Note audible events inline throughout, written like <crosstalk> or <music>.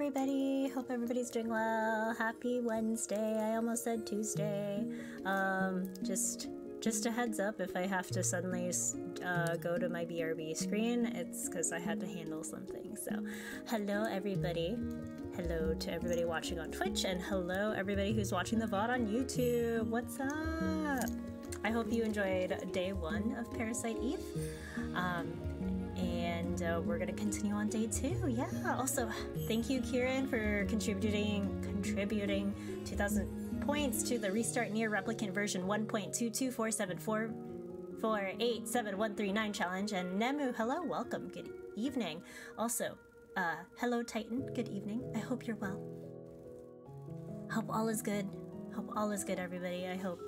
everybody. Hope everybody's doing well. Happy Wednesday. I almost said Tuesday. Um, just just a heads up if I have to suddenly uh, go to my BRB screen, it's because I had to handle something. So, hello everybody. Hello to everybody watching on Twitch, and hello everybody who's watching the VOD on YouTube. What's up? I hope you enjoyed day one of Parasite Eve. Um, and uh, we're gonna continue on day two. Yeah. Also, thank you, Kieran, for contributing contributing 2,000 points to the Restart NieR Replicant version 1.22474487139 challenge. And Nemu, hello, welcome, good evening. Also, uh, hello, Titan, good evening. I hope you're well. Hope all is good. Hope all is good, everybody. I hope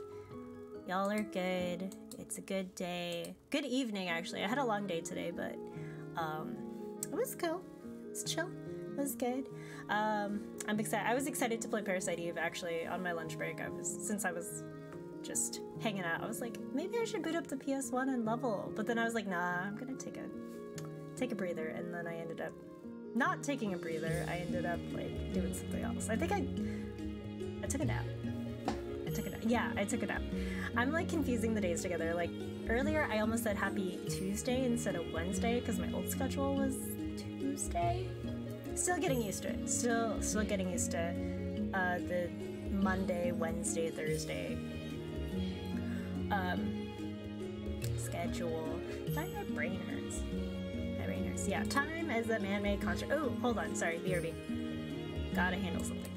y'all are good. It's a good day. Good evening, actually. I had a long day today, but um, it was cool. It's chill. It was good. Um, I'm excited. I was excited to play Parasite Eve actually on my lunch break. I was since I was just hanging out. I was like, maybe I should boot up the PS1 and level. But then I was like, nah, I'm gonna take a take a breather. And then I ended up not taking a breather. I ended up like doing something else. I think I I took a nap. Yeah, I took it up. I'm like confusing the days together. Like earlier, I almost said Happy Tuesday instead of Wednesday because my old schedule was Tuesday. Still getting used to it. Still, still getting used to uh, the Monday, Wednesday, Thursday um, schedule. My brain hurts. My brain hurts. Yeah, time as a man-made construct. Oh, hold on. Sorry, BRB. Gotta handle something.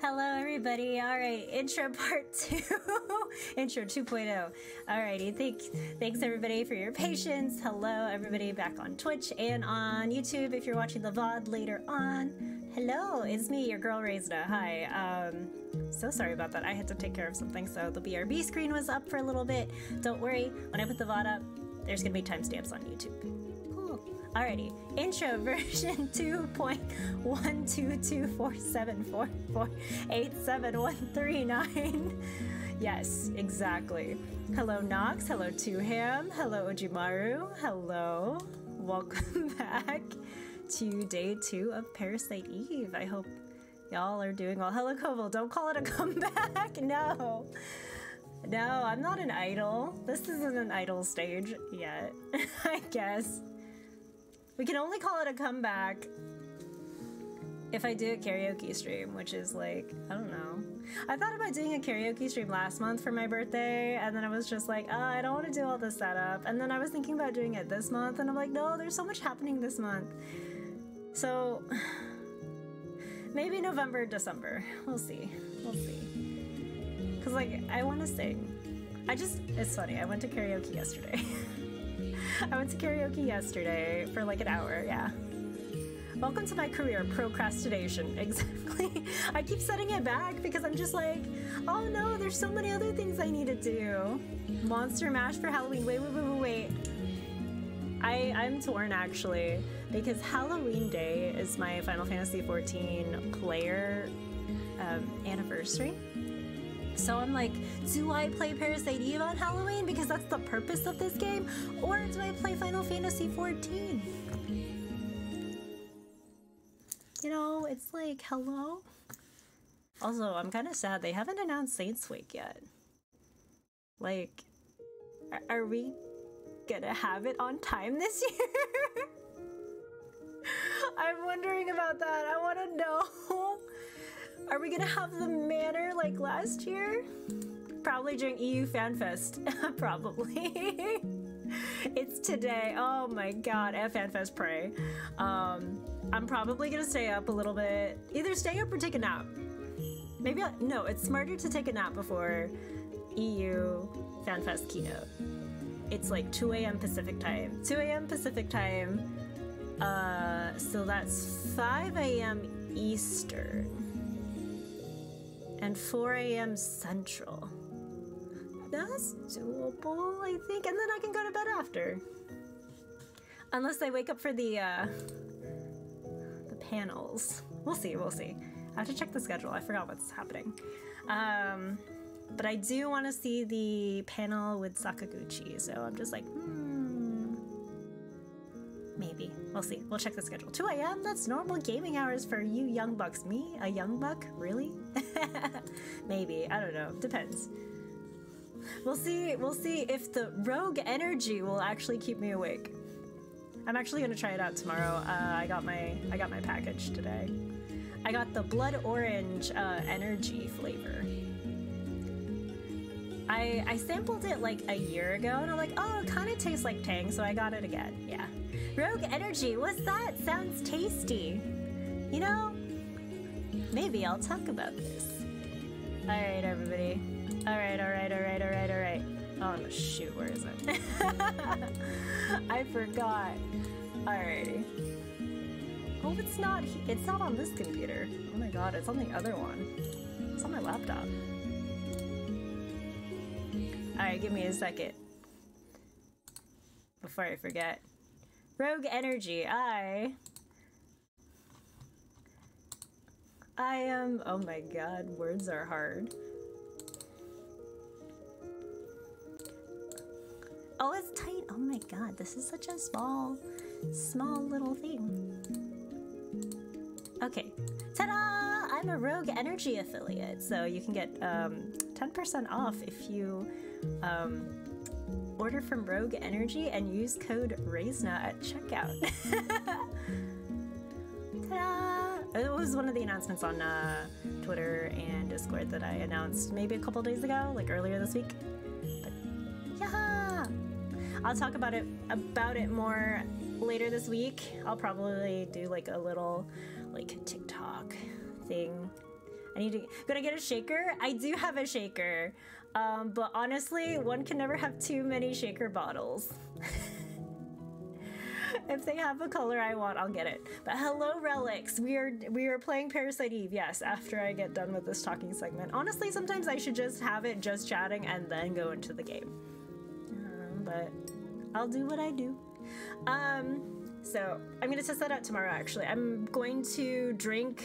Hello, everybody. All right, intro part <laughs> two, intro 2.0. Alrighty, thank, thanks everybody for your patience. Hello, everybody back on Twitch and on YouTube if you're watching the VOD later on. Hello, it's me, your girl Reizna. Hi. Um, so sorry about that. I had to take care of something, so the BRB screen was up for a little bit. Don't worry, when I put the VOD up, there's gonna be timestamps on YouTube. Alrighty, intro <laughs> version 2.1224744871139. yes, exactly. Hello Nox, hello Tuham, hello Ojimaru, hello. Welcome <laughs> back to day two of Parasite Eve. I hope y'all are doing well. Hello Koval, don't call it a <laughs> comeback, no. No, I'm not an idol. This isn't an idol stage yet, I guess. We can only call it a comeback if I do a karaoke stream, which is like, I don't know. I thought about doing a karaoke stream last month for my birthday, and then I was just like, oh, I don't want to do all the setup. And then I was thinking about doing it this month, and I'm like, no, there's so much happening this month. So <sighs> maybe November, December. We'll see. We'll see. Because, like, I want to sing. I just, it's funny, I went to karaoke yesterday. <laughs> <laughs> I went to karaoke yesterday for like an hour, yeah. Welcome to my career, procrastination. <laughs> Exactly. I keep setting it back because I'm just like, oh no, there's so many other things I need to do. Monster Mash for Halloween. Wait, wait, wait, wait, wait. I, I'm torn actually because Halloween Day is my Final Fantasy XIV player um, anniversary. So I'm like, do I play Parasite Eve on Halloween because that's the purpose of this game? Or do I play Final Fantasy XIV? You know, it's like, hello? Also, I'm kind of sad they haven't announced Saints Wake yet. Like, are we gonna have it on time this <laughs> year? I'm wondering about that. I want to know. Are we gonna have the manor like last year? Probably during EU FanFest. <laughs> Probably. <laughs> it's today. Oh my god, at FanFest pray. Um, I'm probably gonna stay up a little bit. Either stay up or take a nap. Maybe, I, no, it's smarter to take a nap before EU FanFest keynote. It's like 2 a.m. Pacific time. 2 a.m. Pacific time. Uh, so that's 5 a.m. Eastern and 4 a.m. Central. That's doable, I think, and then I can go to bed after. Unless I wake up for the, uh, the panels. We'll see, we'll see. I have to check the schedule. I forgot what's happening. Um, but I do want to see the panel with Sakaguchi, so I'm just like, hmm. Maybe. We'll see. We'll check the schedule. 2 a.m.? That's normal gaming hours for you young bucks. Me? A young buck? Really? <laughs> Maybe. I don't know. Depends. We'll see. We'll see if the rogue energy will actually keep me awake. I'm actually gonna try it out tomorrow. Uh, I got my I got my package today. I got the blood orange uh, energy flavor. I I sampled it like a year ago and I'm like, oh, it kind of tastes like Tang, so I got it again. Yeah. Rogue Energy, what's that? Sounds tasty. You know, maybe I'll talk about this. Alright, everybody. Alright, alright, alright, alright, alright. Oh, shoot, where is it? <laughs> I forgot. Alrighty. Oh, it's not, it's not on this computer. Oh my god, it's on the other one. It's on my laptop. Alright, give me a second. Before I forget. Rogue Energy, I... I am... Oh my god, words are hard. Oh, it's tight. Oh my god, this is such a small, small little thing. Okay. Ta-da! I'm a Rogue Energy affiliate, so you can get 10% um, off if you um, Order from Rogue Energy and use code REIZNA at checkout. <laughs> Ta-da! It was one of the announcements on uh, Twitter and Discord that I announced maybe a couple days ago, like earlier this week. But yeah, I'll talk about it about it more later this week. I'll probably do like a little like TikTok thing I need to gonna get a shaker. I do have a shaker, um, but honestly, one can never have too many shaker bottles. <laughs> if they have a color I want, I'll get it. But hello, relics. We are we are playing Parasite Eve. Yes, after I get done with this talking segment. Honestly, sometimes I should just have it just chatting and then go into the game. Uh, but I'll do what I do. Um, so I'm gonna test that out tomorrow. Actually, I'm going to drink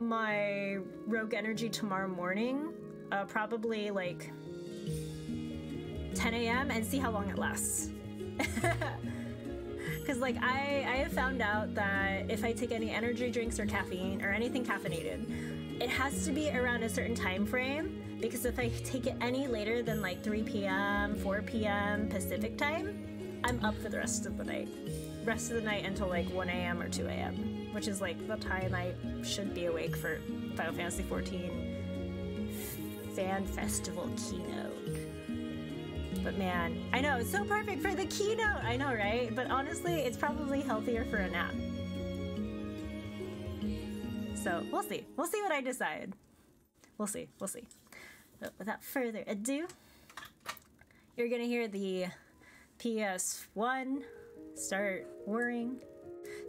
my Rogue Energy tomorrow morning, uh, probably like 10 a.m. and see how long it lasts. <laughs> Because like I, I have found out that if I take any energy drinks or caffeine or anything caffeinated, it has to be around a certain time frame. Because if I take it any later than like 3 p.m., 4 p.m. Pacific time, I'm up for the rest of the night. Rest of the night until like 1 a.m. or 2 a.m., which is like the time I should be awake for Final Fantasy XIV Fan Festival keynote. But man, I know, it's so perfect for the keynote. I know, right? But honestly, it's probably healthier for a nap. So we'll see. We'll see what I decide. We'll see. We'll see. But without further ado, you're gonna hear the PS1 start whirring.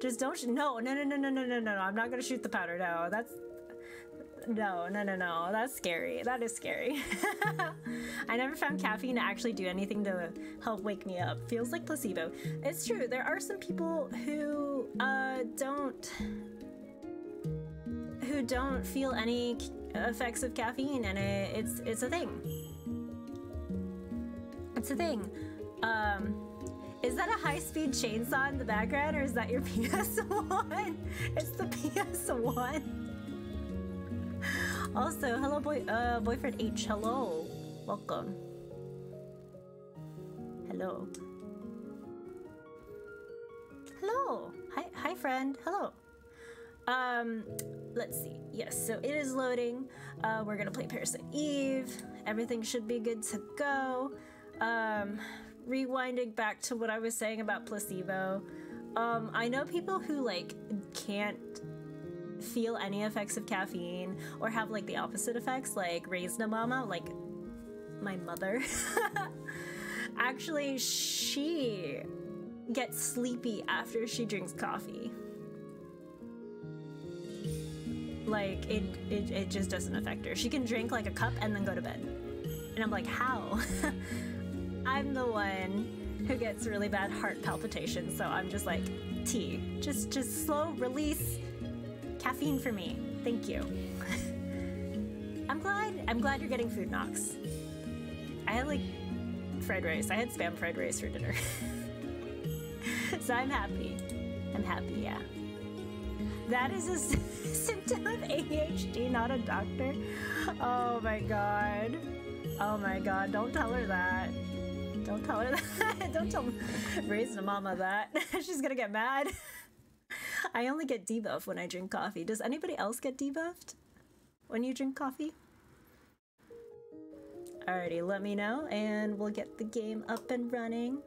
Just don't. No, no, no, no, no, no, no, no. I'm not gonna shoot the powder. No, that's no, no, no, no. That's scary. That is scary. <laughs> I never found caffeine to actually do anything to help wake me up. Feels like placebo. It's true. There are some people who uh, don't who don't feel any effects of caffeine, and it, it's it's a thing. It's a thing. Um, is that a high-speed chainsaw in the background, or is that your <laughs> PS1? It's the PS1. Also, hello, boy, uh, boyfriend H. Hello, welcome. Hello. Hello. Hi, hi, friend. Hello. Um, let's see. Yes, so it is loading. Uh, we're gonna play Parasite Eve. Everything should be good to go. Um, rewinding back to what I was saying about placebo. Um, I know people who like can't feel any effects of caffeine or have like the opposite effects, like Reizna Mama, like my mother. <laughs> Actually, she gets sleepy after she drinks coffee. Like it, it, it just doesn't affect her. She can drink like a cup and then go to bed. And I'm like, how? <laughs> I'm the one who gets really bad heart palpitations, so I'm just like, tea. Just just slow release caffeine for me. Thank you. <laughs> I'm glad I'm glad you're getting food Nox. I had like fried rice. I had spam fried rice for dinner. <laughs> so I'm happy. I'm happy, yeah. That is a <laughs> symptom of ADHD, not a doctor. Oh my god. Oh my god, don't tell her that. Don't tell her that. don't tell Reizna mama that. She's gonna get mad. <laughs> I only get debuffed when I drink coffee. Does anybody else get debuffed when you drink coffee? Alrighty, let me know and we'll get the game up and running.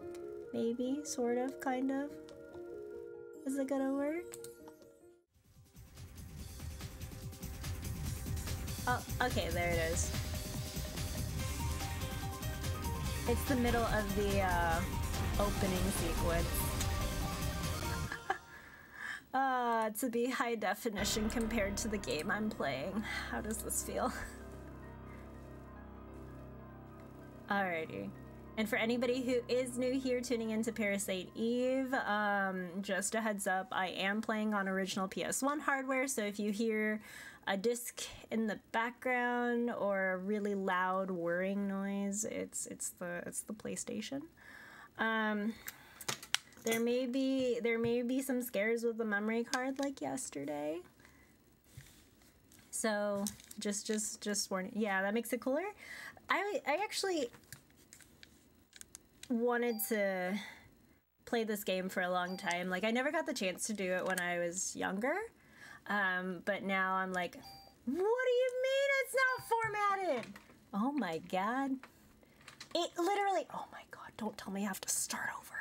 Maybe, sort of, kind of. Is it gonna work? Oh, okay, there it is. It's the middle of the uh, opening sequence. Uh, to be high definition compared to the game I'm playing. How does this feel? <laughs> Alrighty. And for anybody who is new here tuning into Parasite Eve, um, just a heads up, I am playing on original PS1 hardware, so if you hear a disc in the background or a really loud whirring noise, it's it's the it's the PlayStation. Um, there may be there may be some scares with the memory card like yesterday. So just just just warning. Yeah, that makes it cooler. I I actually wanted to play this game for a long time. Like I never got the chance to do it when I was younger. Um, but now I'm like, what do you mean it's not formatted? Oh my god. It literally, oh my god, don't tell me I have to start over.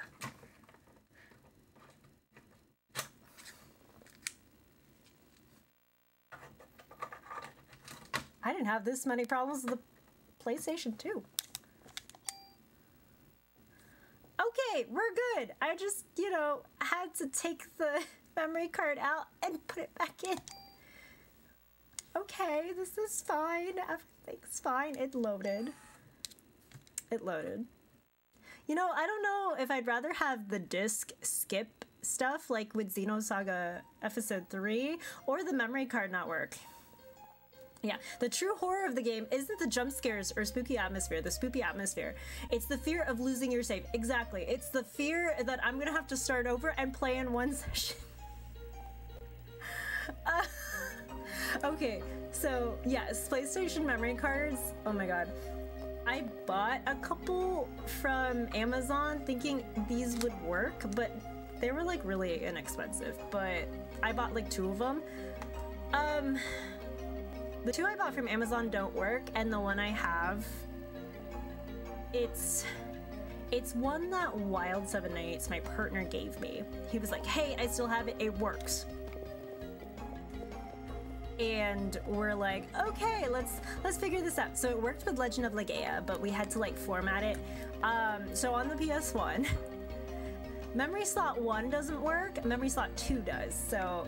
Didn't have this many problems with the PlayStation 2. Okay, we're good. I just, you know, had to take the <laughs> memory card out and put it back in. Okay, this is fine. Everything's fine. It loaded. It loaded. You know, I don't know if I'd rather have the disc skip stuff like with Xenosaga Episode 3 or the memory card not work. Yeah, the true horror of the game isn't the jump scares or spooky atmosphere, the spooky atmosphere. It's the fear of losing your save. Exactly. It's the fear that I'm gonna have to start over and play in one <laughs> session. uh, <laughs> okay, so yes, PlayStation memory cards. Oh my god. I bought a couple from Amazon thinking these would work, but they were like really inexpensive. But I bought like two of them. Um, the two I bought from Amazon don't work, and the one I have, it's it's one that Wild Seven Nights, my partner, gave me. He was like, hey, I still have it, it works. And we're like, okay, let's let's figure this out. So it worked with Legend of Legaia, but we had to like format it. Um, so on the PS1, <laughs> memory slot one doesn't work, memory slot two does. So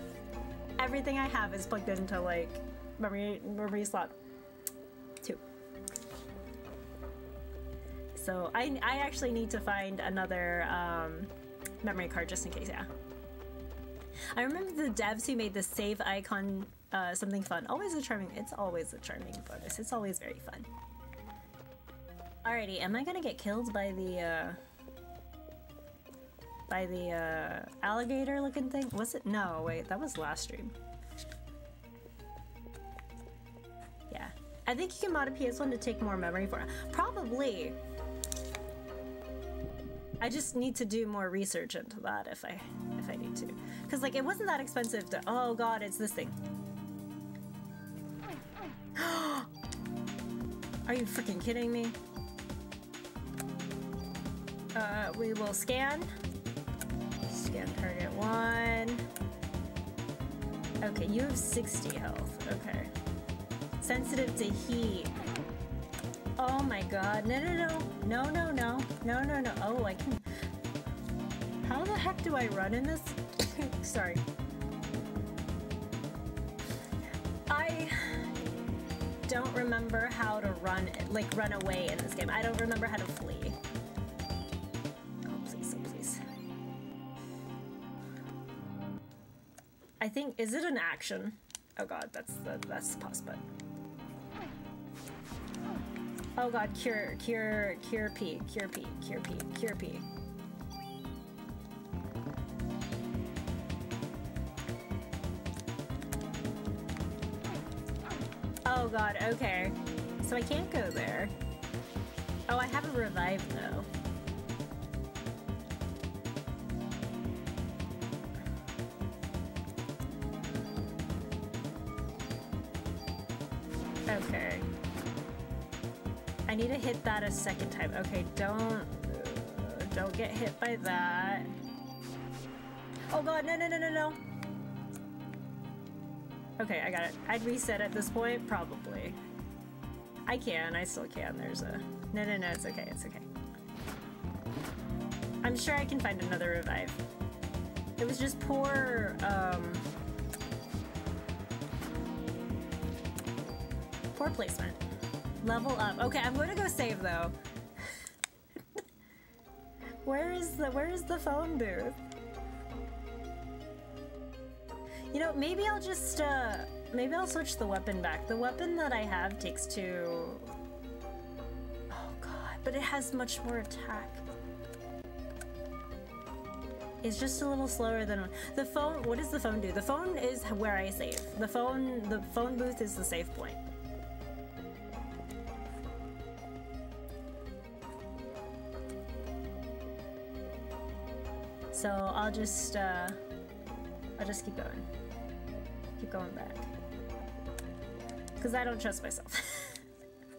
everything I have is plugged into like memory memory slot two. So I I actually need to find another um, memory card just in case. Yeah. I remember the devs who made the save icon uh, something fun. Always a charming. It's always a charming bonus. It's always very fun. Alrighty, am I gonna get killed by the uh, by the uh, alligator looking thing? Was it? No, wait, that was last stream. I think you can mod a PS1 to take more memory for it. Probably. I just need to do more research into that if I if I need to. Because like it wasn't that expensive to oh god, it's this thing. <gasps> Are you freaking kidding me? Uh, we will scan. Scan target one. Okay, you have 60 health. Okay sensitive to heat. Oh my god. No, no, no. No, no, no. No, no, no. Oh, I can... How the heck do I run in this? <laughs> Sorry. I don't remember how to run, like run away in this game. I don't remember how to flee. Oh, please, oh, please. I think, is it an action? Oh god, that's the, that's the pause button. Oh god, cure, cure, cure P, cure P, cure P, cure P. Oh god, okay. So I can't go there. Oh, I have a revive though. Okay. Need to hit that a second time. Okay, don't... Don't get hit by that. Oh god, no, no, no, no, no! Okay, I got it. I'd reset at this point? Probably. I can, I still can. There's a... No, no, no, it's okay, it's okay. I'm sure I can find another revive. It was just poor, um... Poor placement. Level up. Okay, I'm to go save though. <laughs> where is the where is the phone booth? You know, maybe I'll just uh maybe I'll switch the weapon back. The weapon that I have takes two Oh god, but it has much more attack. It's just a little slower than the phone. What does the phone do? The phone is where I save. The phone, the phone booth is the save point. So I'll just, uh, I'll just keep going. Keep going back. Because I don't trust myself.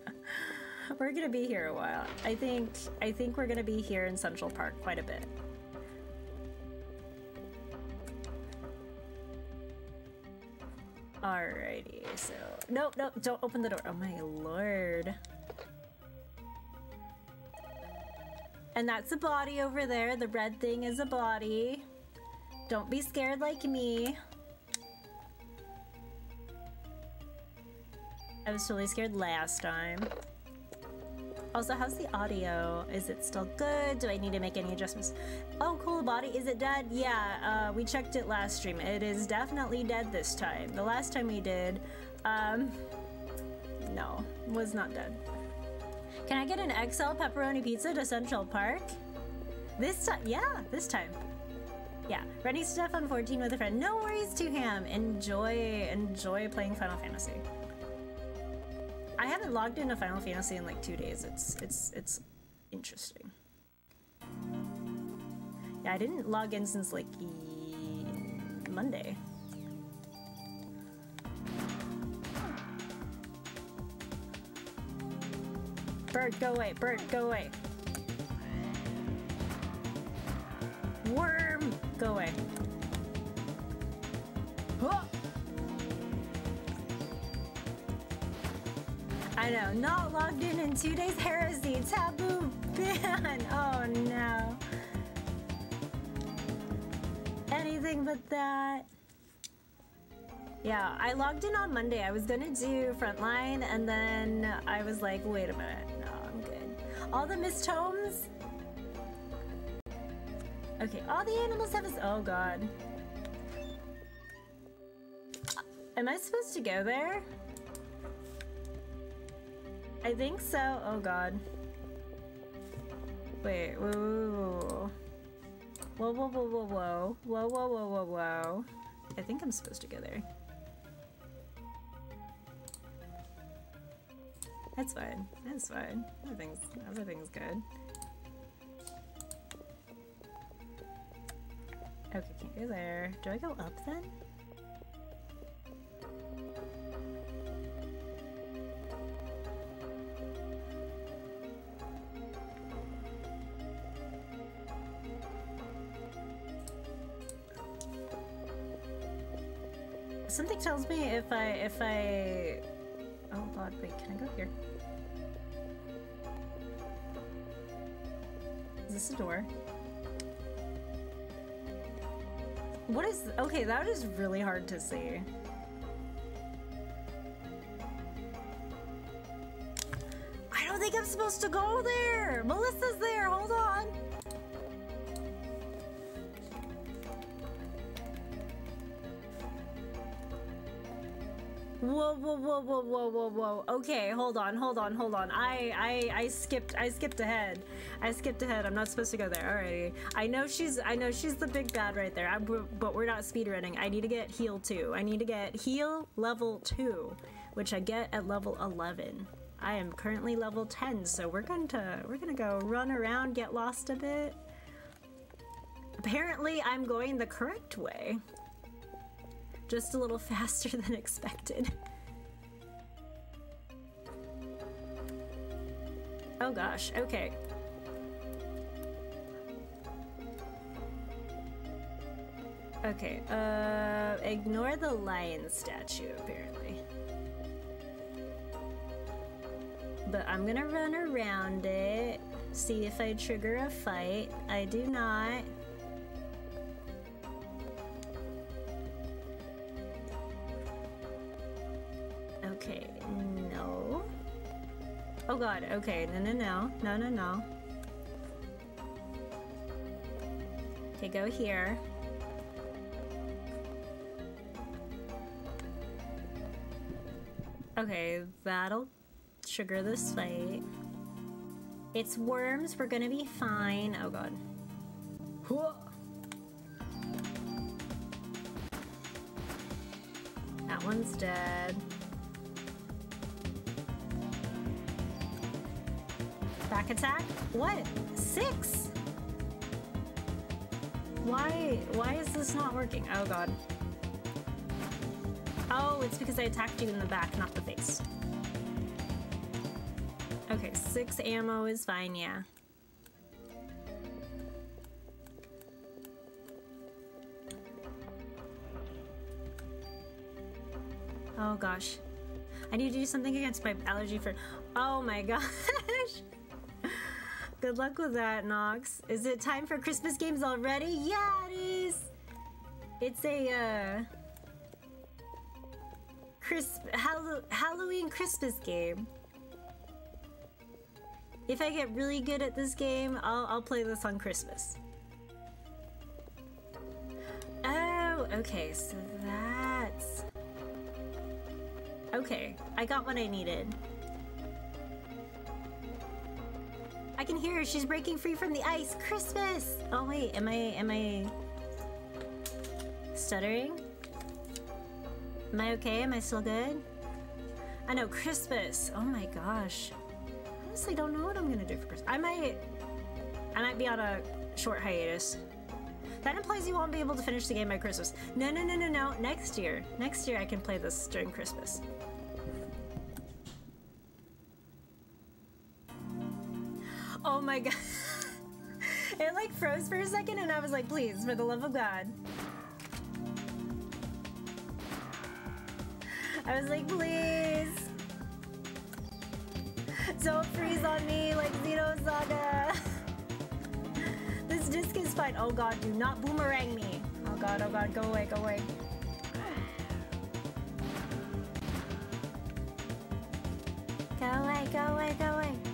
<laughs> we're gonna be here a while. I think, I think we're gonna be here in Central Park quite a bit. Alrighty, so... Nope, nope, don't open the door. Oh my lord. And that's a body over there. The red thing is a body. Don't be scared like me. I was totally scared last time. Also, how's the audio? Is it still good? Do I need to make any adjustments? Oh, cool, body. Is it dead? Yeah, uh, we checked it last stream. It is definitely dead this time. The last time we did, um, no, was not dead. Can I get an XL pepperoni pizza to Central Park? This time, yeah, this time. Yeah, ready stuff on 14 with a friend. No worries, Two Ham. Enjoy, enjoy playing Final Fantasy. I haven't logged into Final Fantasy in like two days. It's it's it's interesting. Yeah, I didn't log in since like Monday. Bird, go away. Bird, go away. Worm, go away. Huh! I know, not logged in in two days. Heresy, taboo, ban. <laughs> Oh no. Anything but that. Yeah, I logged in on Monday. I was gonna do Frontline, and then I was like, wait a minute. All the missed homes? Okay, all the animals have is- oh god. Am I supposed to go there? I think so. Oh god. Wait, whoa, whoa, whoa, whoa, whoa, whoa, whoa, whoa, whoa, whoa, whoa, whoa. I think I'm supposed to go there. That's fine. That's fine. Everything's everything's good. Okay, can't go there. Do I go up then? Something tells me if I if I Oh god, wait, can I go here? Is this a door? What is... Okay, that is really hard to see. I don't think I'm supposed to go there! Melissa's there, hold on! Whoa, whoa, whoa, whoa, whoa, whoa, whoa. Okay, hold on, hold on, hold on. I, I, I skipped, I skipped ahead. I skipped ahead. I'm not supposed to go there. Alrighty. I know she's, I know she's the big bad right there. I, but we're not speedrunning. I need to get heal two. I need to get heal level two, which I get at level 11. I am currently level 10, so we're going to, we're gonna go run around, get lost a bit. Apparently, I'm going the correct way. Just a little <laughs> faster than expected. Oh gosh, okay. Okay, uh, ignore the lion statue, apparently. But I'm gonna run around it, see if I trigger a fight. I do not. Okay, no. Oh god, okay, no, no, no, no, no, no. Okay, go here. Okay, that'll trigger this fight. It's worms, we're gonna be fine. Oh god. That one's dead. Back attack? What? Six? Why, why is this not working? Oh god. Oh, it's because I attacked you in the back, not the face. Okay, six ammo is fine, yeah. Oh gosh. I need to do something against my allergy for. Oh my <laughs> gosh. Good luck with that, Nox. Is it time for Christmas games already? Yeah, it is. It's a uh, Chris Hall Halloween Christmas game. If I get really good at this game, I'll, I'll play this on Christmas. Oh, okay, so that's... Okay, I got what I needed. I can hear her. She's breaking free from the ice. Christmas! Oh wait, am I am I stuttering? Am I okay? Am I still good? I know Christmas. Oh my gosh. Honestly, don't know what I'm gonna do for Christmas. I might, I might be on a short hiatus. That implies you won't be able to finish the game by Christmas. No, no, no, no, no. Next year. Next year I can play this during Christmas. Oh my god. <laughs> it like froze for a second and I was like, please, for the love of God. I was like, please. Don't freeze on me like Xenosaga. <laughs> this disc is fine. Oh god, do not boomerang me. Oh god, oh god, go away, go away. <sighs> Go away, go away, go away.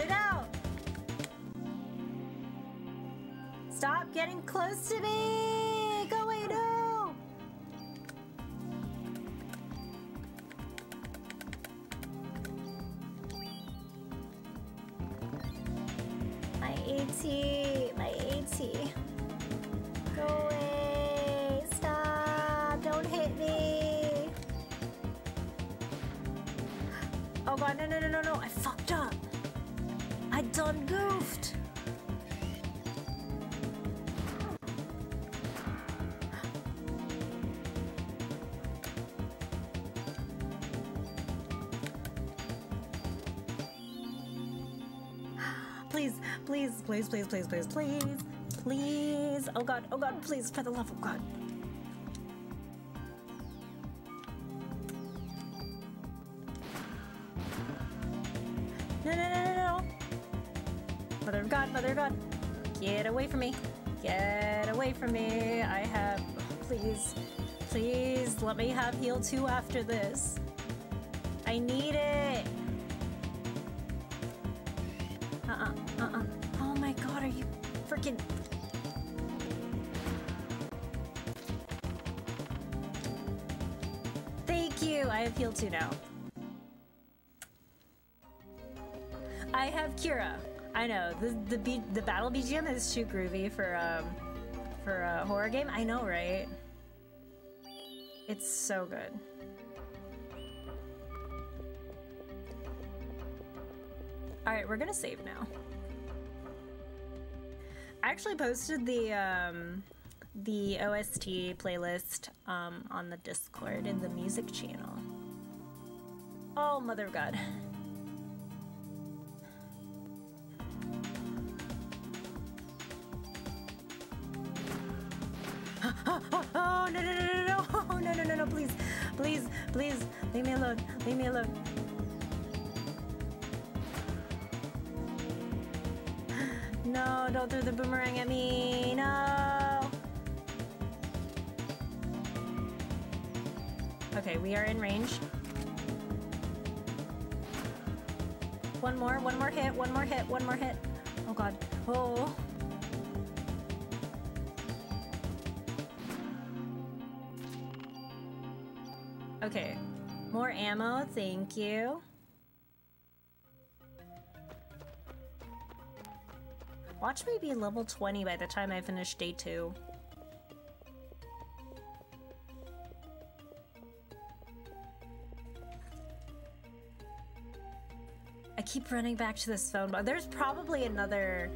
It out! Stop getting close to me! Go away, no! My AT, my AT. I done goofed! Please, please, please, please, please, please, please, please. Oh god, oh god, please, for the love of God. Me have heal 2 after this. I need it. Uh-uh, uh-uh. Oh my god, are you freaking... Thank you! I have heal 2 now. I have Kira. I know, the the, B, the battle BGM is too groovy for, um, for a horror game. I know, right? It's so good. Alright, we're gonna save now. I actually posted the um, the OST playlist um, on the Discord in the music channel. Oh, mother of God. <gasps> oh, no, no, no, no, no, no, no, no, no, please, please, please, leave me alone, leave me alone. No, don't throw the boomerang at me. No. Okay, we are in range. One more, one more hit, one more hit, one more hit. Oh god. Oh. Ammo, thank you. Watch me be level 20 by the time I finish day 2. I keep running back to this phone, but there's probably another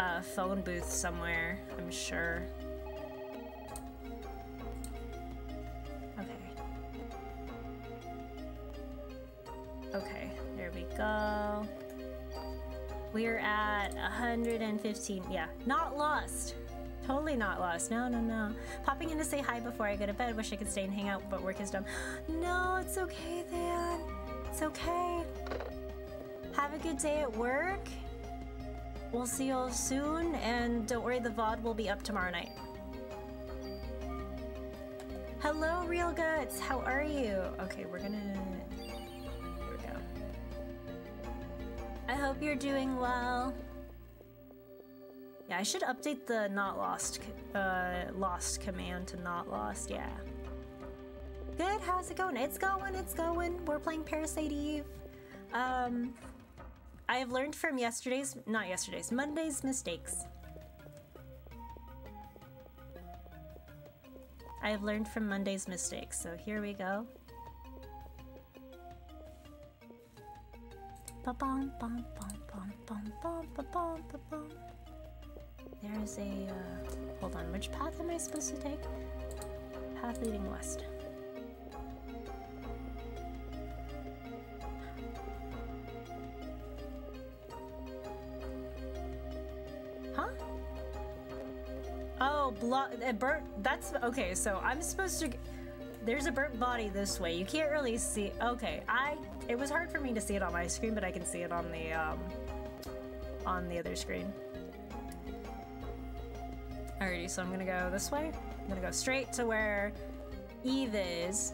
uh, phone booth somewhere, I'm sure. We're at 115. Yeah, not lost. Totally not lost. No, no, no. Popping in to say hi before I go to bed. Wish I could stay and hang out, but work is done. No, it's okay, Than. It's okay. Have a good day at work. We'll see you all soon, and don't worry, the VOD will be up tomorrow night. Hello, Real Guts. How are you? Okay, we're gonna hope you're doing well. Yeah, I should update the not lost uh, lost command to not lost, yeah. Good, how's it going? It's going, it's going. We're playing Parasite Eve. Um, I have learned from yesterday's, not yesterday's, Monday's mistakes. I have learned from Monday's mistakes, so here we go. There's a, uh, hold on, which path am I supposed to take? Path leading west. Huh? Oh, block, uh, burnt, that's, okay, so I'm supposed to, there's a burnt body this way. You can't really see, okay, I it was hard for me to see it on my screen, but I can see it on the, um, on the other screen. Alrighty, so I'm gonna go this way. I'm gonna go straight to where Eve is.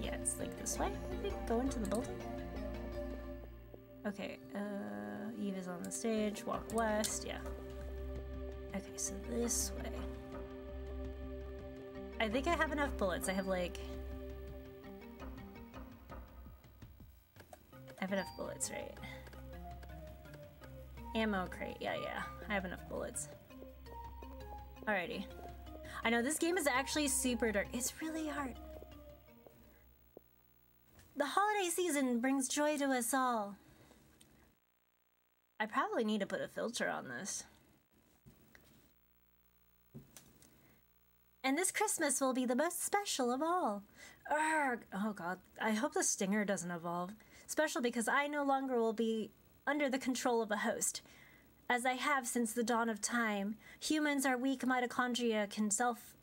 Yeah, it's like this way, I think. Go into the building. Okay, uh, Eve is on the stage. Walk west, yeah. Okay, so this way. I think I have enough bullets. I have like... I have enough bullets, right? Ammo crate. Yeah, yeah. I have enough bullets. Alrighty. I know this game is actually super dark. It's really hard. The holiday season brings joy to us all. I probably need to put a filter on this. And this Christmas will be the most special of all. Urgh. Oh god, I hope the stinger doesn't evolve. Special because I no longer will be under the control of a host. As I have since the dawn of time, humans are weak mitochondria can self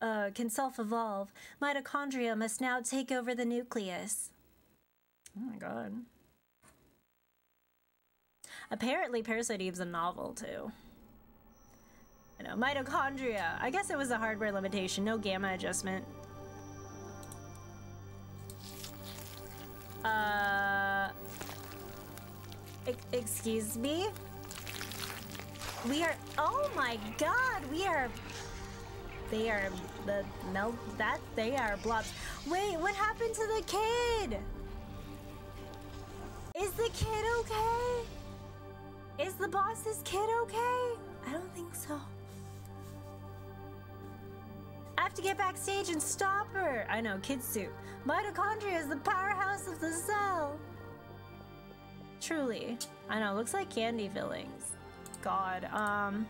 uh, can self-evolve. Mitochondria must now take over the nucleus. Oh my god. Apparently Parasite Eve's a novel too. You know, mitochondria. I guess it was a hardware limitation, no gamma adjustment. Uh, e excuse me? We are, oh my god, we are, they are, the melt, that, they are blobs. Wait, what happened to the kid? Is the kid okay? Is the boss's kid okay? I don't think so. I have to get backstage and stop her. I know, kid suit. Mitochondria is the powerhouse of the cell. Truly. I know, looks like candy fillings. God, um...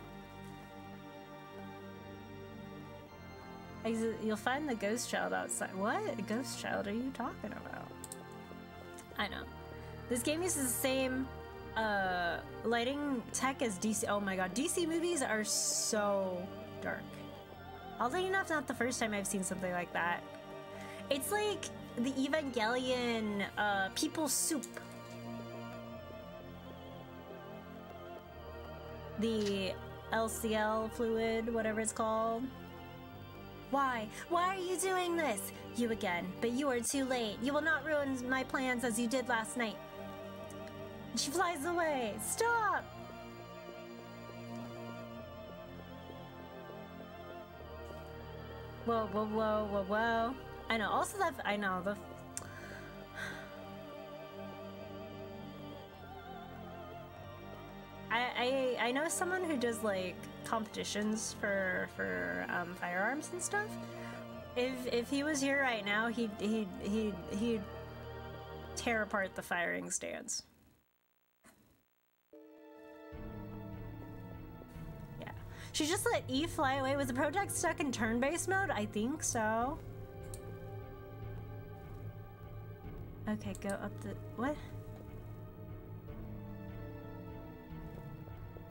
You'll find the ghost child outside. What ghost child are you talking about? I know. This game uses the same uh, lighting tech is DC. Oh my god, DC movies are so dark. Oddly enough, not the first time I've seen something like that. It's like the Evangelion uh, people soup. The LCL fluid, whatever it's called. Why? Why are you doing this? You again, but you are too late. You will not ruin my plans as you did last night. She flies away. Stop! Whoa, whoa, whoa, whoa, whoa. I know, also that, I know, the... I, I, I know someone who does, like, competitions for, for, um, firearms and stuff. If, if he was here right now, he'd, he'd, he'd, he'd tear apart the firing stands. She just let E fly away. Was the project stuck in turn-based mode? I think so. Okay, go up the... What?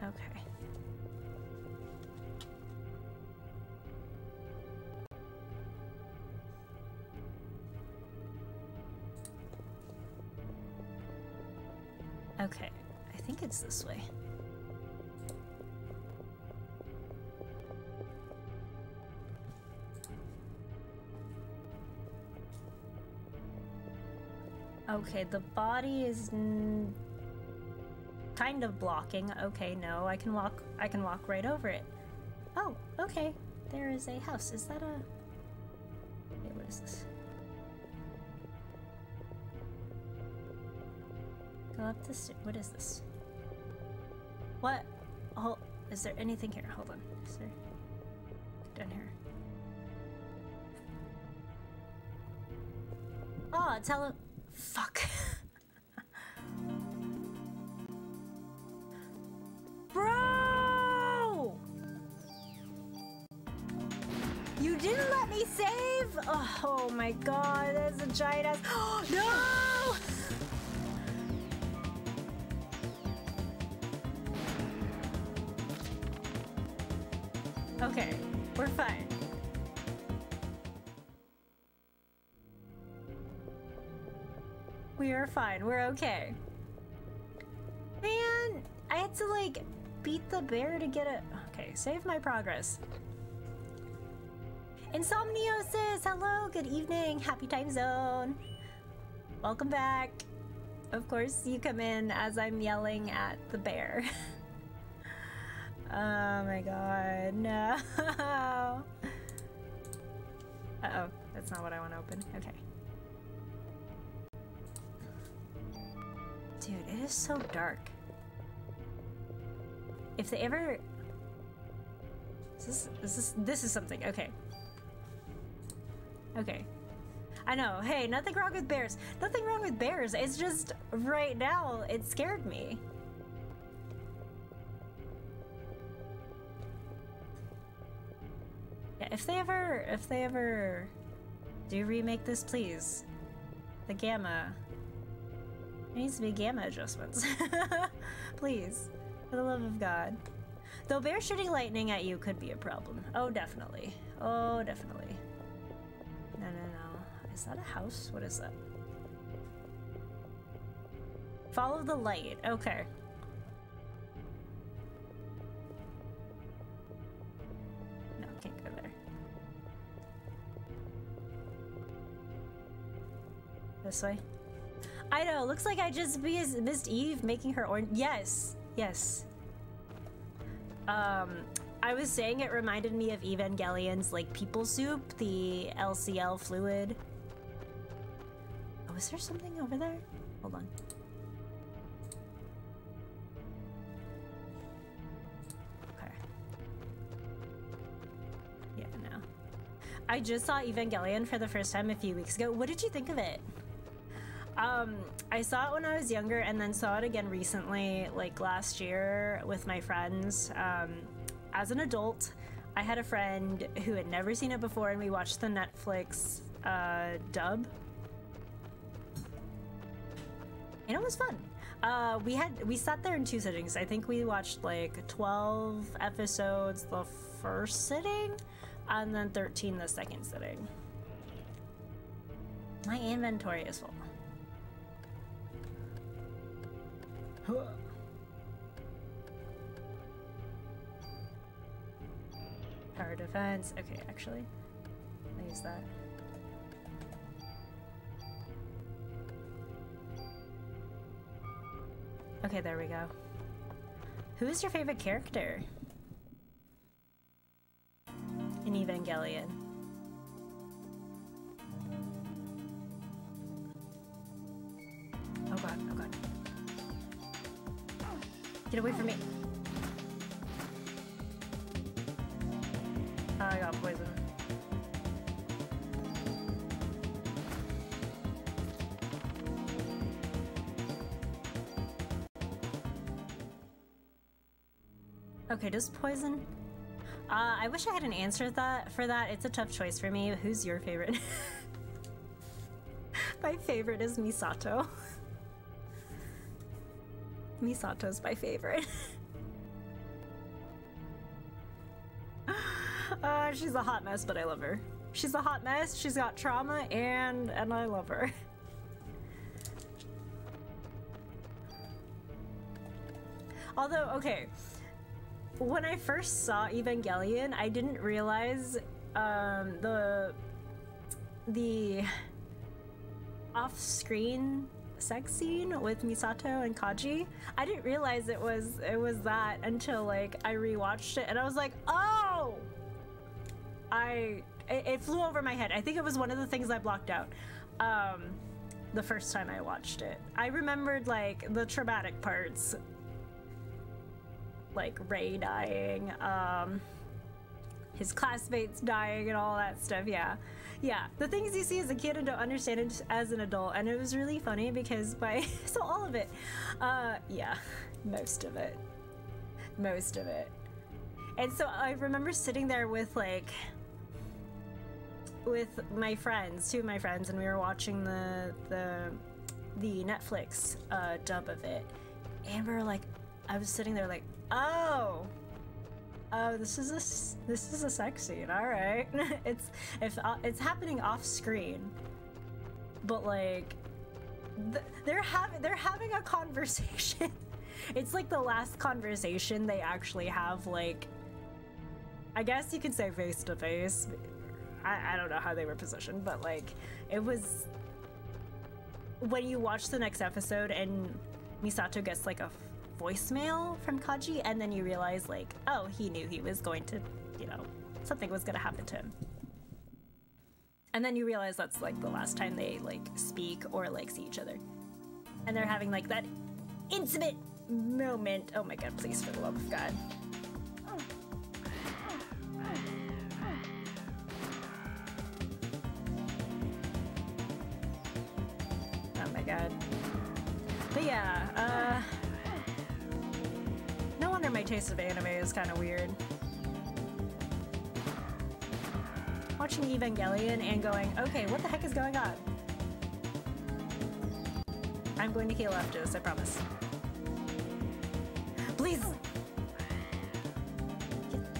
Okay. Okay, I think it's this way. Okay, the body is kind of blocking. Okay, no, I can walk. I can walk right over it. Oh, okay. There is a house. Is that a? Wait, what is this? Go up this. What is this? What? Oh, is there anything here? Hold on. Is there? Down here. Ah, oh, tell him. Fuck. Bro! You didn't let me save? Oh, oh my god, that's a giant ass. <gasps> no! Okay, fine. We're okay. Man, I had to like beat the bear to get it. Okay, save my progress. Insomniosis, hello, good evening, happy time zone. Welcome back. Of course, you come in as I'm yelling at the bear. <laughs> oh my god, no. <laughs> Uh oh, that's not what I want to open. Okay. Dude, it is so dark. If they ever... Is this, is this, this is something, okay. Okay. I know, hey, nothing wrong with bears. Nothing wrong with bears, it's just, right now, it scared me. Yeah, if they ever, if they ever do remake this, please. The Gamma, there needs to be gamma adjustments. <laughs> Please. For the love of God. Though bear shooting lightning at you could be a problem. Oh, definitely. Oh, definitely. No, no, no. Is that a house? What is that? Follow the light. Okay. No, can't go there. This way? I know, looks like I just missed Eve making her orange. Yes, yes. Um, I was saying it reminded me of Evangelion's like people soup, the LCL fluid. Oh, is there something over there? Hold on. Okay. Yeah, no. I just saw Evangelion for the first time a few weeks ago. What did you think of it? Um, I saw it when I was younger and then saw it again recently, like last year with my friends. Um, as an adult, I had a friend who had never seen it before and we watched the Netflix uh, dub. And it was fun. Uh, we had we sat there in two sittings. I think we watched like 12 episodes the first sitting and then 13 the second sitting. My inventory is full. Power defense. Okay, actually, I'll use that. Okay, there we go. Who is your favorite character in Evangelion? Oh god, oh god. Get away from me. I got poison. Okay, does poison? Uh, I wish I had an answer that for that. It's a tough choice for me. Who's your favorite? <laughs> my favorite is Misato. <laughs> Misato's my favorite. <laughs> uh, she's a hot mess, but I love her. She's a hot mess, she's got trauma, and and I love her. <laughs> Although, okay, when I first saw Evangelion, I didn't realize um, the the off-screen sex scene with Misato and Kaji. I didn't realize it was it was that until like I rewatched it and I was like, oh, I it, it flew over my head. I think it was one of the things I blocked out. Um, the first time I watched it, I remembered like the traumatic parts like Rei dying, um, his classmates dying, and all that stuff. Yeah, yeah. The things you see as a kid and don't understand it as an adult, and it was really funny because by <laughs> so all of it, uh, yeah, most of it, most of it. And so I remember sitting there with like with my friends, two of my friends, and we were watching the the the Netflix uh, dub of it, and we were like, I was sitting there like, Oh. Oh, this is a this is a sex scene. All right, <laughs> it's if uh, it's happening off screen, but like th they're having they're having a <laughs> conversation. it's like the last conversation they actually have. Like, I guess you could say face to face. I, I don't know how they were positioned, but like it was when you watch the next episode and Misato gets like a voicemail from Kaji, and then you realize, like, oh, he knew he was going to, you know, something was going to happen to him. And then you realize that's like the last time they like speak or like see each other. And they're having like that intimate moment. Oh my god, please, for the love of God. Oh my god. But yeah, uh wonder my taste of anime is kind of weird. Watching Evangelion and going, okay, what the heck is going on? I'm going to heal after this, I promise. Please!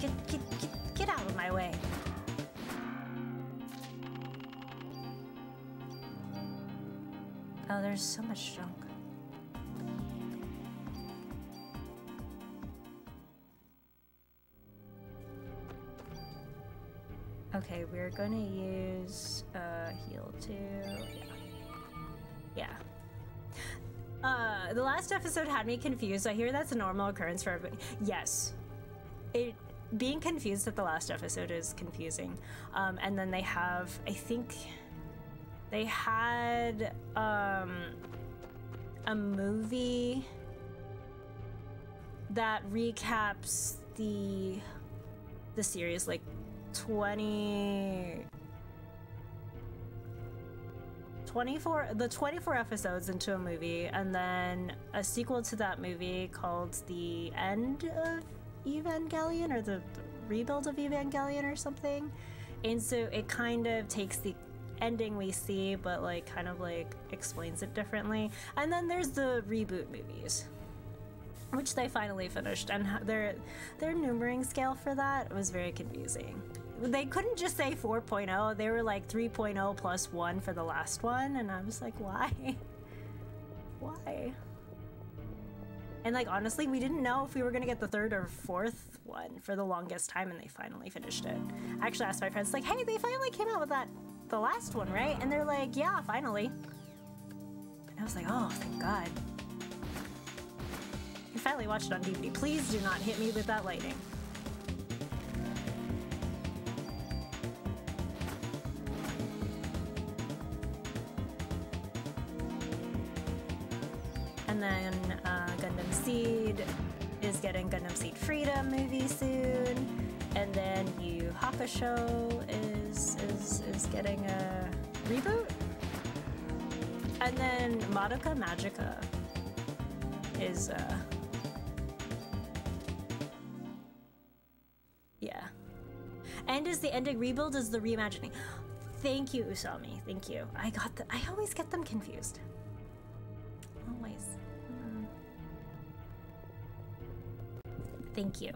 Get, get, get, get, get out of my way. Oh, there's so much junk. Okay, we're gonna use uh, heal too. Yeah. Yeah. Uh, the last episode had me confused. I hear that's a normal occurrence for everybody. Yes. It being confused at the last episode is confusing. Um, and then they have, I think, they had um, a movie that recaps the the series like 20 24 the 24 episodes into a movie and then a sequel to that movie called the end of evangelion or the, rebuild of evangelion or something. And so it kind of takes the ending we see but like kind of like explains it differently. And then there's the reboot movies which they finally finished and their their numbering scale for that. Was very confusing they couldn't just say 4.0 they were like 3.0 plus 1 for the last one. And i was like why? <laughs> Why? And like honestly we didn't know if we were gonna get the third or fourth one for the longest time and they finally finished it. I actually asked my friends like hey they finally came out with that the last one right? And they're like yeah finally. And i was like oh thank god. I finally watched it on DVD. Please do not hit me with that lightning. Then uh, Gundam Seed is getting Gundam Seed Freedom movie soon. And then Yu Hakusho is, is, is getting a reboot. And then Madoka Magica is uh, yeah. And is the ending rebuild is the reimagining. Thank you, Usami. Thank you. I got the. I always get them confused. Always. Thank you.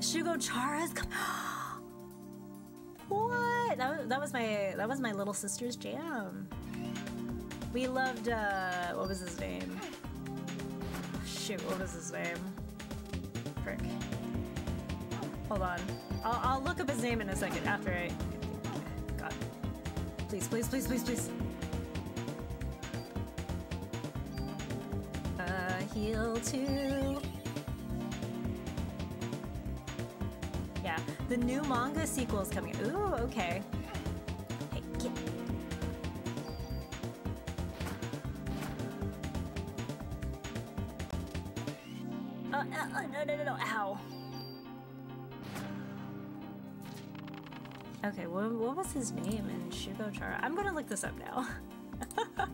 Shugo Chara's <gasps> what? That was, that was my that was my little sister's jam. We loved uh what was his name? Shoot, what was his name? Frick. Hold on. I'll, I'll look up his name in a second after I. God. Please, please, please, please, please. Heal two. Yeah, the new manga sequel is coming. Ooh, okay. Hey, get. Uh, uh, uh, no, no, no, no, ow. Okay, what, what was his name in Shugo Chara? I'm gonna look this up now. <laughs>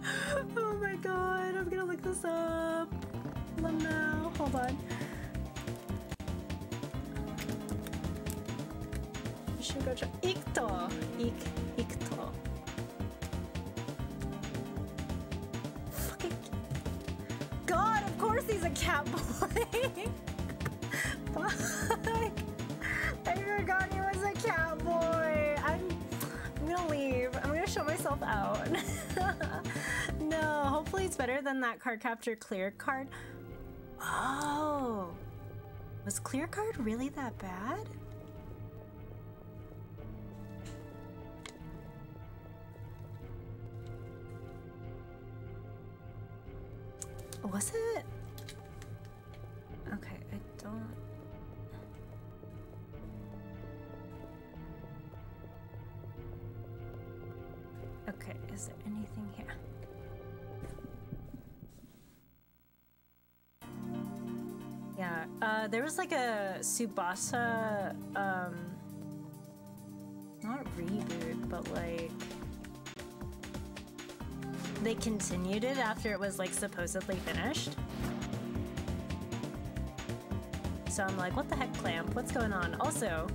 oh my god, I'm gonna look this up. Now. Hold on. Shugo Chara. Ikuto! Ik, Ikuto. Fucking. God, of course he's a cat boy! <laughs> Fuck! I forgot he was a cat boy. I'm, I'm gonna leave. I'm gonna show myself out. <laughs> no, hopefully it's better than that Cardcaptor clear card. Oh, was clear card really that bad? Was it? Okay, I don't. Okay, is there anything here? Yeah, uh, there was like a Tsubasa, um, not reboot, but like, they continued it after it was like supposedly finished. So I'm like, what the heck, Clamp? What's going on? Also,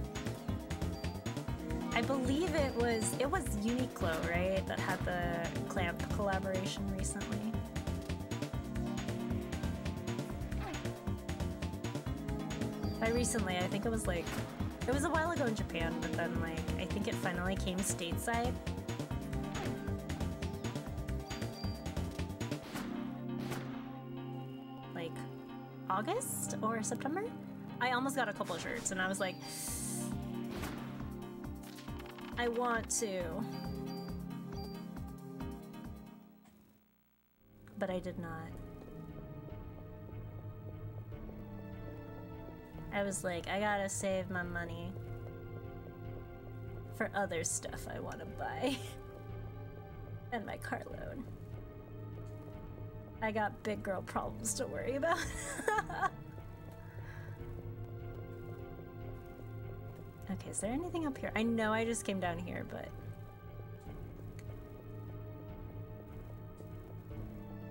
I believe it was it was Uniqlo, right, that had the clamp collaboration recently. By recently, I think it was like it was a while ago in Japan, but then like I think it finally came stateside. Like August or September? I almost got a couple shirts and I was like, I want to. But I did not. I was like, I gotta save my money for other stuff I want to buy. <laughs> and my car loan. I got big girl problems to worry about. <laughs> Okay, is there anything up here? I know I just came down here, but...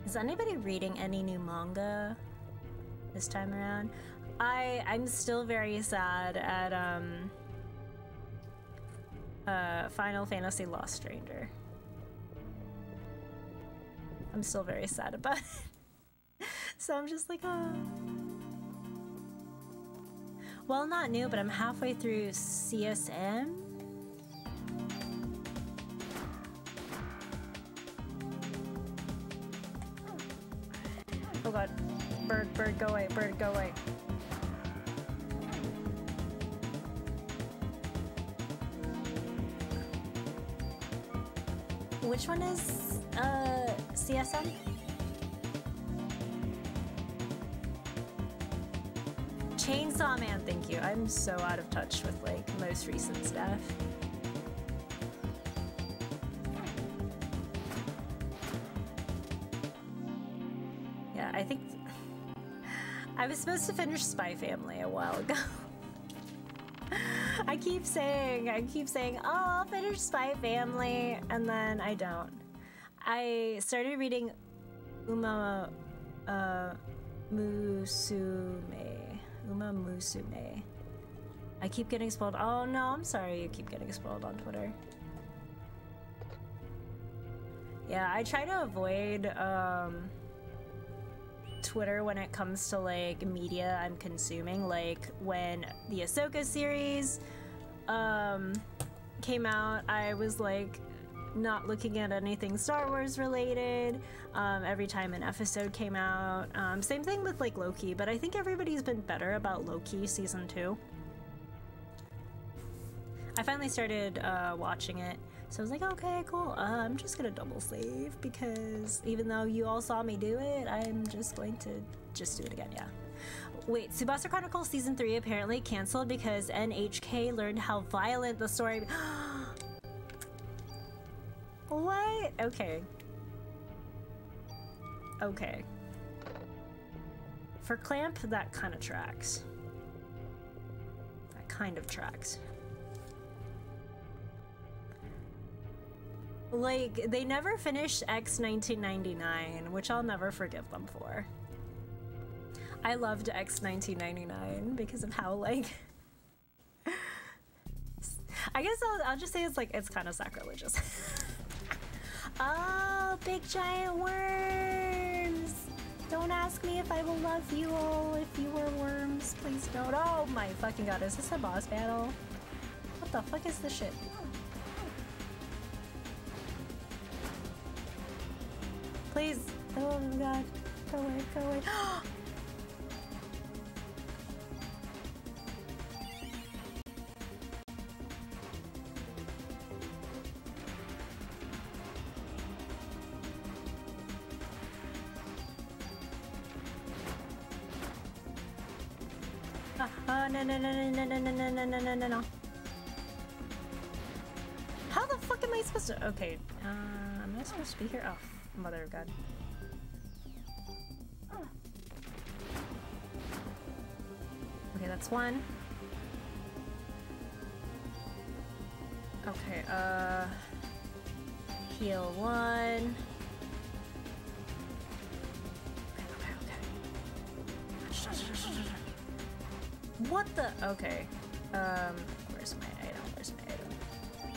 Is anybody reading any new manga this time around? I I'm still very sad at um uh Final Fantasy Lost Stranger. I'm still very sad about <laughs> it. so I'm just like, oh. Well, not new, but I'm halfway through CSM. Oh god. Bird, bird, go away, bird, go away. Which one is uh, CSM? Chainsaw Man, thank you. I'm so out of touch with like most recent stuff. Yeah, I think <laughs> I was supposed to finish Spy Family a while ago. <laughs> I keep saying, I keep saying, oh, I'll Spy Family, and then I don't. I started reading Uma uh, Musume. Uma Musume. I keep getting spoiled. Oh no, I'm sorry you keep getting spoiled on Twitter. Yeah, I try to avoid um, Twitter when it comes to like media I'm consuming. Like when the Ahsoka series um, came out, I was like not looking at anything Star Wars related. Um, every time an episode came out, um, same thing with like Loki. But I think everybody's been better about Loki season two. I finally started uh, watching it. So I was like, okay, cool. Uh, I'm just gonna double save because even though you all saw me do it, I'm just going to just do it again, yeah. Wait, Tsubasa Chronicles Season 3 apparently canceled because NHK learned how violent the story- <gasps> What? Okay. Okay. For Clamp, that kind of tracks. That kind of tracks. Like, they never finished X 1999, which I'll never forgive them for. I loved X 1999 because of how, like. <laughs> I guess I'll, I'll just say it's like, it's kind of sacrilegious. <laughs> oh, big giant worms! Don't ask me if I will love you all if you were worms. Please don't. Oh my fucking god, is this a boss battle? What the fuck is this shit? Please. Oh my god. Go away, go away. <gasps> Oh, no, no, no, no, no, no, no, no, no, no, no, no. How the fuck am I supposed to- Okay, uh, am I supposed to be here? Oh, mother of God. Okay, that's one. Okay, uh... Heal one. What the? Okay. Um, where's my item? Where's my item?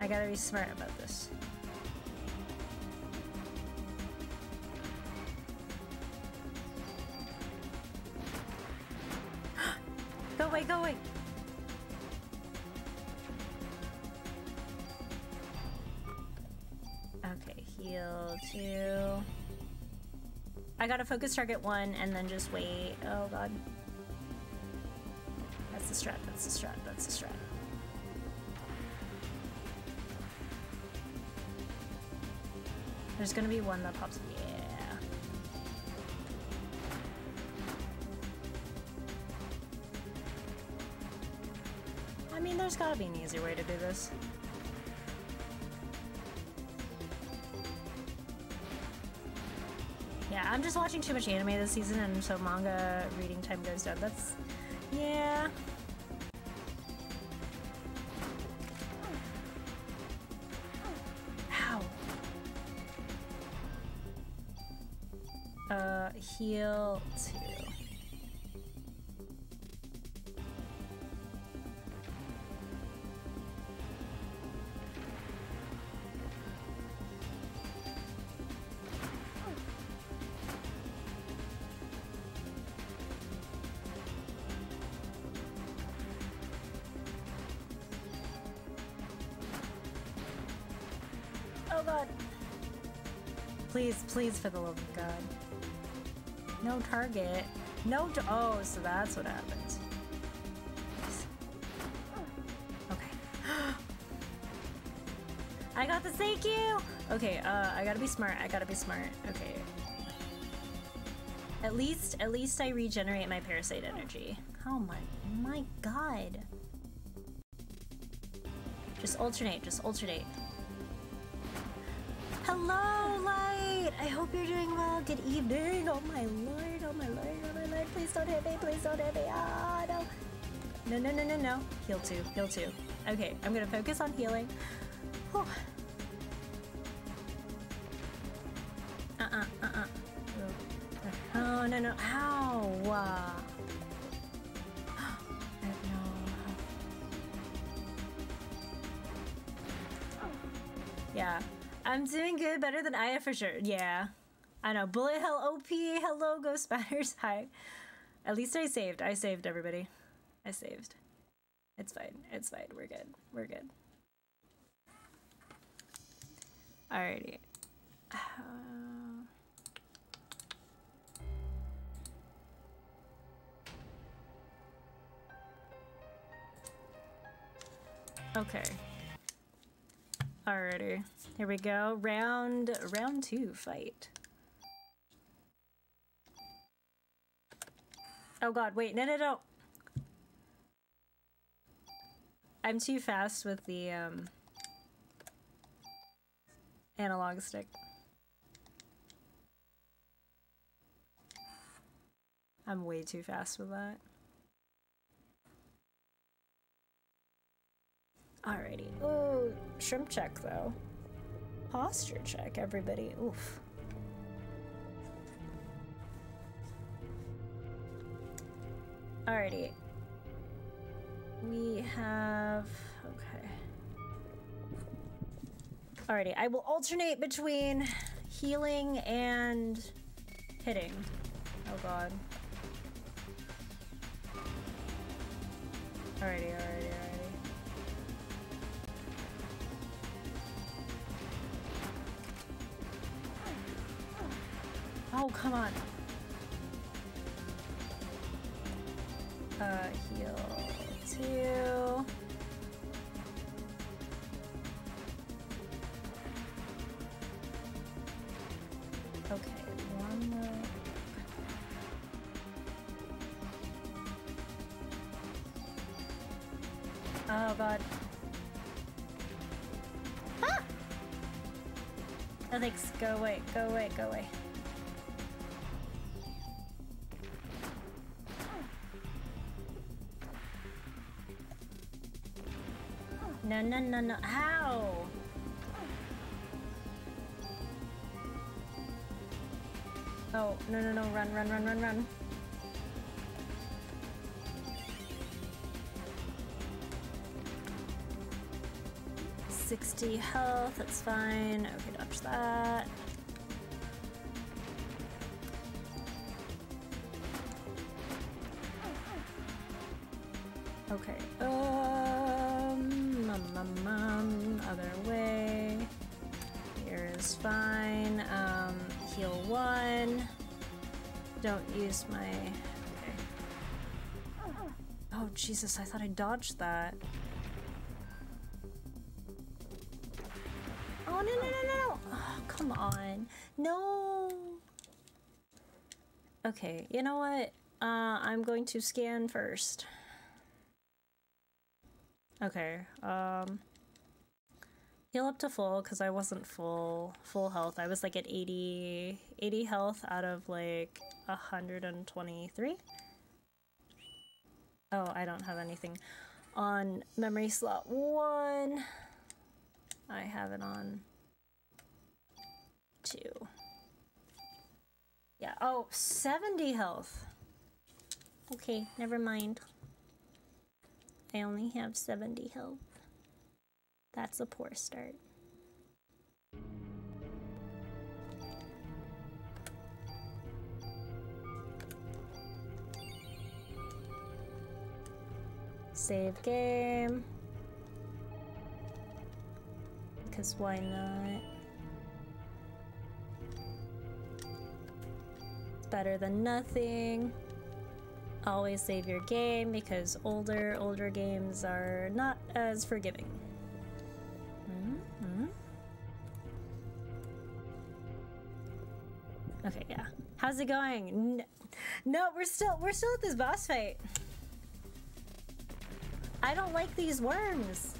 I gotta be smart about this. I gotta focus target one and then just wait. Oh god. That's the strat, that's the strat, that's the strat. There's gonna be one that pops. Yeah. I mean, there's gotta be an easier way to do this. Just watching too much anime this season, and so manga reading time goes down. That's. Please, please, for the love of God. No target. No Oh, so that's what happens. Okay. <gasps> I got the thank you! Okay, uh, I gotta be smart. I gotta be smart. Okay. At least, at least I regenerate my parasite energy. Oh my, my god. Just alternate, just alternate. Good evening. Oh my lord, oh my lord, oh my lord. Please don't hit me, please don't hit me. Ah, no. No, no, no, no, no. Heal two, heal two. Okay, I'm gonna focus on healing. Whew. Uh-uh, uh-uh. Oh, no, no. Ow! Uh. Yeah. I'm doing good, better than Aya for sure. Yeah. I know. Bullet Hell OP, hello, Ghost Spatters, <laughs> hi. At least I saved. I saved everybody. I saved. It's fine. It's fine. We're good. We're good. Alrighty. Uh... <sighs> Okay. Alrighty. Here we go. Round round two fight. Oh god, wait, no no no. I'm too fast with the um analog stick. I'm way too fast with that. Alrighty. Oh, shrimp check though. Posture check, everybody. Oof. Alrighty. We have... Okay. Alrighty, I will alternate between healing and hitting. Oh god. Alrighty, alrighty, alrighty. Oh, come on. Uh, heal two. Okay, one more. Oh god. Oh, thanks. Go away, go away, go away. No, no, no. How? Oh, no, no, no. Run, run, run, run, run. Sixty health. That's fine. Okay, dodge that. Jesus! I thought I dodged that. Oh no no no no! Oh, come on! No. Okay. You know what? Uh, I'm going to scan first. Okay. Um heal up to full because I wasn't full full health. I was like at 80 80 health out of like 123. Oh, I don't have anything on memory slot 1. I have it on 2. Yeah, oh, 70 health. Okay, never mind. I only have 70 health. That's a poor start. Save game. Because why not? It's better than nothing always save your game because older, older games are not as forgiving. Mm -hmm. Okay, yeah. How's it going? No, we're still we're still at this boss fight. I don't like these worms.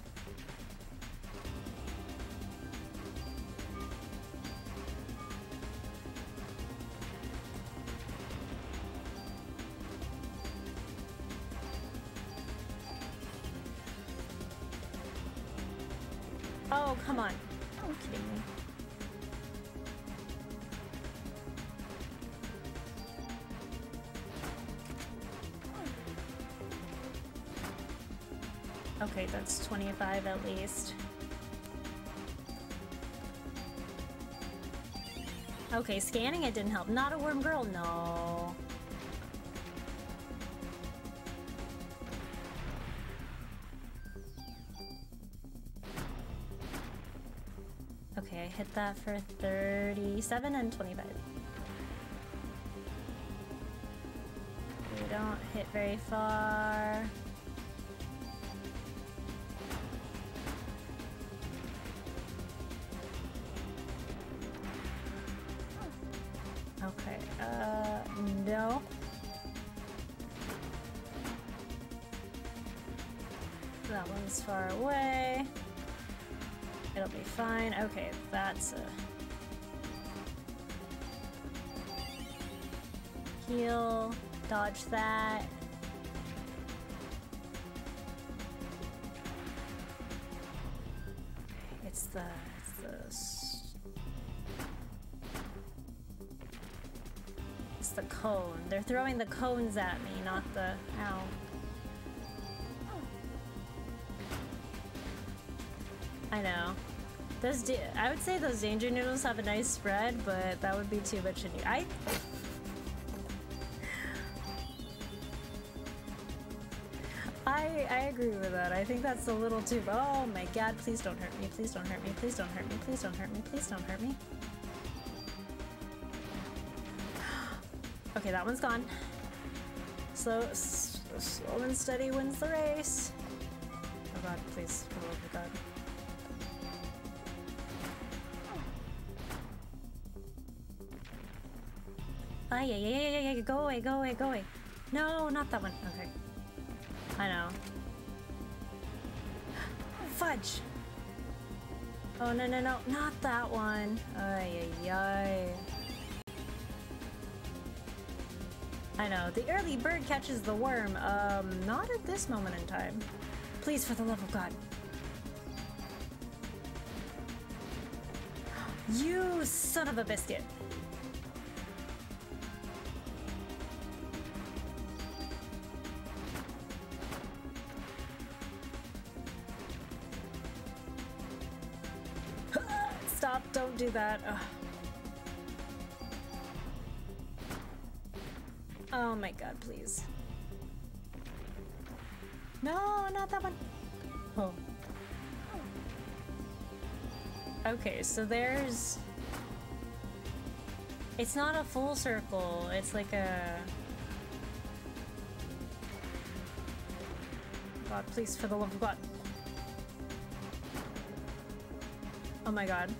Okay, that's 25 at least. Okay, scanning it didn't help. Not a worm girl? No. Okay, I hit that for 37 and 25. We don't hit very far. One's far away. It'll be fine. Okay, that's a... Heal, dodge that. It's the... It's the... It's the cone. They're throwing the cones at me, not the... Ow. Those I would say those danger noodles have a nice spread, but that would be too much in you. I. I I agree with that. I think that's a little too. Oh my god! Please don't hurt me! Please don't hurt me! Please don't hurt me! Please don't hurt me! Please don't hurt me! <gasps> Okay, that one's gone. Slow, slow and steady wins the race. Oh god, please, Oh God. Ah, yeah, yeah, yeah, yeah, yeah, go away, go away, go away. No, not that one. Okay. I know. <gasps> Fudge! Oh, no, no, no, not that one. Ay, ay, ay. I know. The early bird catches the worm. Um, not at this moment in time. Please, for the love of God. <gasps> You son of a biscuit. That. Ugh. Oh my god, please. No, not that one. Oh. Okay, so there's... It's not a full circle, it's like a... God, please, for the love of God. Oh my god.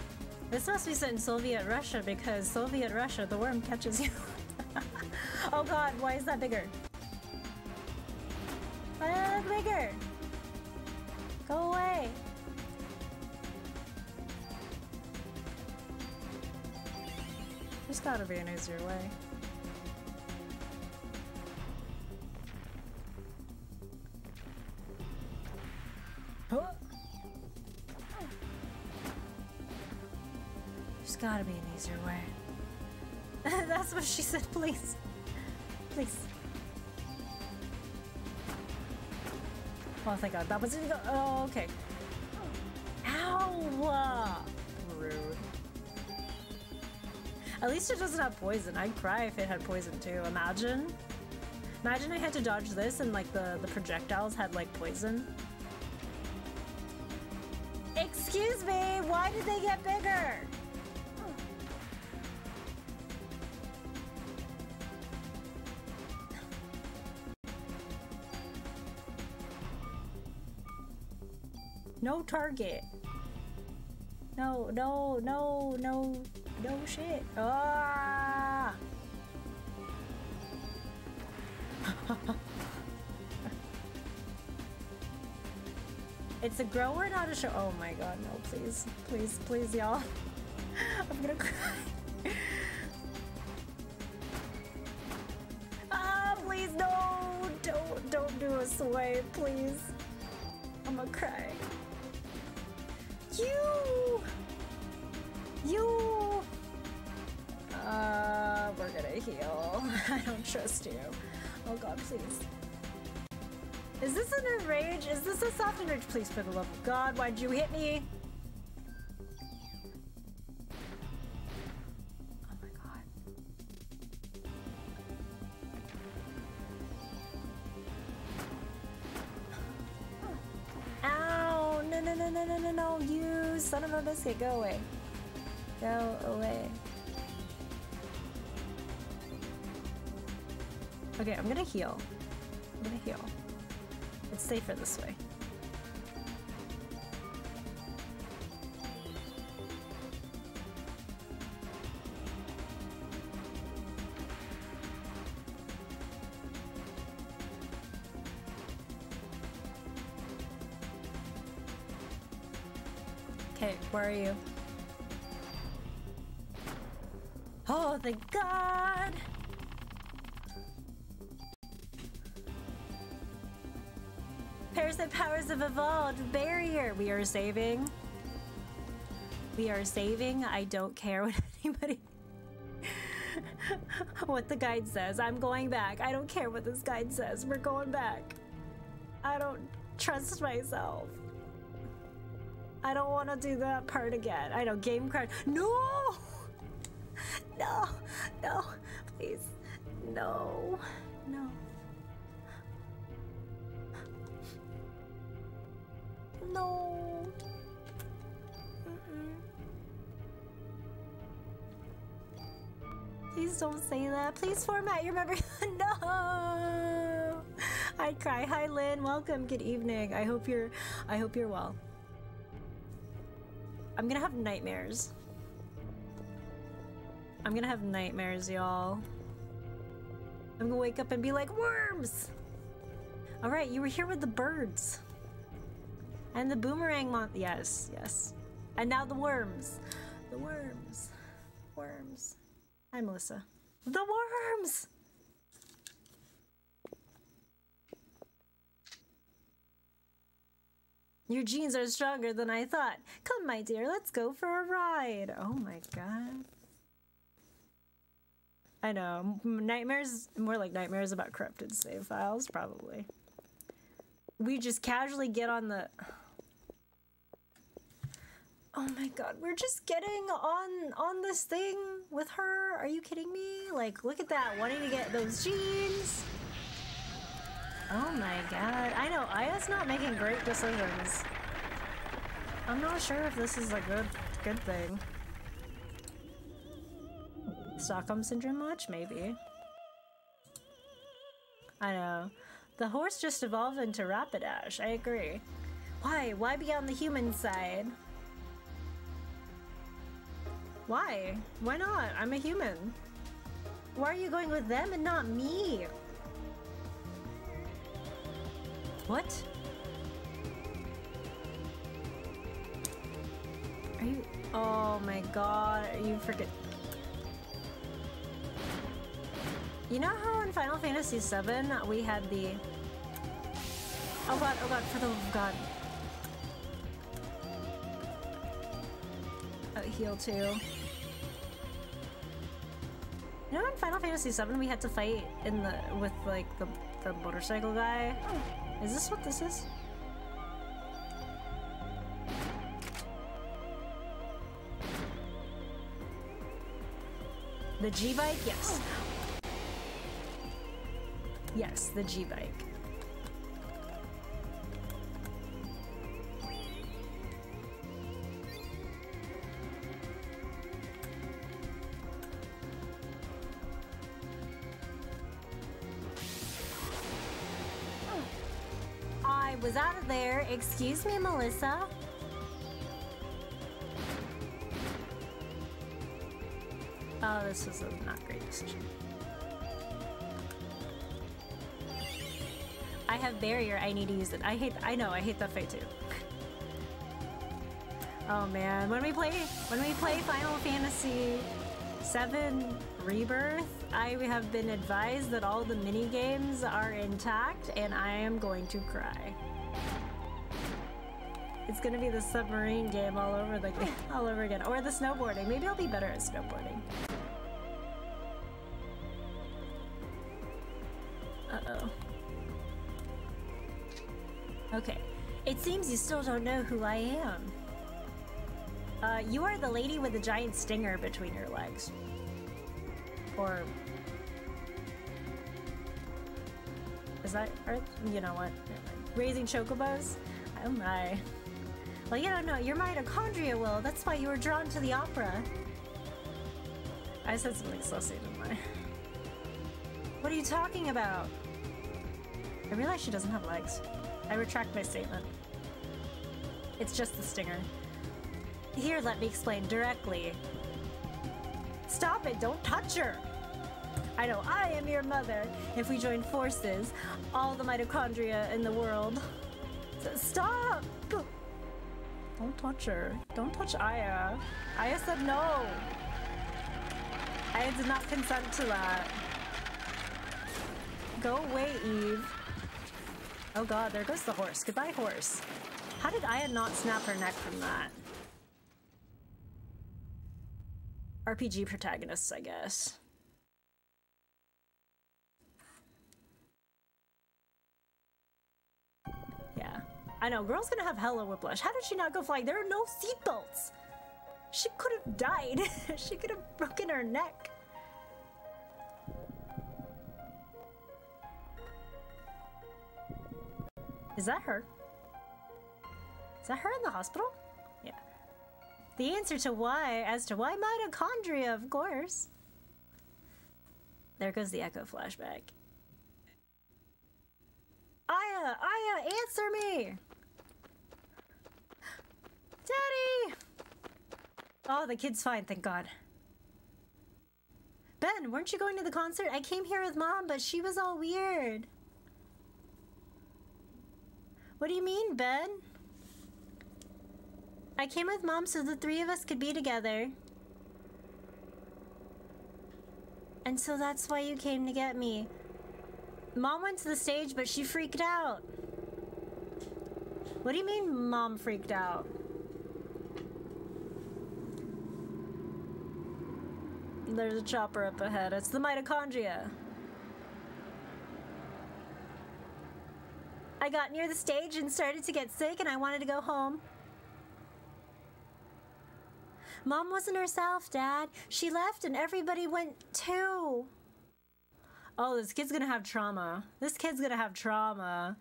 This must be set in Soviet Russia because Soviet Russia, the worm catches you. <laughs> oh god, why is that bigger? Why look bigger? Go away. There's gotta be an easier way. Gotta be an easier way. <laughs> That's what she said, please. Please. Oh, thank god. That was Oh, okay. Ow! Uh, rude. At least it doesn't have poison. I'd cry if it had poison too. Imagine. Imagine I had to dodge this and like the, the projectiles had like poison. Excuse me, why did they get bigger? No target. No, no, no, no, no shit. Ah! <laughs> it's a grower, not a show. Oh my god, no, please. Please, please, y'all. <laughs> I'm gonna cry. <laughs> ah, please, no! Don't, don't do a sway, please. I'm gonna cry. Trust you. Oh god, please. Is this an rage? Is this a soft rage? Please, for the love of God, why'd you hit me? Oh my god. Ow! No, no, no, no, no, no, no, you son of a biscuit, go away. Okay, I'm gonna heal. I'm gonna heal. It's safer this way. Okay, where are you? Oh, thank God! Parasite powers have evolved. Barrier. We are saving. We are saving. I don't care what <laughs> anybody. what the guide says. I'm going back. I don't care what this guide says. We're going back. I don't trust myself. I don't want to do that part again. I know game card. No! <laughs> No! No! Please. No. Please format your memory. <laughs> no. I'd cry. Hi, Lynn. Welcome. Good evening. I hope you're. I hope you're well. I'm gonna have nightmares. I'm gonna have nightmares, y'all. I'm gonna wake up and be like, worms! Alright, you were here with the birds. And the boomerang mon- yes, yes. And now the worms. The worms. Worms. Hi, Melissa. The worms! Your genes are stronger than I thought. Come, my dear, let's go for a ride. Oh my god. I know. Nightmares, more like nightmares about corrupted save files, probably. We just casually get on the. Oh my god, we're just getting on on this thing with her. Are you kidding me? Like, look at that, wanting to get those genes. Oh my god. I know, Aya's not making great decisions. I'm not sure if this is a good good thing. Stockholm Syndrome much? Maybe. I know. The horse just evolved into Rapidash. I agree. Why? Why be on the human side? Why? Why not? I'm a human. Why are you going with them and not me? What? Are you? Oh my god, are you freaking... You know how in Final Fantasy VII we had the... Oh god, oh god, for the love of god. Uh, heal too. You know in Final Fantasy VII we had to fight in the with like the, the motorcycle guy? Is this what this is? The G-Bike? Yes. Yes, the G-Bike. There. Excuse me, Melissa. Oh, this was a not great decision. I have barrier. I need to use it. I hate. I know. I hate that fight too. <laughs> oh man, when we play when we play Final Fantasy VII Rebirth, I have been advised that all the mini games are intact, and I am going to cry. It's gonna be the submarine game all over the <laughs> all over again, or the snowboarding. Maybe I'll be better at snowboarding. Uh oh. Okay. It seems you still don't know who I am. Uh, you are the lady with the giant stinger between your legs. Or... Is that... Or, you know what? Raising chocobos? Oh my. Well, you don't know. You're mitochondria, Will. That's why you were drawn to the opera. I said something saucy, didn't I? What are you talking about? I realize she doesn't have legs. I retract my statement. It's just the stinger. Here, let me explain directly. Stop it! Don't touch her! I know I am your mother. If we join forces, all the mitochondria in the world. Stop! Don't touch her. Don't touch Aya. Aya said no. Aya did not consent to that. Go away, Eve. Oh god, there goes the horse. Goodbye, horse. How did Aya not snap her neck from that? RPG protagonists, I guess. I know, girl's gonna have hella whiplash. How did she not go flying? There are no seatbelts! She could have died. <laughs> she could have broken her neck. Is that her? Is that her in the hospital? Yeah. The answer to why, as to why mitochondria, of course. There goes the echo flashback. Aya! Aya, answer me! Daddy! Oh, the kid's fine, thank God. Ben, weren't you going to the concert? I came here with mom, but she was all weird. What do you mean, Ben? I came with mom so the three of us could be together. And so that's why you came to get me. Mom went to the stage, but she freaked out. What do you mean, mom freaked out? There's a chopper up ahead. It's the mitochondria. I got near the stage and started to get sick and I wanted to go home. Mom wasn't herself, Dad. She left and everybody went too. Oh, this kid's gonna have trauma. This kid's gonna have trauma.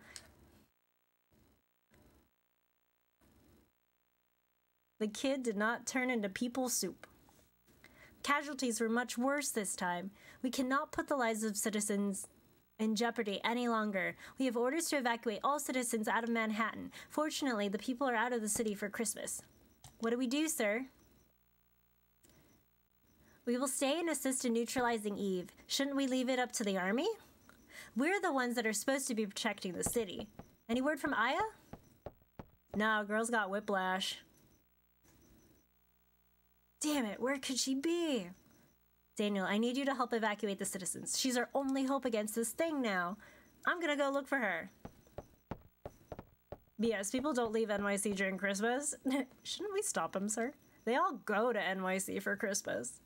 The kid did not turn into people soup. Casualties were much worse this time. We cannot put the lives of citizens in jeopardy any longer. We have orders to evacuate all citizens out of Manhattan. Fortunately, the people are out of the city for Christmas. What do we do, sir? We will stay and assist in neutralizing Eve. Shouldn't we leave it up to the army? We're the ones that are supposed to be protecting the city. Any word from Aya? No, girl's got whiplash. Damn it, where could she be? Daniel, I need you to help evacuate the citizens. She's our only hope against this thing now. I'm gonna go look for her. Yes, people don't leave NYC during Christmas. <laughs> Shouldn't we stop them, sir? They all go to NYC for Christmas.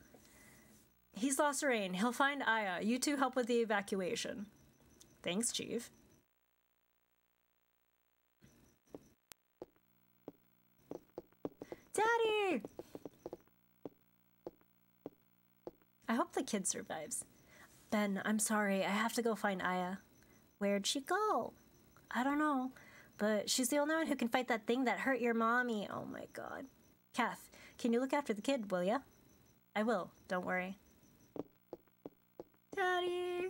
He's lost rain. He'll find Aya. You two help with the evacuation. Thanks, Chief. Daddy! I hope the kid survives. Ben, I'm sorry. I have to go find Aya. Where'd she go? I don't know. But she's the only one who can fight that thing that hurt your mommy. Oh my god. Kath, can you look after the kid, will ya? I will. Don't worry. Daddy!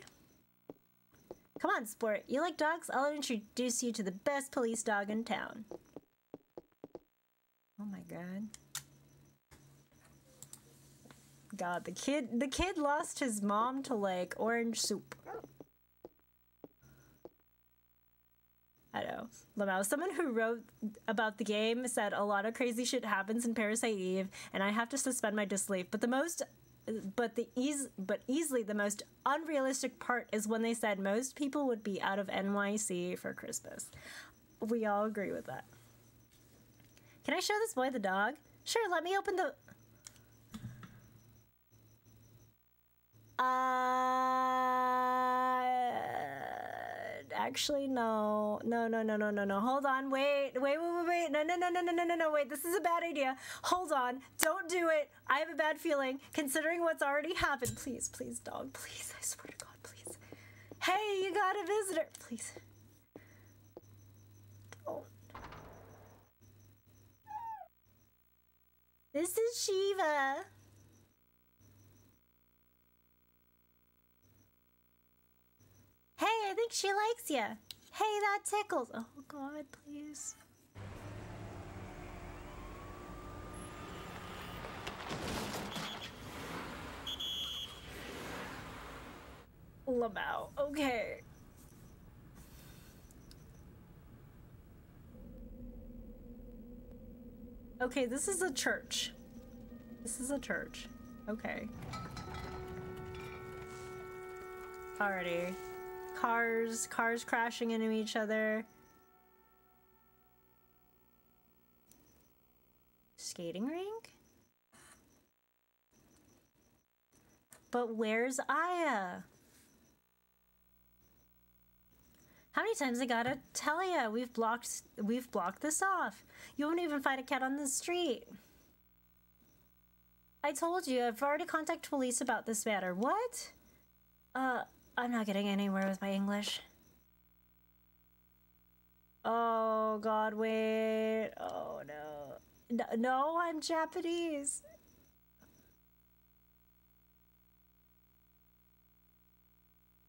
Come on, sport. You like dogs? I'll introduce you to the best police dog in town. Oh my god. God, the kid the kid lost his mom to like orange soup. I know. Lamau, someone who wrote about the game said a lot of crazy shit happens in Parasite Eve, and I have to suspend my disbelief. But the most but the ease but easily the most unrealistic part is when they said most people would be out of NYC for Christmas. We all agree with that. Can I show this boy the dog? Sure, let me open the Uh, actually no. No, no, no, no, no, no. Hold on. Wait, wait, wait, wait, wait. No, no, no, no, no, no, no, no. Wait, this is a bad idea. Hold on. Don't do it. I have a bad feeling considering what's already happened. Please, please, dog. Please. I swear to God, please. Hey, you got a visitor. Please. Don't. This is Shiva. Hey, I think she likes you. Hey, that tickles. Oh, God, please. Lamau. Okay. Okay, this is a church. This is a church. Okay. Alrighty. Cars, cars crashing into each other. Skating rink? But where's Aya? How many times I gotta tell ya? We've blocked we've blocked this off. You won't even find a cat on the street. I told you, I've already contacted police about this matter. What? Uh, I'm not getting anywhere with my English. Oh god, wait. Oh no. No, no I'm Japanese.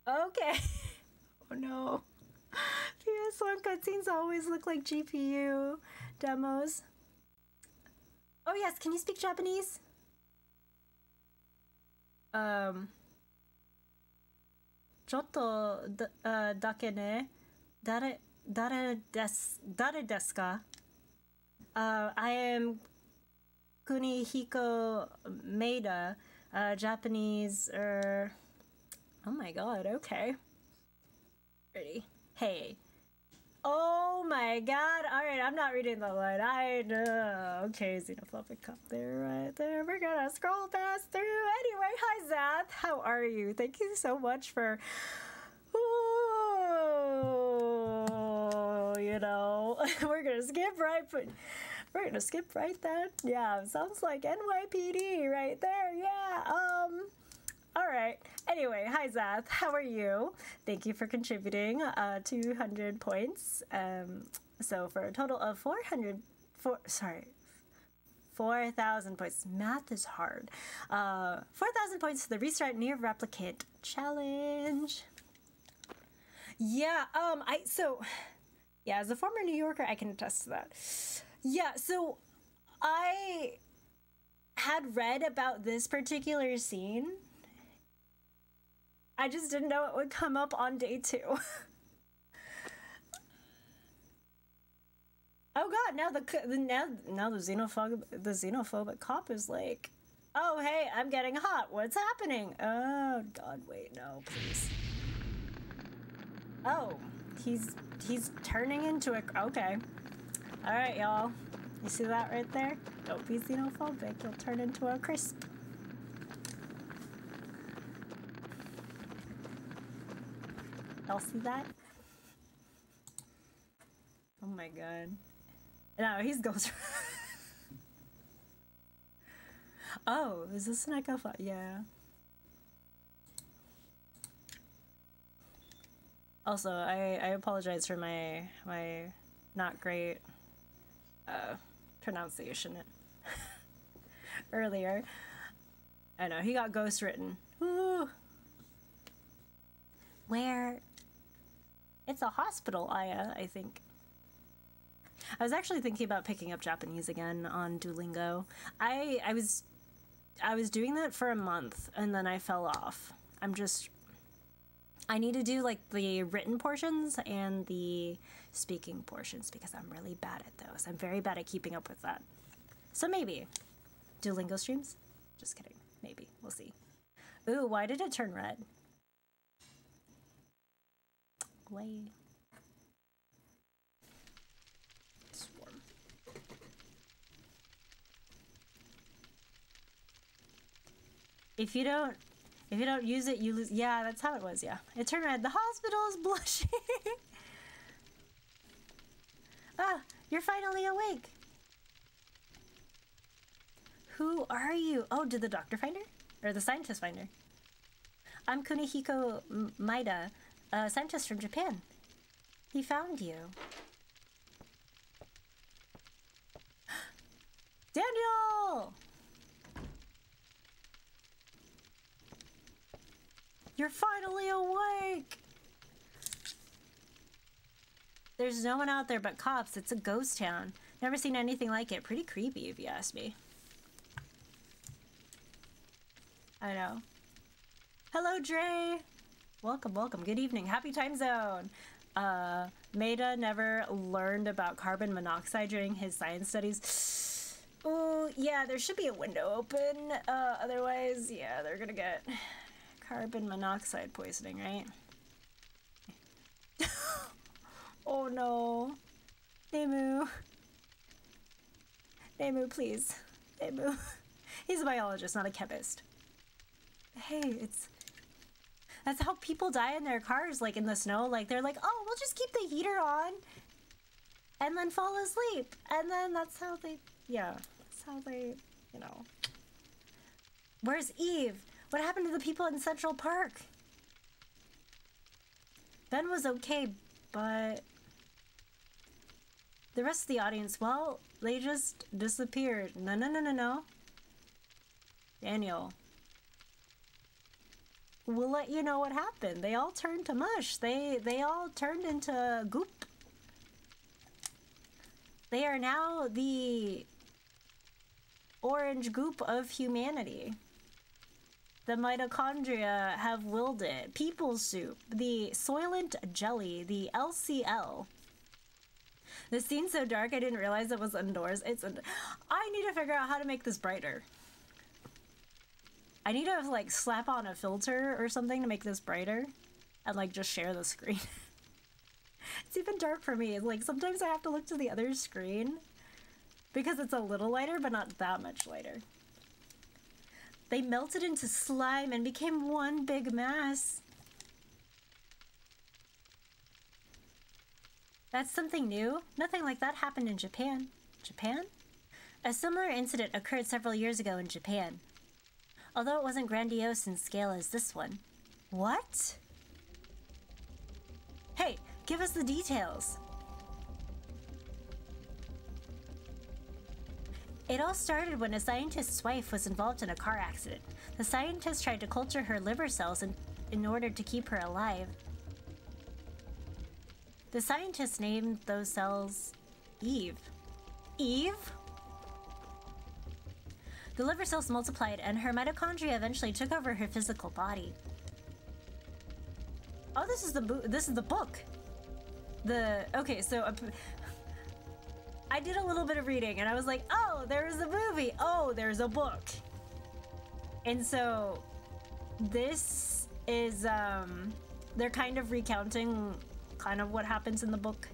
Okay. <laughs> oh no. PS1 cutscenes always look like GPU demos. Oh yes, can you speak Japanese? Um. ちょっとだだけね。誰、誰です、誰ですか、uh, ?I am Kunihiko Maeda, a uh, Japanese, er, oh my god, okay. Ready? Hey. Oh my god. Alright, I'm not reading the line. I know. Okay, xenophobic cop there, right there. We're gonna scroll past through. Anyway, hi Zath. How are you? Thank you so much for. You know, <laughs> we're gonna skip right, but we're gonna skip right then. Yeah, sounds like NYPD right there. Yeah. Um. All right. Anyway, hi Zath. How are you? Thank you for contributing uh, 200 points. Um, so for a total of 400, four, sorry, 4,000 points. Math is hard. Uh, 4,000 points to the Restart NieR Replicant Challenge. Yeah, um, I, so, yeah, as a former New Yorker, I can attest to that. Yeah, so I had read about this particular scene I just didn't know it would come up on day two. oh god, now the now now the xenophobic the xenophobic cop is like, "Oh, hey, I'm getting hot. What's happening?" Oh god, wait, no, please. Oh, he's he's turning into a okay. All right, y'all. You see that right there? Don't be xenophobic. You'll turn into a crisp. Y'all see that? Oh my god. No, he's Ghost. <laughs> oh, is this an echo file? Yeah. Also, I, I apologize for my my not great uh, pronunciation <laughs> earlier. I know, he got ghost written. Ooh. Where it's a hospital, Aya, I think. I was actually thinking about picking up Japanese again on Duolingo. I I was I was doing that for a month and then I fell off. I'm just I need to do like the written portions and the speaking portions because I'm really bad at those. I'm very bad at keeping up with that. So maybe Duolingo streams? Just kidding. Maybe. We'll see. Ooh, why did it turn red? If you don't If you don't use it, you lose. Yeah, that's how it was. Yeah. It turned red. The hospital is <laughs> blushing. ah, you're finally awake. Who are you? Oh, did the doctor find her? Or the scientist find her? I'm Kunihiko Maeda, Uh, a scientist from Japan. He found you. <gasps> Daniel! You're finally awake! There's no one out there but cops. It's a ghost town. Never seen anything like it. Pretty creepy, if you ask me. I know. Hello, Dre! Welcome, welcome. Good evening. Happy time zone. Uh, Maeda never learned about carbon monoxide during his science studies. <sighs> Oh, yeah, there should be a window open. Uh, otherwise, yeah, they're gonna get carbon monoxide poisoning, right? <laughs> oh no. Nemu. Nemu, please. Nemu. <laughs> He's a biologist, not a chemist. Hey, it's that's how people die in their cars, like in the snow. Like they're like, oh, we'll just keep the heater on and then fall asleep. And then that's how they, yeah, that's how they, you know. Where's Eve? What happened to the people in Central Park? Ben was okay, but the rest of the audience, well, they just disappeared. No, no, no, no, no. Daniel, we'll let you know what happened. They all turned to mush. They they all turned into goop. They are now the orange goop of humanity. The mitochondria have willed it. People soup, the soylent jelly, the LCL. The scene's so dark I didn't realize it was indoors. It's. I need to figure out how to make this brighter. I need to like slap on a filter or something to make this brighter and like just share the screen. <laughs> it's even dark for me. Like sometimes I have to look to the other screen because it's a little lighter but not that much lighter. They melted into slime and became one big mass. That's something new. Nothing like that happened in Japan. Japan? A similar incident occurred several years ago in Japan although it wasn't grandiose in scale as this one. What? Hey, give us the details. It all started when a scientist's wife was involved in a car accident. The scientist tried to culture her liver cells in, in order to keep her alive. The scientist named those cells Eve. Eve? The liver cells multiplied, and her mitochondria eventually took over her physical body. Oh, this is the this is the book. The okay, so uh, I did a little bit of reading, and I was like, oh, there's a movie. Oh, there's a book. And so this is um, they're kind of recounting kind of what happens in the book,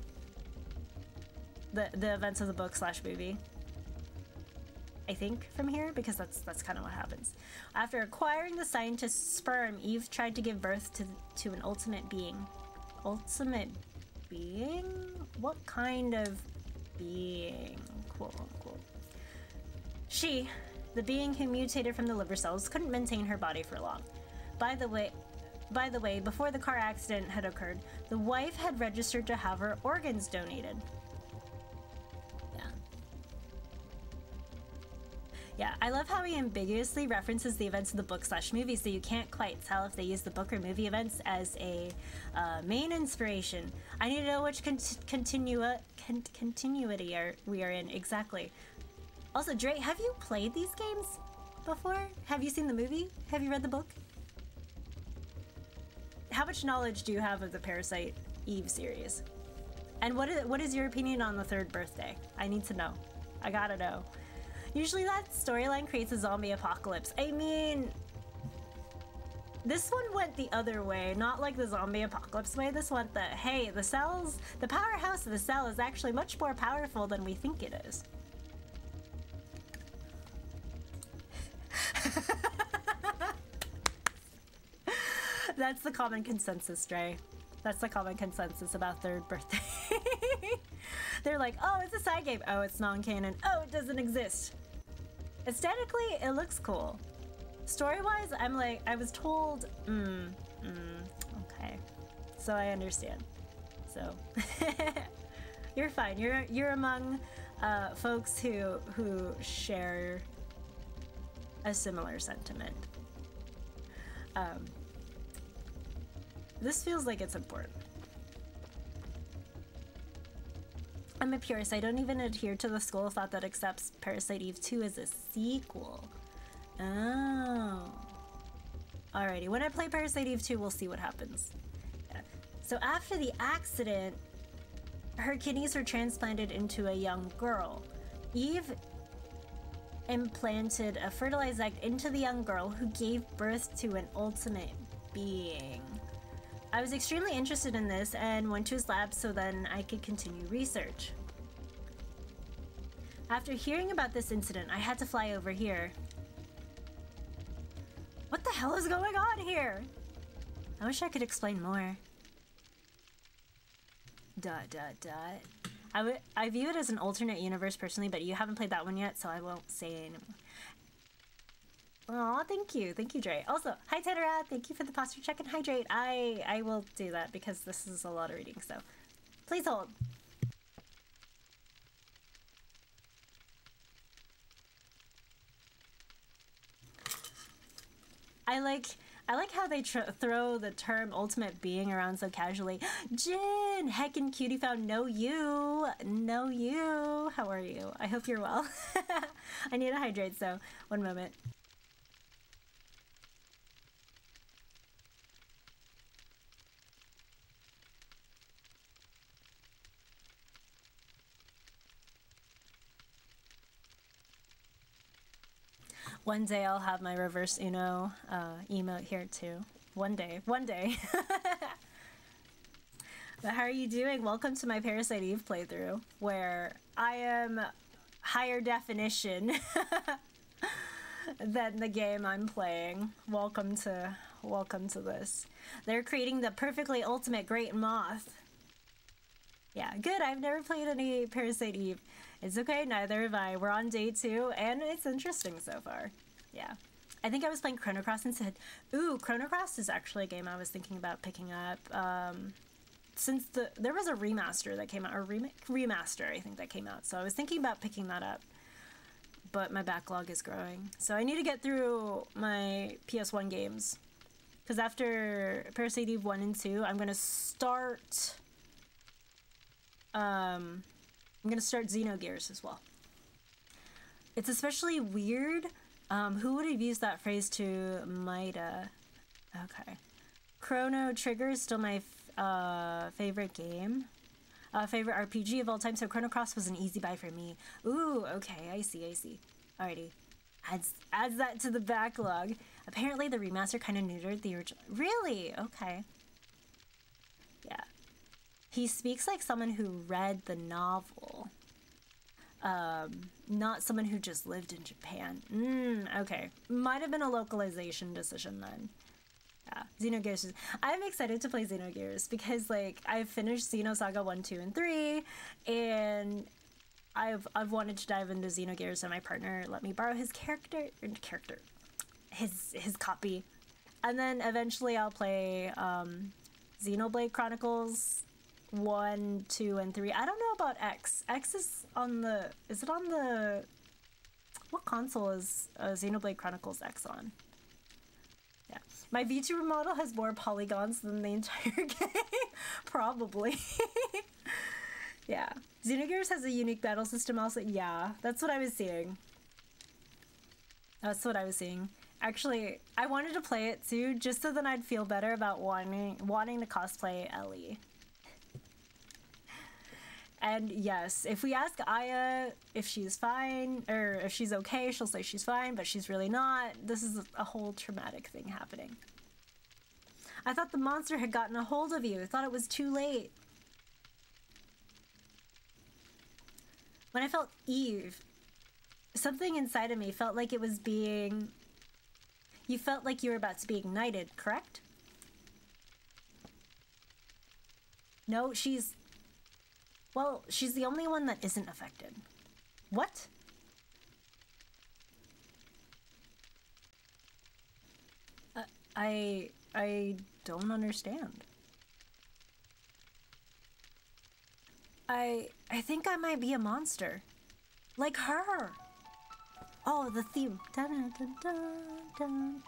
the the events of the book slash movie. I think, from here, because that's that's kind of what happens. After acquiring the scientist's sperm, Eve tried to give birth to, to an ultimate being. Ultimate being? What kind of being? Quote unquote. She, the being who mutated from the liver cells, couldn't maintain her body for long. By the way, by the way, before the car accident had occurred, the wife had registered to have her organs donated. Yeah, I love how he ambiguously references the events of the book slash movie, so you can't quite tell if they use the book or movie events as a uh, main inspiration. I need to know which con- continua- con- continuity are we are in exactly. Also, Dre, have you played these games before? Have you seen the movie? Have you read the book? How much knowledge do you have of the Parasite Eve series? And what is, what is your opinion on the third birthday? I need to know. I gotta know. Usually that storyline creates a zombie apocalypse. I mean, this one went the other way, not like the zombie apocalypse way. This went the, hey, the cells, the powerhouse of the cell is actually much more powerful than we think it is. <laughs> that's the common consensus, Dre. That's the common consensus about third birthday. <laughs> They're like, oh, it's a side game. Oh, it's non-canon. Oh, it doesn't exist. Aesthetically, it looks cool. Story-wise, I'm like, I was told, mm, mm, okay. So I understand. So <laughs> you're fine. You're you're among uh, folks who who share a similar sentiment. Um, this feels like it's important. I'm a purist. I don't even adhere to the school of thought that accepts Parasite Eve 2 as a sequel. Oh. Alrighty, when I play Parasite Eve 2, we'll see what happens. Yeah. So after the accident, her kidneys were transplanted into a young girl. Eve implanted a fertilized egg into the young girl who gave birth to an ultimate being. I was extremely interested in this and went to his lab so then I could continue research. After hearing about this incident, I had to fly over here. What the hell is going on here? I wish I could explain more. Dot dot dot. I would I view it as an alternate universe personally, but you haven't played that one yet, so I won't say anymore. Oh, thank you. Thank you, Dre. Also, hi Tedera, thank you for the posture check and hydrate. I I will do that because this is a lot of reading, so please hold. I like I like how they throw the term ultimate being around so casually. <gasps> Jin, heckin' cutie found no you, no you. How are you? I hope you're well. <laughs> I need to hydrate, so one moment. One day I'll have my reverse Uno uh, emote here too. One day. One day. <laughs> but how are you doing? Welcome to my Parasite Eve playthrough, where I am higher definition <laughs> than the game I'm playing. Welcome to welcome to this. They're creating the perfectly ultimate great moth. Yeah, good. I've never played any Parasite Eve. It's okay, neither have I. We're on day two, and it's interesting so far. Yeah. I think I was playing Chrono Cross and said, ooh, Chrono Cross is actually a game I was thinking about picking up. Um, since the there was a remaster that came out, remake, remaster, I think that came out. So I was thinking about picking that up. But my backlog is growing. So I need to get through my PS1 games. Because after Parasite Eve 1 and 2, I'm going to start... Um, I'm gonna start Xenogears as well. It's especially weird. Um, who would have used that phrase to Mida? Okay. Chrono Trigger is still my uh, favorite game. Uh, favorite RPG of all time, so Chrono Cross was an easy buy for me. Ooh, okay, I see, I see. Alrighty. Adds, adds that to the backlog. Apparently the remaster kind of neutered the original. Really? Okay. He speaks like someone who read the novel. Um, not someone who just lived in Japan. Mm, okay. Might have been a localization decision then. Yeah, Xenogears. I'm excited to play Xenogears because, like, I've finished Xenosaga 1, 2, and 3, and I've, I've wanted to dive into Xenogears, and my partner let me borrow his character, character, his, his copy. And then eventually I'll play um, Xenoblade Chronicles one, two, and three. I don't know about X. X is on the. Is it on the? What console is uh, Xenoblade Chronicles X on? Yeah, my VTuber model has more polygons than the entire <laughs> game, probably. <laughs> yeah, Xenogears has a unique battle system. Also, yeah, that's what I was seeing. That's what I was seeing. Actually, I wanted to play it too, just so then I'd feel better about wanting wanting to cosplay Ellie. And yes, if we ask Aya if she's fine or if she's okay, she'll say she's fine, but she's really not. This is a whole traumatic thing happening. I thought the monster had gotten a hold of you. I thought it was too late. When I felt Eve, something inside of me felt like it was being. You felt like you were about to be ignited, correct? No, she's. Well, she's the only one that isn't affected. What? Uh, I. I don't understand. I. I think I might be a monster. Like her! Oh, the theme. Dun, dun, dun,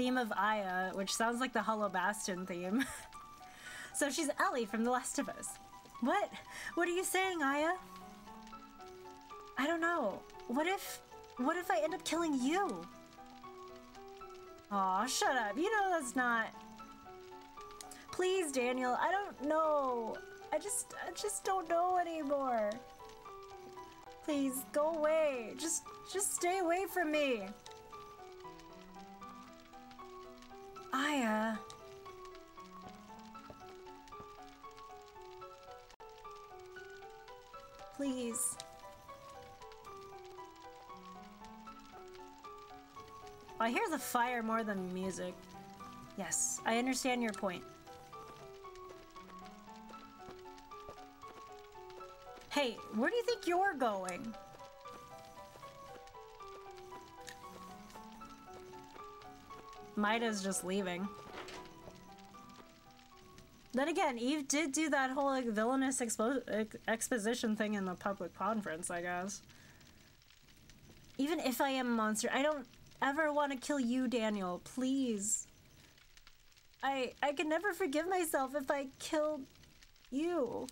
theme of Aya, which sounds like the Hollow Bastion theme. <laughs> so she's Ellie from The Last of Us. What? What are you saying, Aya? I don't know. What if... What if I end up killing you? Aw, shut up. You know that's not... Please, Daniel, I don't know. I just... I just don't know anymore. Please, go away. Just... Just stay away from me. Aya. Please. I hear the fire more than music. Yes, I understand your point. Hey, where do you think you're going? Maeda's just leaving. Then again, Eve did do that whole like villainous expo ex exposition thing in the public conference, I guess. Even if I am a monster, I don't ever want to kill you, Daniel. Please. I I can never forgive myself if I killed you.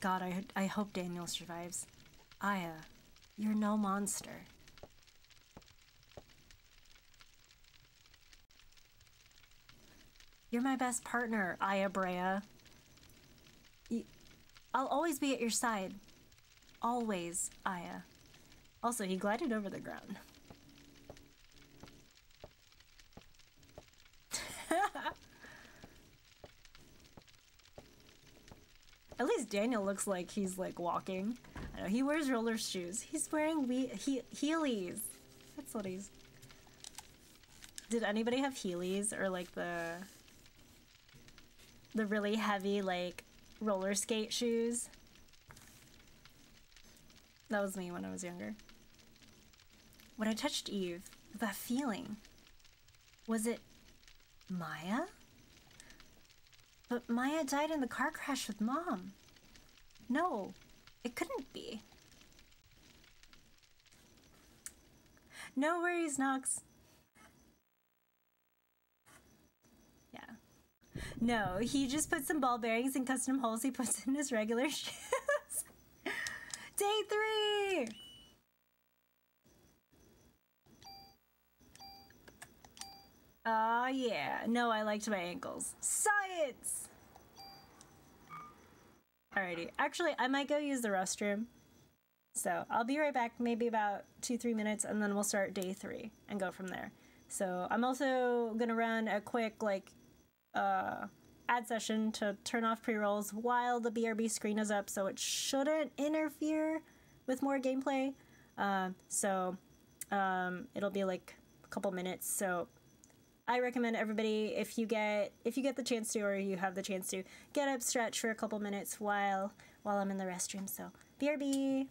God, I I hope Daniel survives. Aya. You're no monster. You're my best partner, Aya Brea. I'll always be at your side. Always, Aya. Also, he glided over the ground. <laughs> At least Daniel looks like he's like walking. Know he wears roller shoes. He's wearing we he Heelys. That's what he's. Did anybody have Heelys or like the the really heavy like roller skate shoes? That was me when I was younger. When I touched Eve, that feeling, was it Maya? But Maya died in the car crash with Mom. No, it couldn't be. No worries, Nox. Yeah. No, he just put some ball bearings and custom holes he puts in his regular <laughs> shoes. Day three! Oh yeah. No, I liked my ankles. Science! Alrighty. Actually, I might go use the restroom. So I'll be right back, maybe about two, three minutes, and then we'll start day three and go from there. So I'm also gonna run a quick like uh, ad session to turn off pre-rolls while the BRB screen is up, so it shouldn't interfere with more gameplay. Uh, so um, it'll be like a couple minutes. So I recommend everybody if you get if you get the chance to or you have the chance to get up, stretch for a couple minutes while while I'm in the restroom. So BRB.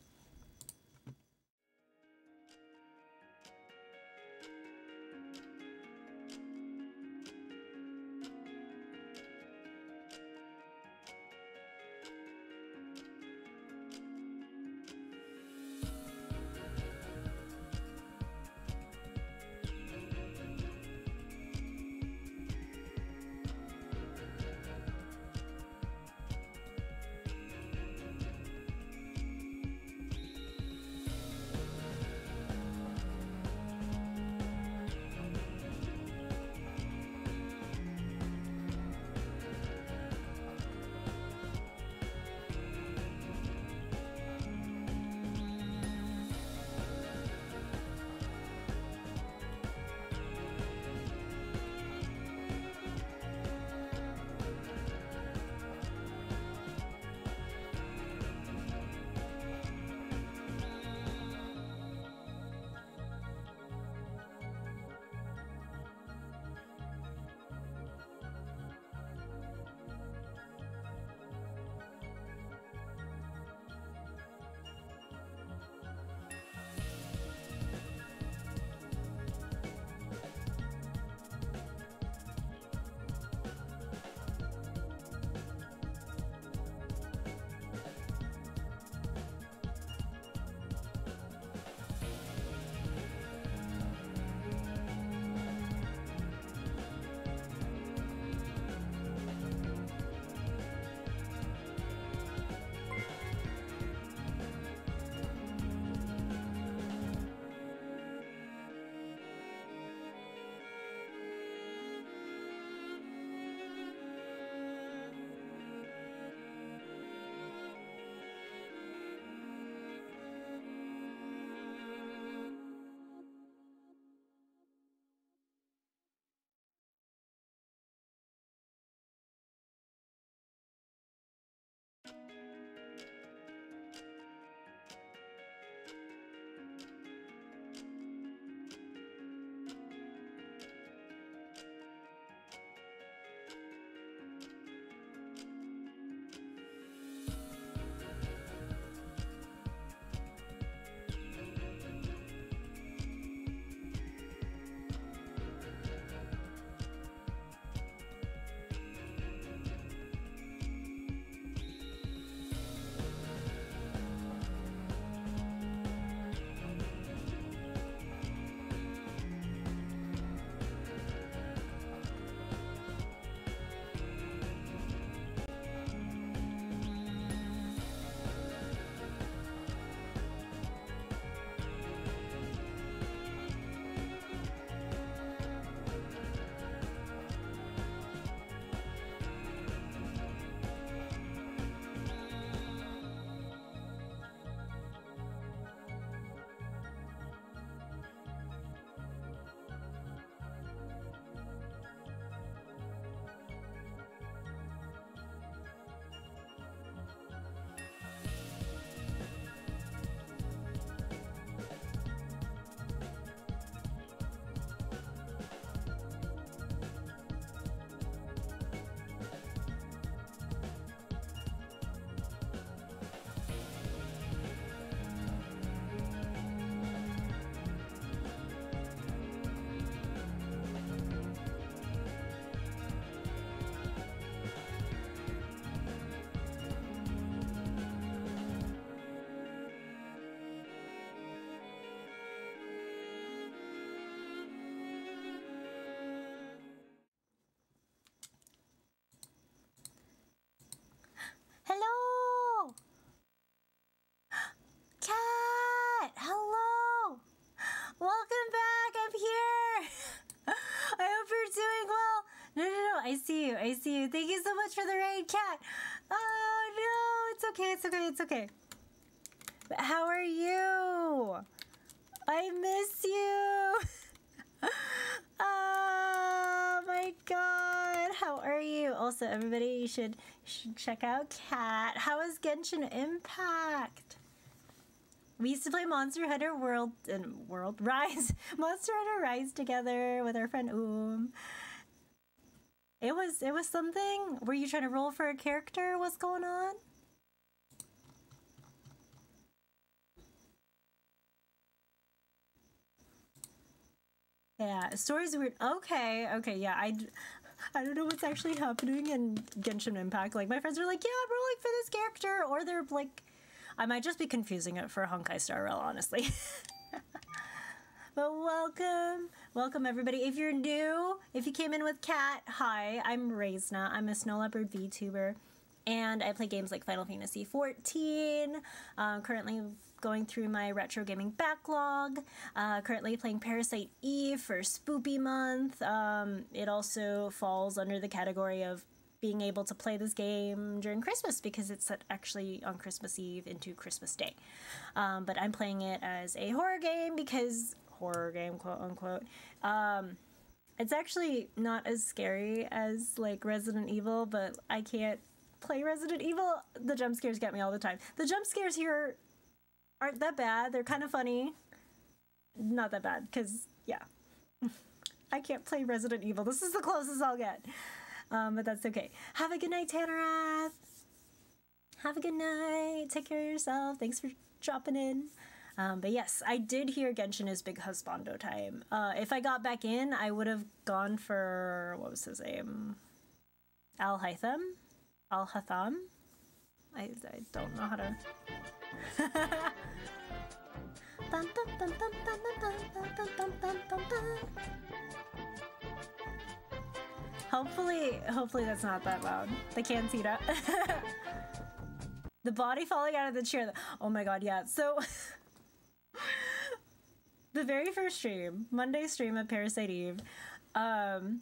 I see you. I see you. Thank you so much for the raid, cat. Oh no, it's okay. It's okay. It's okay. But how are you? I miss you. <laughs> oh my god. How are you? Also, everybody, you should, should check out Cat. How is Genshin Impact? We used to play Monster Hunter World and World <laughs> Rise, Monster Hunter Rise together with our friend Oom. It was it was something. Were you trying to roll for a character? What's going on? Yeah, stories weird. Okay, okay, yeah. I, I don't know what's actually happening in Genshin Impact. Like my friends are like, yeah, I'm rolling for this character, or they're like, I might just be confusing it for Honkai Star Rail, honestly. <laughs> but welcome, welcome everybody. If you're new, if you came in with Cat, hi, I'm Reizna. I'm a Snow Leopard VTuber, and I play games like Final Fantasy 14. Uh, currently going through my retro gaming backlog. Uh, currently playing Parasite Eve for Spoopy Month. Um, it also falls under the category of being able to play this game during Christmas because it's actually on Christmas Eve into Christmas Day. Um, but I'm playing it as a horror game because horror game, quote unquote. Um, it's actually not as scary as like Resident Evil, but I can't play Resident Evil. The jump scares get me all the time. The jump scares here aren't that bad. They're kind of funny. Not that bad, because, yeah. <laughs> I can't play Resident Evil. This is the closest I'll get. Um, but that's okay. Have a good night, Tanarath. Have a good night. Take care of yourself. Thanks for dropping in. Um, but yes, I did hear Genshin is big husbando time. Uh, if I got back in, I would have gone for what was his name? Al Haitham? Al Hatham? I, I don't know how to. hopefully, hopefully that's not that loud. The that. the body falling out of the chair. Oh my god, yeah. So, the very first stream, Monday stream of Parasite Eve, um,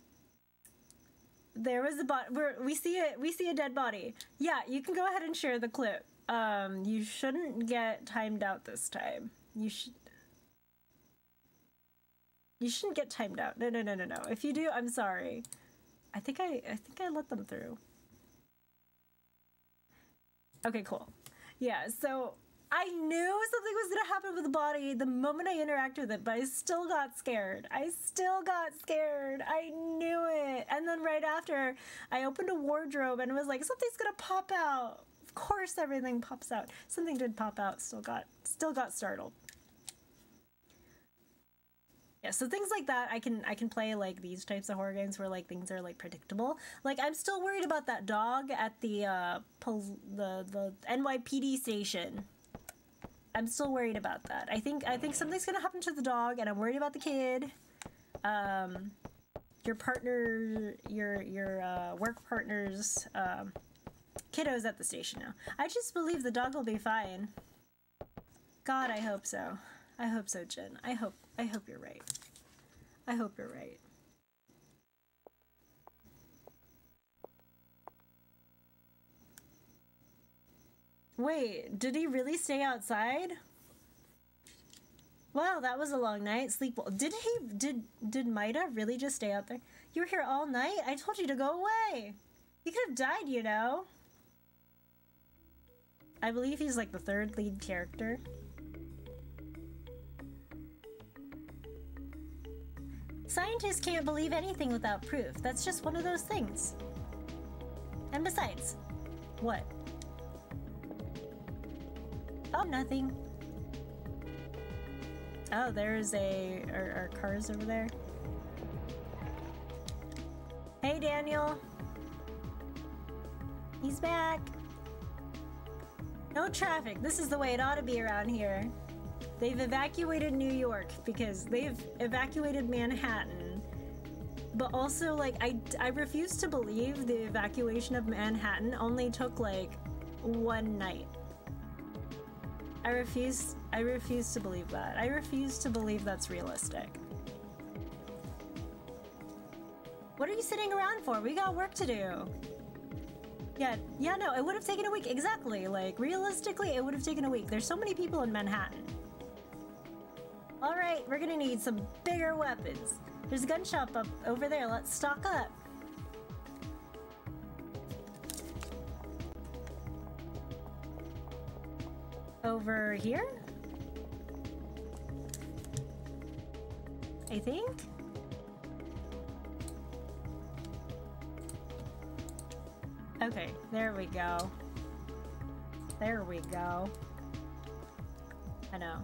there was a bot. We see it. We see a dead body. Yeah, you can go ahead and share the clip. Um, you shouldn't get timed out this time. You should. You shouldn't get timed out. No, no, no, no, no. If you do, I'm sorry. I think I, I think I let them through. Okay, cool. Yeah, so I knew something was gonna happen with the body the moment I interacted with it, but I still got scared. I still got scared. I knew it. And then right after, I opened a wardrobe and it was like, something's gonna pop out. Of course everything pops out. Something did pop out, still got still got startled. Yeah, so things like that I can I can play like these types of horror games where like things are like predictable. Like I'm still worried about that dog at the uh the the NYPD station I'm still worried about that. I think I think something's gonna happen to the dog, and I'm worried about the kid. Um, your partner, your your uh, work partner's um, kiddo's at the station now. I just believe the dog will be fine. God, I hope so. I hope so, Jen. I hope I hope you're right. I hope you're right. Wait, did he really stay outside? Wow, that was a long night. Sleep well. Did he did did Maeda really just stay out there? You were here all night? I told you to go away. He could have died, you know. I believe he's like the third lead character. Scientists can't believe anything without proof. That's just one of those things. And besides, what? Oh, nothing. Oh, there's a... Are cars over there? Hey, Daniel. He's back. No traffic. This is the way it ought to be around here. They've evacuated New York because they've evacuated Manhattan. But also, like, I, I refuse to believe the evacuation of Manhattan only took, like, one night. I refuse I refuse to believe that. I refuse to believe that's realistic. What are you sitting around for? We got work to do. Yeah, yeah, no, it would have taken a week. Exactly. Like, realistically, it would have taken a week. There's so many people in Manhattan. All right, we're gonna need some bigger weapons. There's a gun shop up over there. Let's stock up. Over here? I think? Okay, there we go. There we go. I know.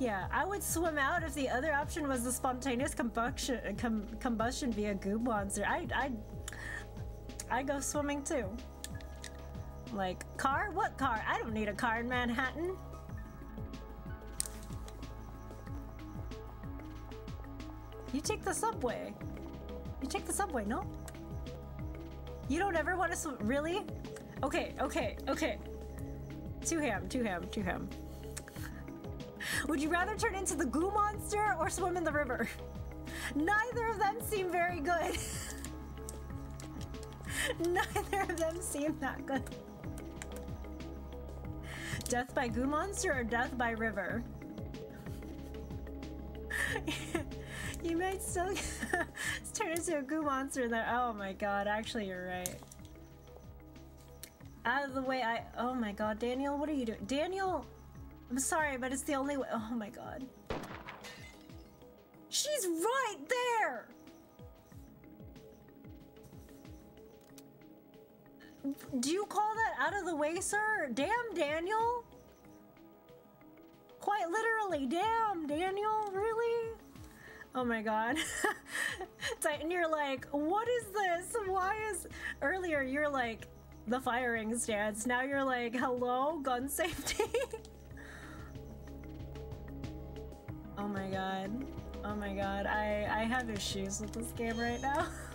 Yeah, I would swim out if the other option was the spontaneous combustion com combustion via goo monster. I I I go swimming too. Like car? What car? I don't need a car in Manhattan. You take the subway. You take the subway, no? You don't ever want to? Really? Okay, okay, okay. Two ham, two ham, two ham. Would you rather turn into the goo monster or swim in the river? Neither of them seem very good. <laughs> Neither of them seem that good. Death by goo monster or death by river? <laughs> you might still <laughs> turn into a goo monster there. Oh my god, actually you're right. Out of the way, I- oh my god, Daniel, what are you doing? Daniel, I'm sorry, but it's the only way- oh my god. She's right there! Do you call that out of the way, sir? Damn, Daniel! Quite literally, damn, Daniel, really? Oh my god. <laughs> Titan, you're like, what is this? Why is... Earlier, you're like, the firing stance. Now you're like, hello, gun safety? <laughs> oh my god. Oh my god. I, I have issues with this game right now. <laughs>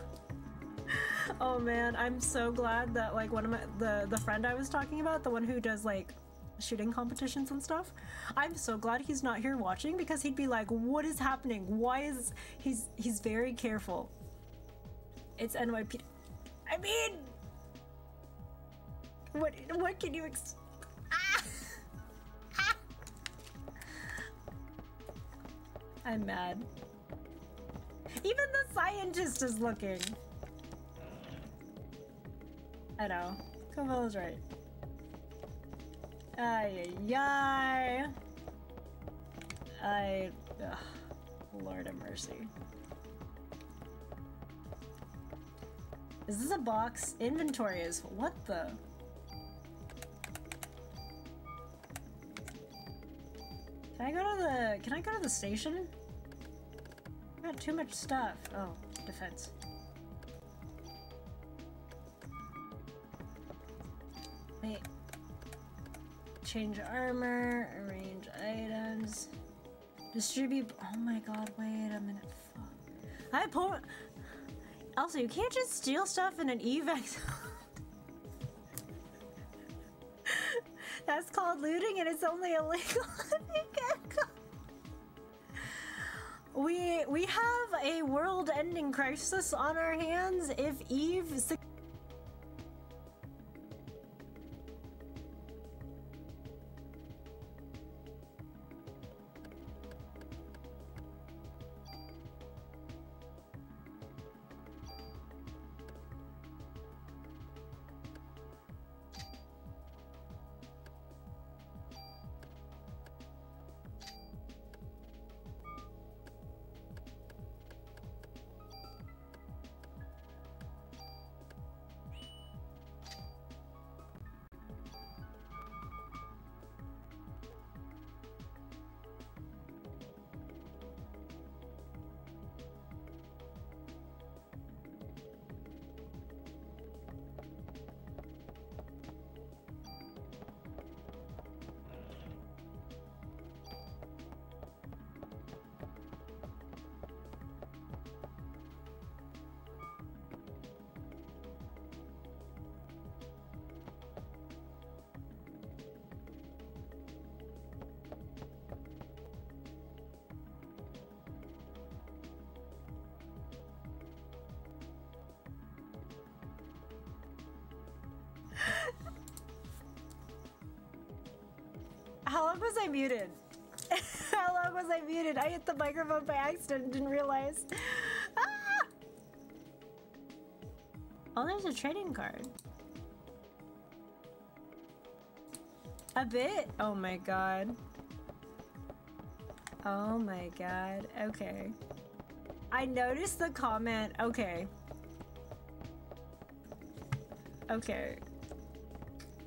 oh man, I'm so glad that like one of my the the friend I was talking about, the one who does like shooting competitions and stuff. I'm so glad he's not here watching because he'd be like, "What is happening? Why is he's he's very careful." It's NYP. I mean, what what can you ex? <laughs> I'm mad. Even the scientist is looking. I know. Is right. Ay, ay, ay. I... Ugh, Lord of mercy. Is this a box? Inventory is... What the... Can I go to the... Can I go to the station? I got too much stuff. Oh, defense. Wait. Change armor, arrange items, distribute. Oh my god, wait a minute. Fuck. I pull. Also, you can't just steal stuff in an evac. <laughs> That's called looting and it's only illegal <laughs> if you. We we have a world-ending crisis on our hands if Eve muted? <laughs> How long was I muted? I hit the microphone by accident didn't realize. Ah! Oh, there's a trading card. A bit? Oh my god. Oh my god. Okay. I noticed the comment. Okay. Okay.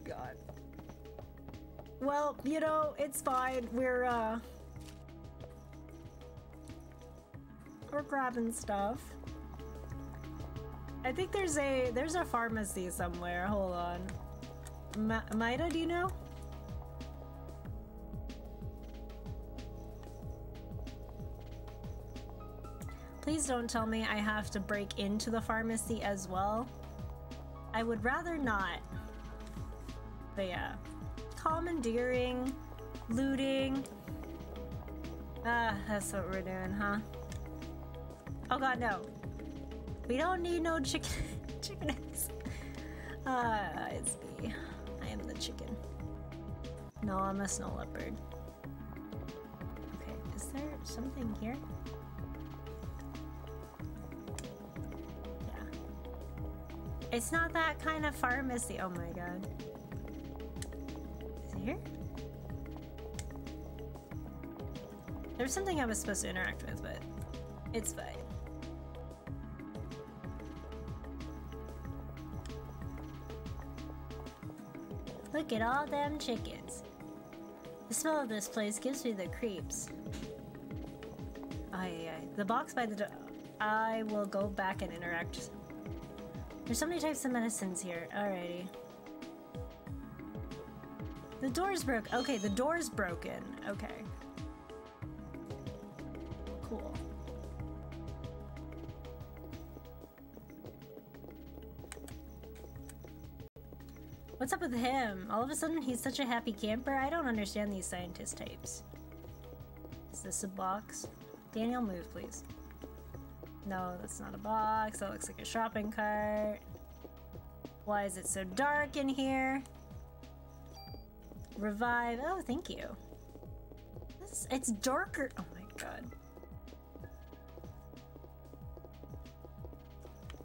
God. Well, you know, it's fine. We're, uh... We're grabbing stuff. I think there's a there's a pharmacy somewhere. Hold on. Ma Maeda, do you know? Please don't tell me I have to break into the pharmacy as well. I would rather not. But yeah. Commandeering, looting. Ah, that's what we're doing, huh? Oh god, no. We don't need no chicken <laughs> chicken eggs. Uh, it's me. I am the chicken. No, I'm a snow leopard. Okay, is there something here? Yeah. It's not that kind of pharmacy. Oh my god. Here? There's something I was supposed to interact with, but it's fine. Look at all them chickens. The smell of this place gives me the creeps. Aye, aye. The box by the door. I will go back and interact there's so many types of medicines here. Alrighty. The door's broke. Okay, the door's broken. Okay. Cool. What's up with him? All of a sudden he's such a happy camper? I don't understand these scientist types. Is this a box? Daniel, move please. No, that's not a box. That looks like a shopping cart. Why is it so dark in here? Revive. Oh, thank you. It's, it's darker. Oh my god.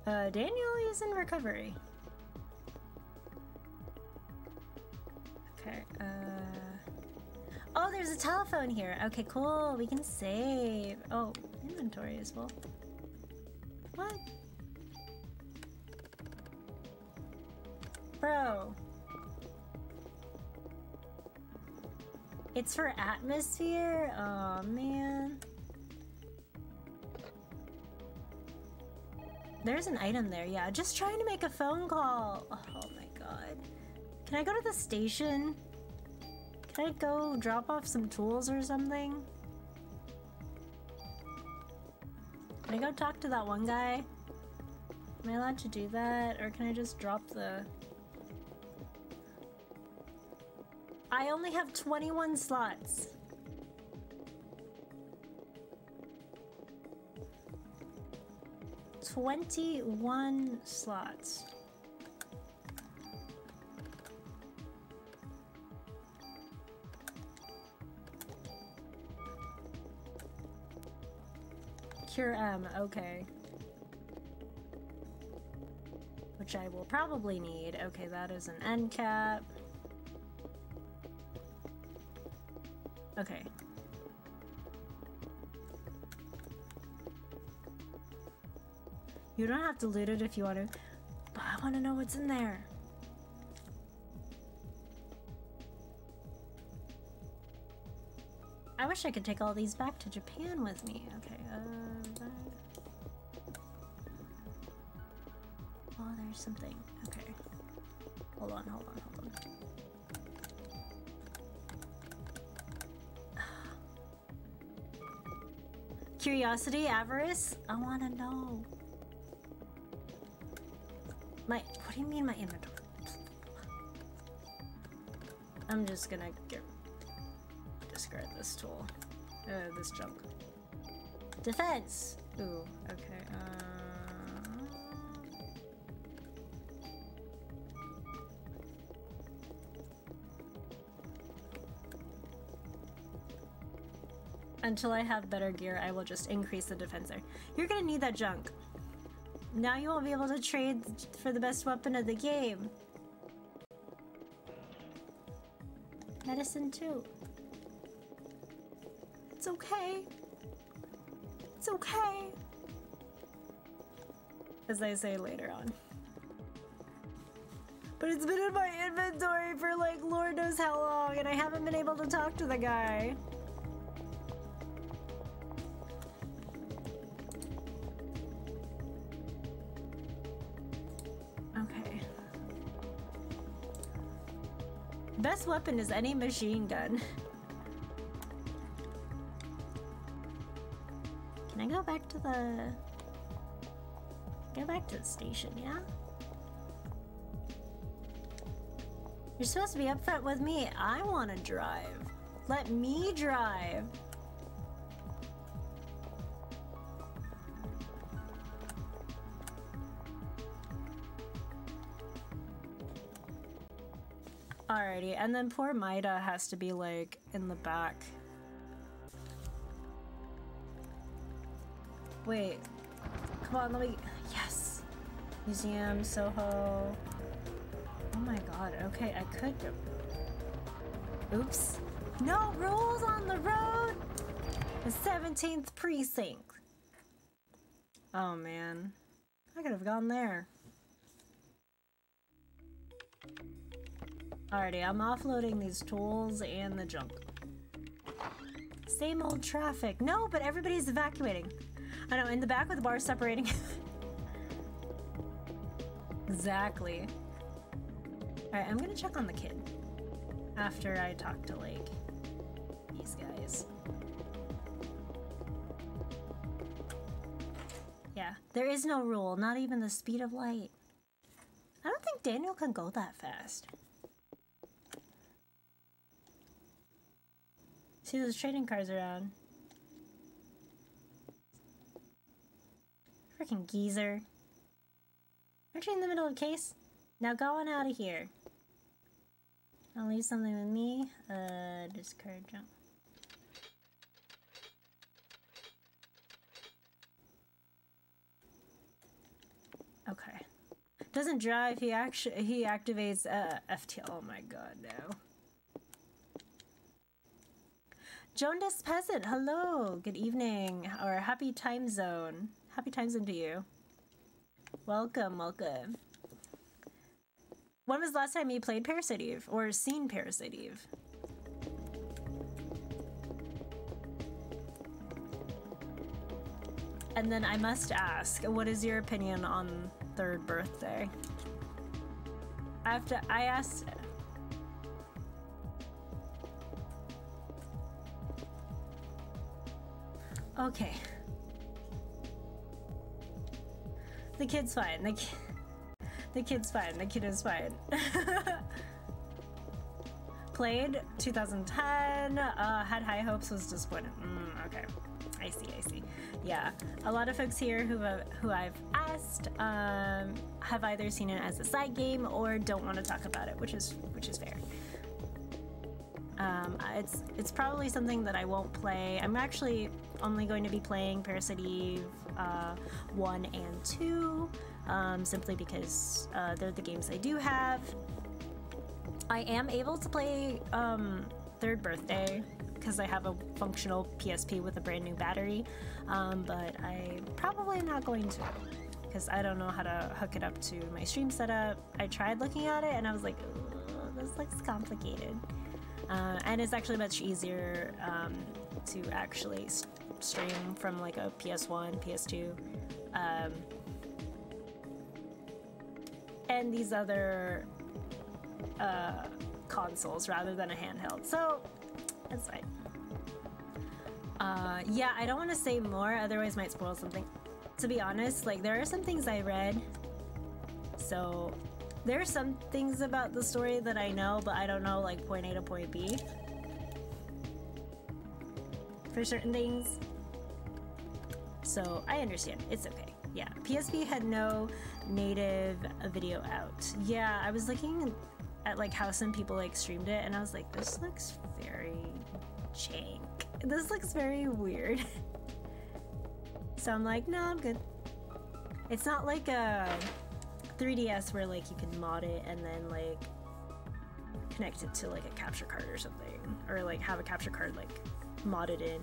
Uh, Daniel is in recovery. Okay, uh... Oh, there's a telephone here. Okay, cool. We can save. Oh, inventory as well. What? Bro. It's for atmosphere? Oh man. There's an item there, yeah. Just trying to make a phone call. Oh my god. Can I go to the station? Can I go drop off some tools or something? Can I go talk to that one guy? Am I allowed to do that? Or can I just drop the... I only have 21 slots. Twenty-one slots. Cure M, okay. Which I will probably need. Okay, that is an end cap. Okay. You don't have to loot it if you want to, but I want to know what's in there. I wish I could take all these back to Japan with me. Okay, uh... Oh, there's something. Okay. Hold on, hold on, hold on. Curiosity, avarice? I wanna know. My, what do you mean my inventory? I'm just gonna get discard this tool. Uh, this junk. Defense! Ooh, okay, uh... Until I have better gear, I will just increase the defense You're gonna need that junk. Now you won't be able to trade for the best weapon of the game. Medicine too. It's okay. It's okay. As I say later on. But it's been in my inventory for like Lord knows how long and I haven't been able to talk to the guy. Best weapon is any machine gun. Can I go back to the... Go back to the station, yeah? You're supposed to be upfront with me. I want to drive. Let me drive. Alrighty, and then poor Maeda has to be like in the back. Wait. Come on, let me... Yes! Museum, Soho... Oh my god, okay, I could. Oops. No rules on the road! The 17th precinct. Oh man. I could have gone there. Alrighty, I'm offloading these tools and the junk. Same old traffic. No, but everybody's evacuating. I know, in the back with the bars separating. <laughs> exactly. Alright, I'm gonna check on the kid. After I talk to, like, these guys. Yeah, there is no rule, not even the speed of light. I don't think Daniel can go that fast. See those trading cars around. Freaking geezer. Aren't you in the middle of a case? Now go on out of here. I'll leave something with me. Uh, discard jump. Okay. Doesn't drive. He actually he activates uh, FTL. Oh my god, no. Jonas Peasant, hello, good evening, or happy time zone. Happy time zone to you. Welcome, welcome. When was the last time you played Parasite Eve or seen Parasite Eve? And then I must ask, what is your opinion on third birthday? I have to, I asked, okay. The kid's fine, the kid, the kid's fine. The kid is fine. <laughs> Played 2010. Uh, had high hopes. Was disappointed. Mm, okay. I see. I see. Yeah, a lot of folks here who who I've asked um, have either seen it as a side game or don't want to talk about it, which is which is fair. Um, it's it's probably something that I won't play. I'm actually only going to be playing Parasite Eve uh, 1 and 2 um, simply because uh, they're the games I do have. I am able to play um, Third Birthday because I have a functional PSP with a brand new battery, um, but I'm probably not going to because I don't know how to hook it up to my stream setup. I tried looking at it and I was like, this looks complicated. Uh, and it's actually much easier um, to actually stream from like a PS1, PS2. Um, and these other uh, consoles rather than a handheld. So that's fine. Uh, yeah, I don't want to say more, otherwise might spoil something. To be honest, like there are some things I read, so there are some things about the story that I know, but I don't know like point A to point B. For certain things. So I understand, it's okay. Yeah, PSP had no native video out. Yeah, I was looking at like how some people like streamed it and I was like, this looks very jank. this looks very weird. <laughs> so I'm like, no, I'm good. It's not like a 3DS where like you can mod it and then like connect it to like a capture card or something, or like have a capture card like modded in.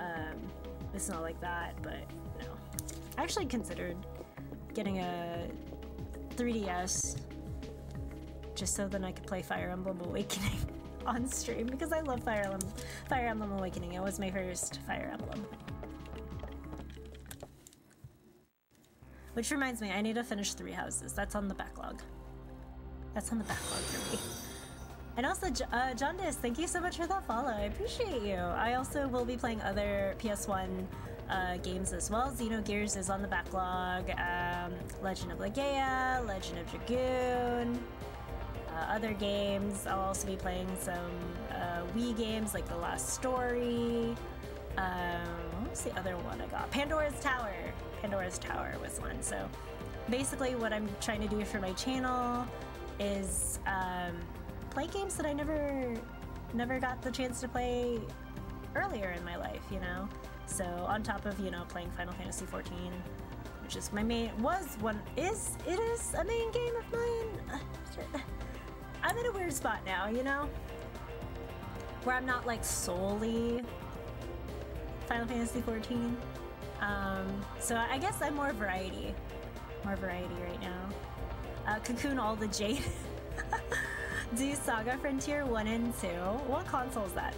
Um, it's not like that, but no. I actually considered getting a 3DS just so then I could play Fire Emblem Awakening <laughs> on stream because I love Fire Emblem, Fire Emblem Awakening. It was my first Fire Emblem. Which reminds me, I need to finish Three Houses. That's on the backlog. That's on the backlog for me. And also, uh, Jaundice, thank you so much for that follow. I appreciate you. I also will be playing other PS1 uh, games as well. Xenogears is on the backlog. Um, Legend of Legaia, Legend of Dragoon, uh, other games. I'll also be playing some uh, Wii games like The Last Story. Um, what was the other one I got? Pandora's Tower. Pandora's Tower was one. So basically, what I'm trying to do for my channel is um, play games that I never never got the chance to play earlier in my life. You know. So on top of you know playing Final Fantasy 14, which is my main was one is it is a main game of mine. <sighs> I'm in a weird spot now, you know, where I'm not like solely Final Fantasy 14. Um, so I guess I'm more variety, more variety right now. Uh, Cocoon all the Jade. <laughs> Do Saga Frontier 1 and 2. What console is that?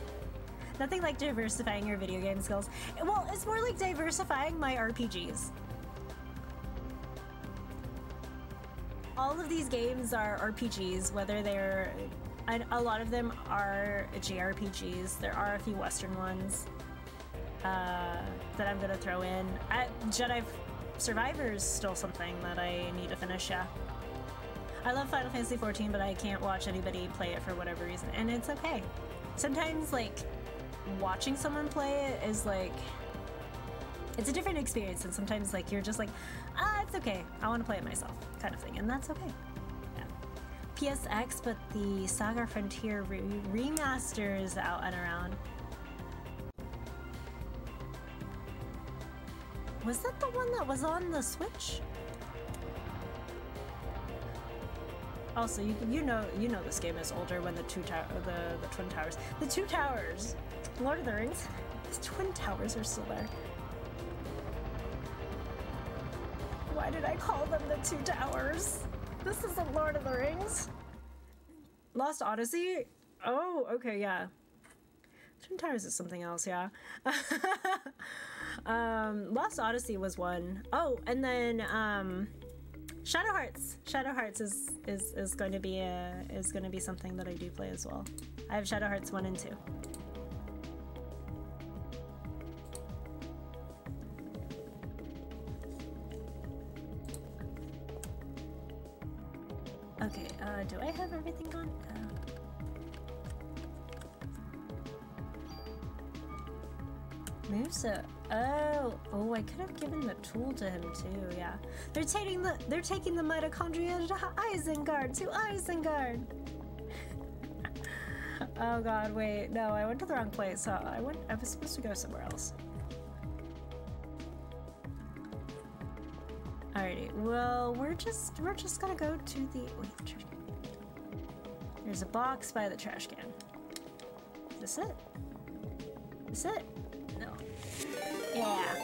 Nothing like diversifying your video game skills. Well, it's more like diversifying my RPGs. All of these games are RPGs, whether they're. A lot of them are JRPGs. There are a few Western ones uh, that I'm gonna throw in. I, Jedi Survivor's still something that I need to finish, yeah. I love Final Fantasy XIV, but I can't watch anybody play it for whatever reason, and it's okay. Sometimes, like, watching someone play it is like it's a different experience and sometimes like you're just like ah it's okay i want to play it myself kind of thing and that's okay psx but the saga frontier re remaster is out and around was that the one that was on the switch also you, you know you know this game is older when the two tower the, the twin towers the two towers Lord of the Rings. These twin towers are still there. Why did I call them the two towers? This isn't Lord of the Rings. Lost Odyssey? Oh, okay, yeah. Twin Towers is something else, yeah. <laughs> um, Lost Odyssey was one. Oh, and then um, Shadow Hearts. Shadow Hearts is is is going to be a is going to be something that I do play as well. I have Shadow Hearts one and two. Okay, uh, do I have everything gone? Uh, Musa. Oh, oh! I could have given the tool to him too. Yeah, they're taking the they're taking the mitochondria to Isengard to Isengard. <laughs> oh God! Wait, no, I went to the wrong place. So I went. I was supposed to go somewhere else. Alrighty, well, we're just we're just gonna go to the wait, the trash can. There's a box by the trash can. Is this it? Is this it? Yeah.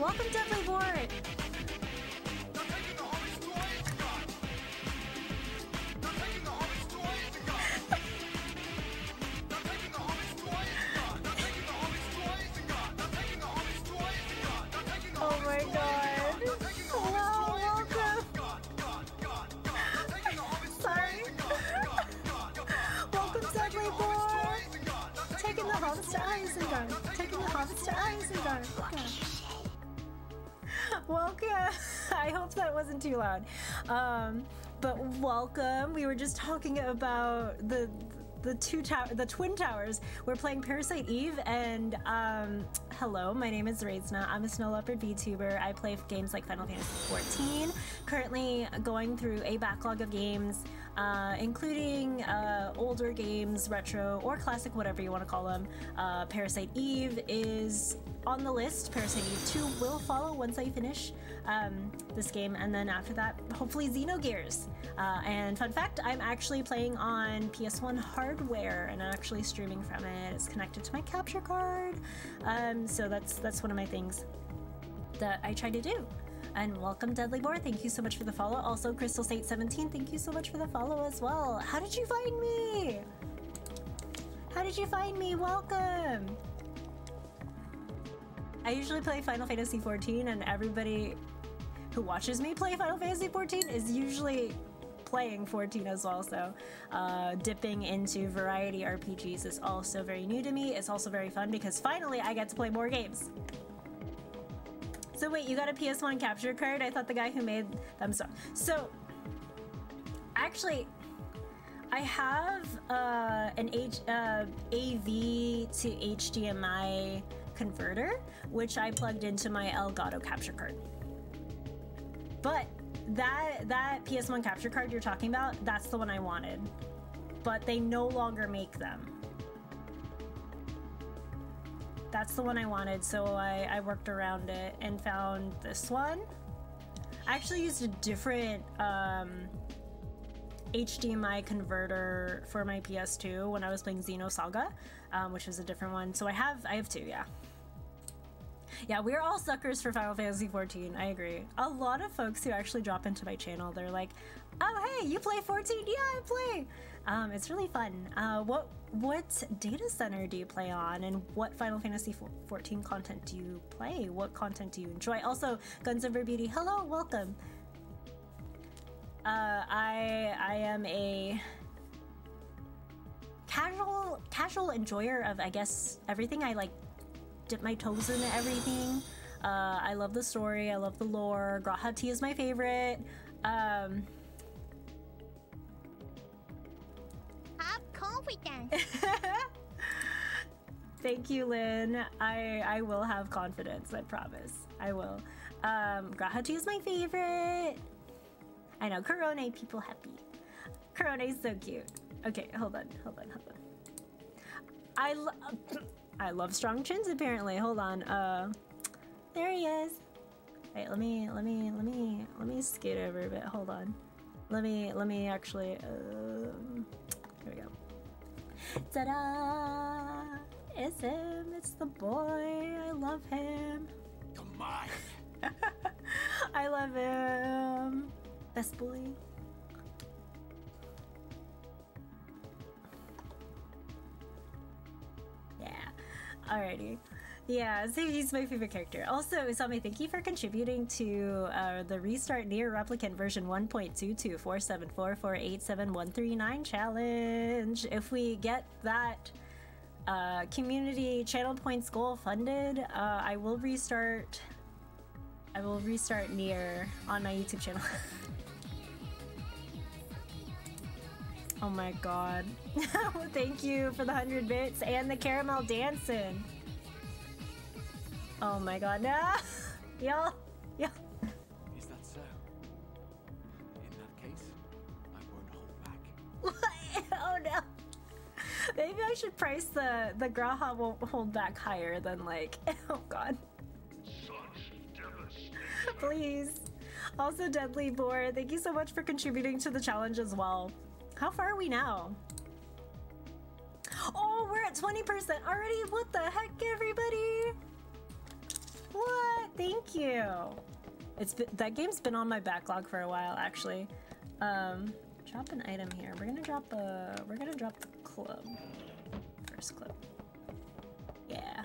Welcome, Deadly Board! Isengard. Taking the Isengard. Welcome. <laughs> I hope that wasn't too loud. Um, but welcome. We were just talking about the the two tower, the twin towers. We're playing Parasite Eve, and um, hello, my name is Reizna. I'm a Snow Leopard VTuber. I play games like Final Fantasy XIV. Currently going through a backlog of games uh, including uh, older games, retro or classic, whatever you want to call them. Uh, Parasite Eve is on the list. Parasite Eve 2 will follow once I finish um, this game, and then after that, hopefully Xenogears. Uh, and fun fact, I'm actually playing on PS1 hardware and I'm actually streaming from it. It's connected to my capture card, um, so that's that's one of my things that I try to do. And welcome, Deadly Boar. Thank you so much for the follow. Also, Crystal State 17, thank you so much for the follow as well. How did you find me? How did you find me? Welcome. I usually play Final Fantasy 14 and everybody who watches me play Final Fantasy 14 is usually playing 14 as well, so uh, dipping into variety RPGs is also very new to me. It's also very fun because finally I get to play more games. So wait, you got a PS1 capture card? I thought the guy who made them so. So, actually, I have uh, an H, uh, AV to HDMI converter, which I plugged into my Elgato capture card. But that that PS1 capture card you're talking about, that's the one I wanted. But they no longer make them. That's the one I wanted, so I, I worked around it and found this one. I actually used a different um, HDMI converter for my PS2 when I was playing Xenosaga, um, which is a different one. So I have I have two, yeah. Yeah, we're all suckers for Final Fantasy XIV. I agree. A lot of folks who actually drop into my channel, they're like, "Oh, hey, you play 14? Yeah, I play." Um, it's really fun. Uh, what what data center do you play on, and what Final Fantasy XIV content do you play? What content do you enjoy? Also, Guns of Beauty. Hello, welcome. Uh, I I am a casual casual enjoyer of I guess everything. I like dip my toes into everything. Uh, I love the story. I love the lore. G'raha Tia is my favorite. Um, confidence. <laughs> Thank you, Lynn. I I will have confidence. I promise. I will. Um, is my favorite. I know. Corona people happy. Corona is so cute. Okay, hold on, hold on, hold on. I love. <clears throat> I love strong chins apparently. Hold on. Uh there he is. Wait, let me let me let me let me skate over a bit. Hold on. Let me let me actually um here we go. Ta-da! It's him, it's the boy. I love him. Come on. <laughs> I love him. Best boy. Yeah. Alrighty. Yeah, so he's my favorite character. Also, Isami, thank you for contributing to uh, the Restart NieR Replicant version 1.22474487139 challenge. If we get that uh, community channel points goal funded, uh, I will restart. I will restart NieR on my YouTube channel. <laughs> Oh my god. <laughs> Thank you for the 100 bits and the caramel dancing. Oh my god, no! <laughs> Y'all, y'all. Is that so? In that case, I won't hold back. What? <laughs> Oh no. Maybe I should price the, the G'raha won't hold back higher than like, <laughs> oh god. Please. Also, Deadly Boar, thank you so much for contributing to the challenge as well. How far are we now? Oh, we're at 20% already? What the heck, everybody? What? Thank you. It's been, that game's been on my backlog for a while, actually. Um, drop an item here. We're gonna drop a. We're gonna drop the club. First club. Yeah.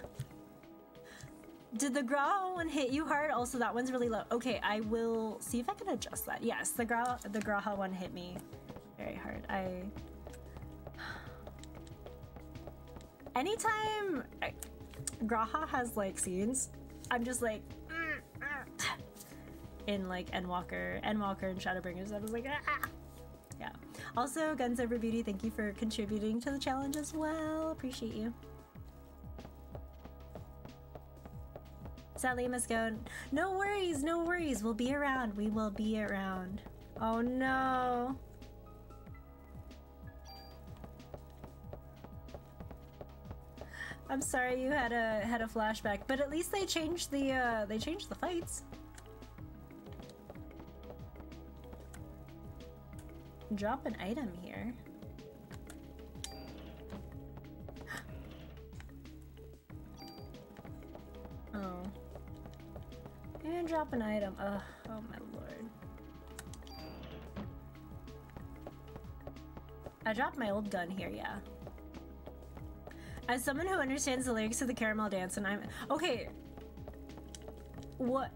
Did the Grau one hit you hard? Also, that one's really low. Okay, I will see if I can adjust that. Yes, the Grau the G'raha one hit me very hard. I <sighs> anytime I, G'raha has like scenes, I'm just like mm, mm. in like Endwalker, Endwalker and Shadowbringers. I was like ah, ah. Yeah. Also, Guns Over Beauty, thank you for contributing to the challenge as well. Appreciate you. Sadly, must go. No worries, no worries. We'll be around. We will be around. Oh no. I'm sorry you had a had a flashback, but at least they changed the uh they changed the fights. Drop an item here. <gasps> Oh. And drop an item. Ugh, oh my lord. I dropped my old gun here, yeah. As someone who understands the lyrics of the caramel dance, and I'm okay. What?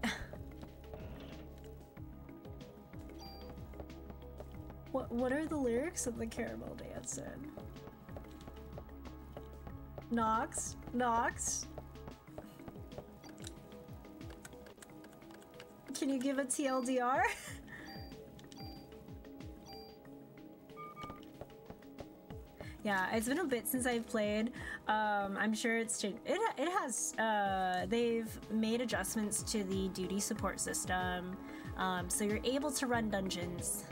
What? What are the lyrics of the caramel dance in? Nox, Nox. Can you give a TLDR? <laughs> yeah, it's been a bit since I've played. Um, I'm sure it's changed. It, it has. Uh, they've made adjustments to the duty support system, um, so you're able to run dungeons.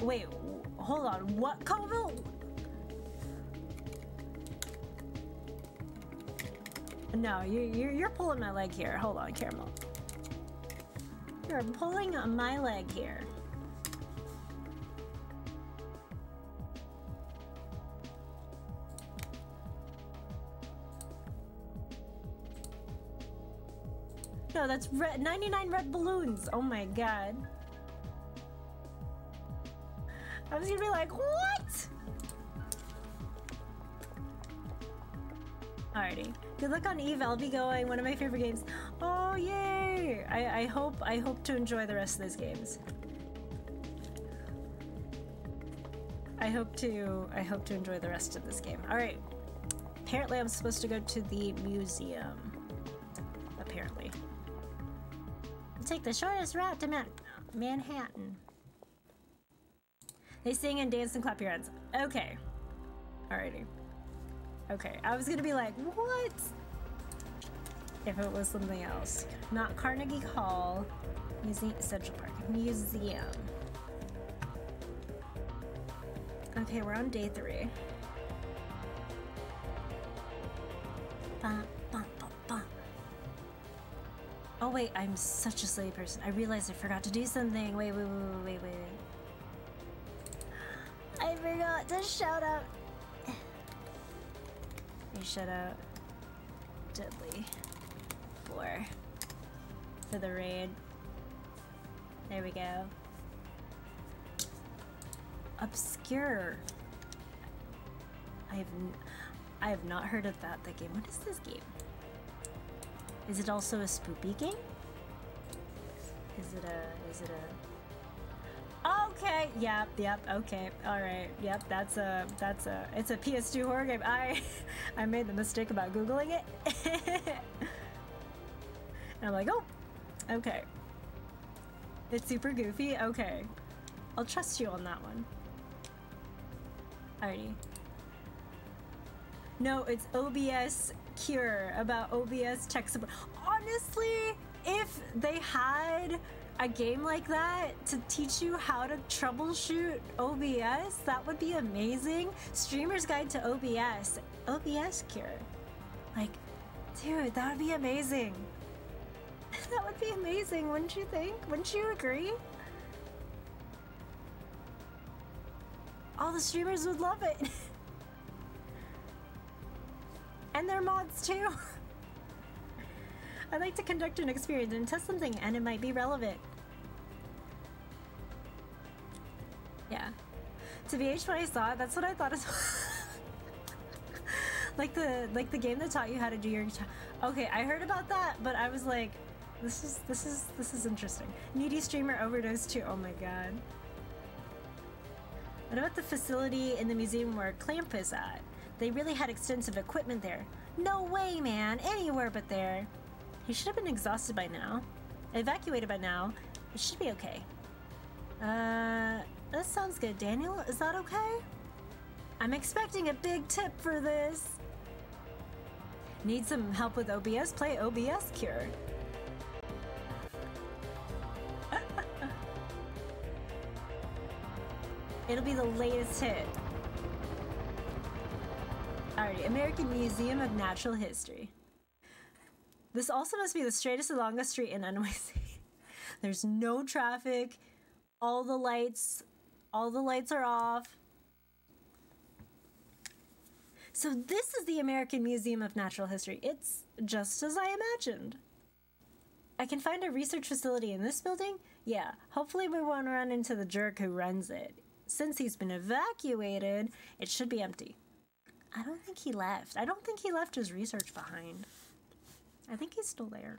Wait, hold on. What, Koval? No, you, you're, you're pulling my leg here. Hold on, Caramel. You're pulling my leg here. No, that's red, 99 red balloons. Oh my god. I was gonna be like, what? Alrighty. Good luck on Eve. I'll be going. One of my favorite games. Oh yay! I, I hope I hope to enjoy the rest of those games. I hope to I hope to enjoy the rest of this game. Alright. Apparently I'm supposed to go to the museum. Take the shortest route to Man Manhattan. They sing and dance and clap your hands. Okay. Alrighty. Okay, I was gonna be like, what? If it was something else. Not Carnegie Hall. Museum Central Park. Museum. Okay, we're on day three. Oh wait, I'm such a silly person. I realized I forgot to do something. Wait, wait, wait, wait, wait, wait. I forgot to shout out you shout out Deadly for for the raid. There we go. Obscure. I have I have not heard of that that game. What is this game? Is it also a spoopy game? Is it a is it a Okay, yep, yep, okay, alright, yep, that's a, that's a, it's a PS2 horror game. I, <laughs> I made the mistake about Googling it. <laughs> and I'm like, oh, okay. It's super goofy, okay. I'll trust you on that one. Alrighty. No, it's OBS Cure, about OBS tech support. Honestly, if they had a game like that to teach you how to troubleshoot OBS, that would be amazing. Streamer's Guide to OBS, OBS Cure. Like, dude, that would be amazing. <laughs> that would be amazing, wouldn't you think? Wouldn't you agree? All the streamers would love it. <laughs> and their mods too. <laughs> I'd like to conduct an experience and test something, and it might be relevant. Yeah. To VH when I saw it, that's what I thought as well. <laughs> like the like the game that taught you how to do your Okay, I heard about that, but I was like, this is this is this is interesting. Needy streamer overdose too. Oh my god. What about the facility in the museum where Klamp is at? They really had extensive equipment there. No way, man. Anywhere but there. He should have been exhausted by now. Evacuated by now. It should be okay. Uh, that sounds good, Daniel. Is that okay? I'm expecting a big tip for this. Need some help with OBS? Play OBS Cure. <laughs> It'll be the latest hit. Alrighty, American Museum of Natural History. This also must be the straightest and longest street in NYC. <laughs> There's no traffic. All the lights, all the lights are off. So this is the American Museum of Natural History. It's just as I imagined. I can find a research facility in this building? Yeah, hopefully we won't run into the jerk who runs it. Since he's been evacuated, it should be empty. I don't think he left. I don't think he left his research behind. I think he's still there.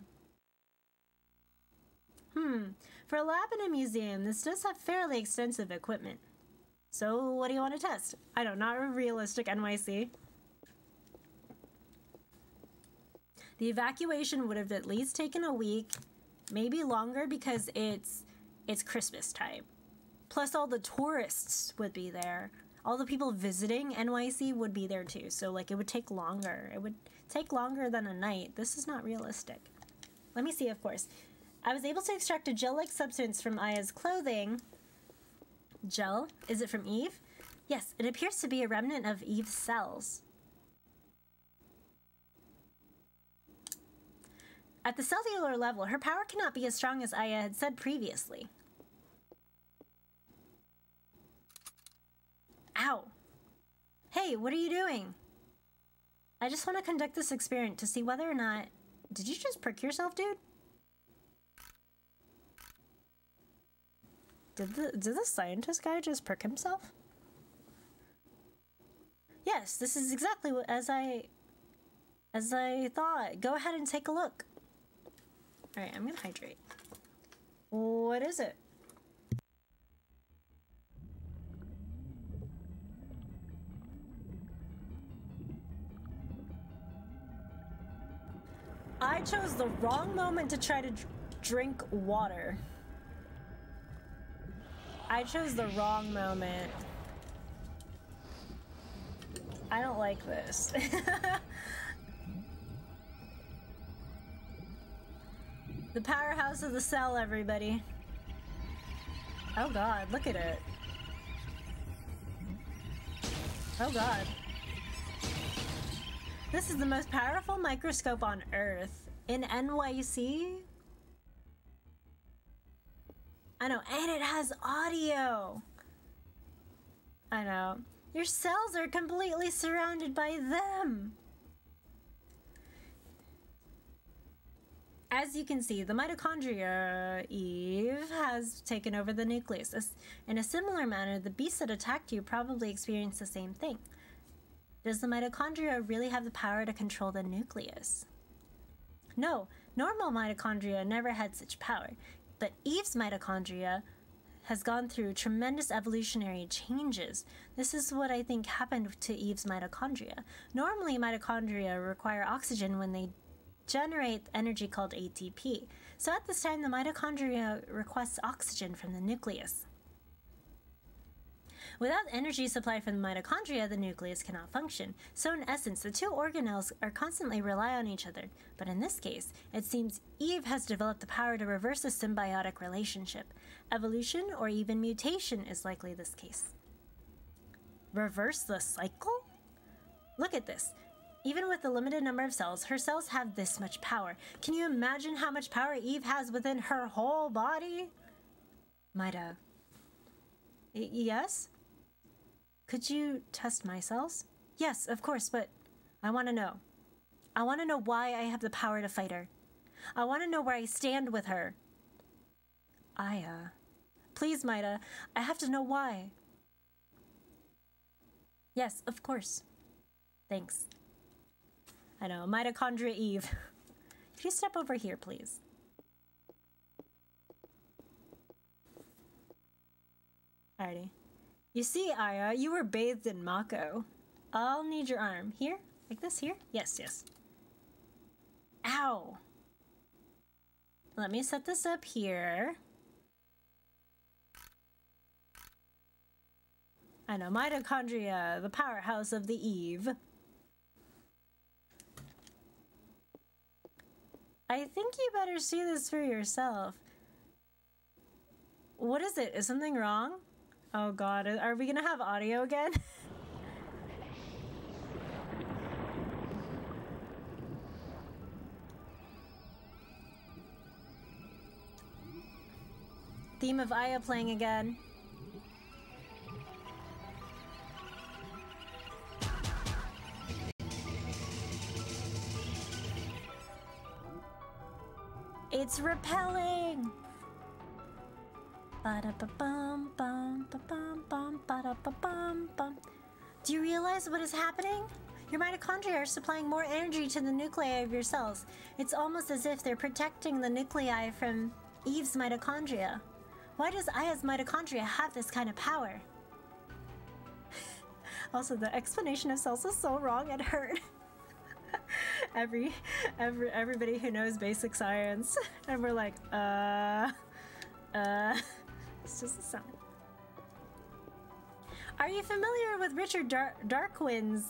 Hmm. For a lab in a museum, this does have fairly extensive equipment. So, what do you want to test? I don't know, not a realistic NYC. The evacuation would have at least taken a week, maybe longer because it's it's Christmas time. Plus all the tourists would be there. All the people visiting NYC would be there too. So like it would take longer. It would take longer than a night. This is not realistic. Let me see, of course. I was able to extract a gel-like substance from Aya's clothing. Gel? Is it from Eve? Yes, it appears to be a remnant of Eve's cells. At the cellular level, her power cannot be as strong as Aya had said previously. Ow. Hey, what are you doing? I just want to conduct this experiment to see whether or not... Did you just prick yourself, dude? Did the, did the scientist guy just prick himself? Yes, this is exactly what, as I... As I thought. Go ahead and take a look. Alright, I'm gonna hydrate. What is it? I chose the wrong moment to try to drink water. I chose the wrong moment. I don't like this. <laughs> the powerhouse of the cell, everybody. Oh god, look at it. Oh god. This is the most powerful microscope on Earth. In NYC? I know, and it has audio. I know. Your cells are completely surrounded by them. As you can see, the mitochondria, Eve, has taken over the nucleus. In a similar manner, the beast that attacked you probably experienced the same thing. Does the mitochondria really have the power to control the nucleus? No, normal mitochondria never had such power, but Eve's mitochondria has gone through tremendous evolutionary changes. This is what I think happened to Eve's mitochondria. Normally, mitochondria require oxygen when they generate energy called ATP. So at this time, the mitochondria requests oxygen from the nucleus. Without energy supply from the mitochondria, the nucleus cannot function. So in essence, the two organelles are constantly rely on each other. But in this case, it seems Eve has developed the power to reverse a symbiotic relationship. Evolution or even mutation is likely this case. Reverse the cycle? Look at this. Even with the limited number of cells, her cells have this much power. Can you imagine how much power Eve has within her whole body? Maeda. Y yes? Could you test my cells? Yes, of course, but I want to know. I want to know why I have the power to fight her. I want to know where I stand with her. Uh... Please, Maeda, I have to know why. Yes, of course. Thanks. I know, mitochondria Eve. <laughs> Could you step over here, please? Alrighty. You see, Aya, you were bathed in Mako. I'll need your arm. Here? Like this here? Yes, yes. Ow! Let me set this up here. I know, mitochondria, the powerhouse of the Eve. I think you better see this for yourself. What is it? Is something wrong? Oh god, are we gonna have audio again? <laughs> Theme of Aya playing again. It's repelling! Do you realize what is happening? Your mitochondria are supplying more energy to the nuclei of your cells. It's almost as if they're protecting the nuclei from Eve's mitochondria. Why does Aya's mitochondria have this kind of power? <laughs> also, the explanation of cells is so wrong, it hurt. <laughs> every, every, everybody who knows basic science, <laughs> and we're like, uh, uh. Just a sound. Are you familiar with Richard Dar-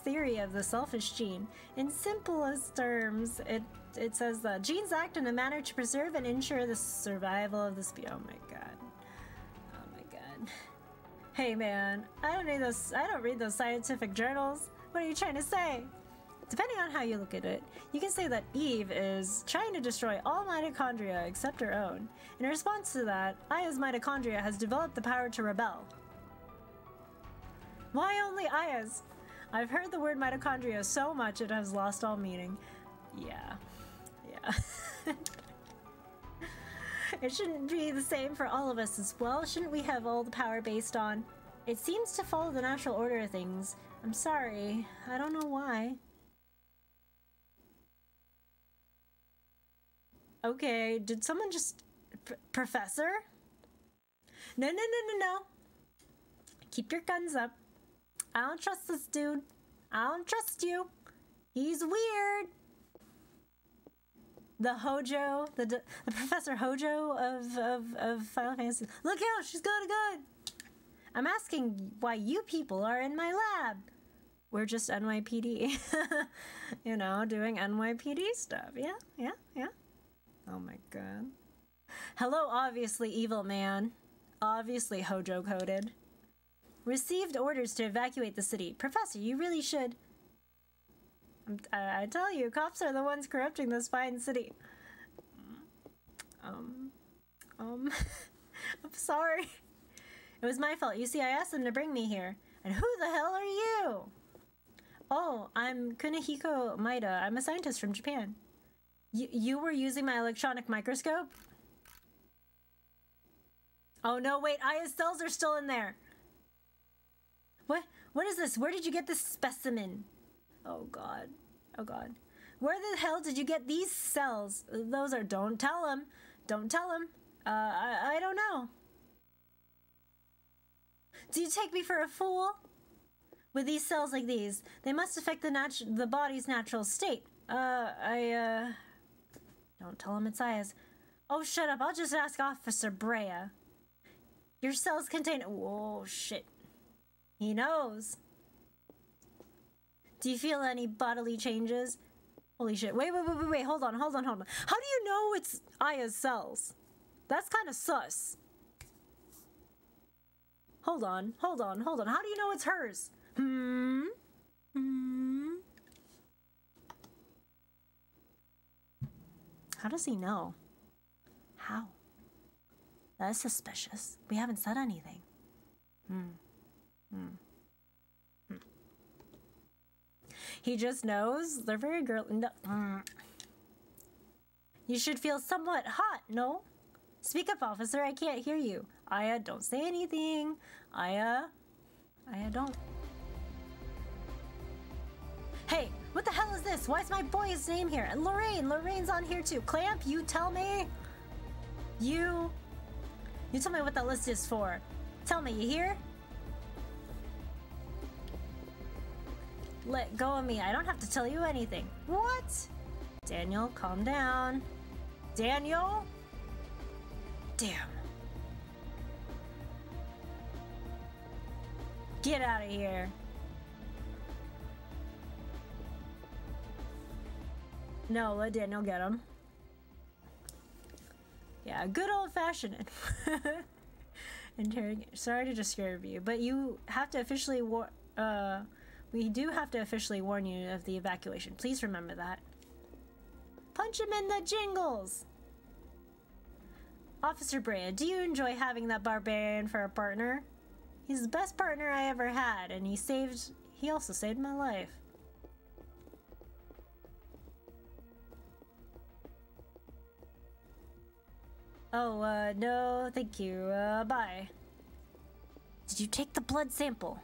theory of the selfish gene? In simplest terms, it it says that genes act in a manner to preserve and ensure the survival of the species. Oh my god. Oh my god. Hey man, I don't read those. I don't read those scientific journals. What are you trying to say? Depending on how you look at it, you can say that Eve is trying to destroy all mitochondria except her own. In response to that, Aya's mitochondria has developed the power to rebel. Why only Aya's? I've heard the word mitochondria so much it has lost all meaning. Yeah. Yeah. <laughs> it shouldn't be the same for all of us as well. Shouldn't we have all the power based on? It seems to follow the natural order of things. I'm sorry. I don't know why. Okay, did someone just. P professor? No, no, no, no, no. Keep your guns up. I don't trust this dude. I don't trust you. He's weird. The Hojo, the, the Professor Hojo of, of, of Final Fantasy. Look out, she's got a gun. I'm asking why you people are in my lab. We're just NYPD. <laughs> you know, doing NYPD stuff. Yeah, yeah, yeah. Oh my god. Hello, obviously evil man. Obviously Hojo coded. Received orders to evacuate the city. Professor, you really should. I, I tell you, cops are the ones corrupting this fine city. Um, um, <laughs> I'm sorry. It was my fault. You see, I asked them to bring me here. And who the hell are you? Oh, I'm Kunihiko Maeda. I'm a scientist from Japan. You, you were using my electronic microscope? Oh no, wait, cells are still in there. What? What is this? Where did you get this specimen? Oh god. Oh god. Where the hell did you get these cells? Those are. Don't tell him. Don't tell him. Uh, I, I don't know. Do you take me for a fool? With these cells like these, they must affect the natu- the body's natural state. Uh, I, uh. Don't tell him it's Aya's. Oh, shut up. I'll just ask Officer Brea. Your cells contain. Whoa, shit. He knows. Do you feel any bodily changes? Holy shit. Wait, wait, wait, wait, wait. Hold on, hold on, hold on. How do you know it's Aya's cells? That's kind of sus. Hold on, hold on, hold on. How do you know it's hers? Hmm? Hmm? How does he know? How? That is suspicious. We haven't said anything. Hmm. Hmm. hmm. He just knows. They're very girl. No. Mm. You should feel somewhat hot, no? Speak up, officer. I can't hear you. Aya, don't say anything. Aya. Aya, don't. Hey, what the hell is this? Why is my boy's name here? And Lorraine, Lorraine's on here too. Klamp, you tell me. You. You tell me what that list is for. Tell me, you hear? Let go of me. I don't have to tell you anything. What? Daniel, calm down. Daniel? Damn. Get out of here. No, let Daniel get him. Yeah, good old fashioned <laughs> interrogation. Sorry to disturb you, but you have to officially war. Uh, we do have to officially warn you of the evacuation. Please remember that. Punch him in the jingles. Officer Brea, do you enjoy having that barbarian for a partner? He's the best partner I ever had, and he saved. He also saved my life. Oh, uh, no, thank you. Uh, bye. Did you take the blood sample?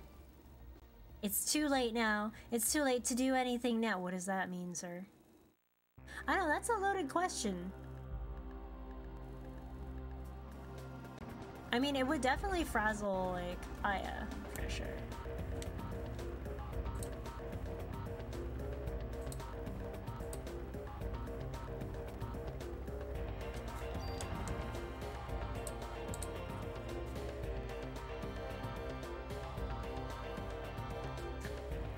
It's too late now. It's too late to do anything now. What does that mean, sir? I know, that's a loaded question. I mean, it would definitely frazzle, like, Aya, for sure.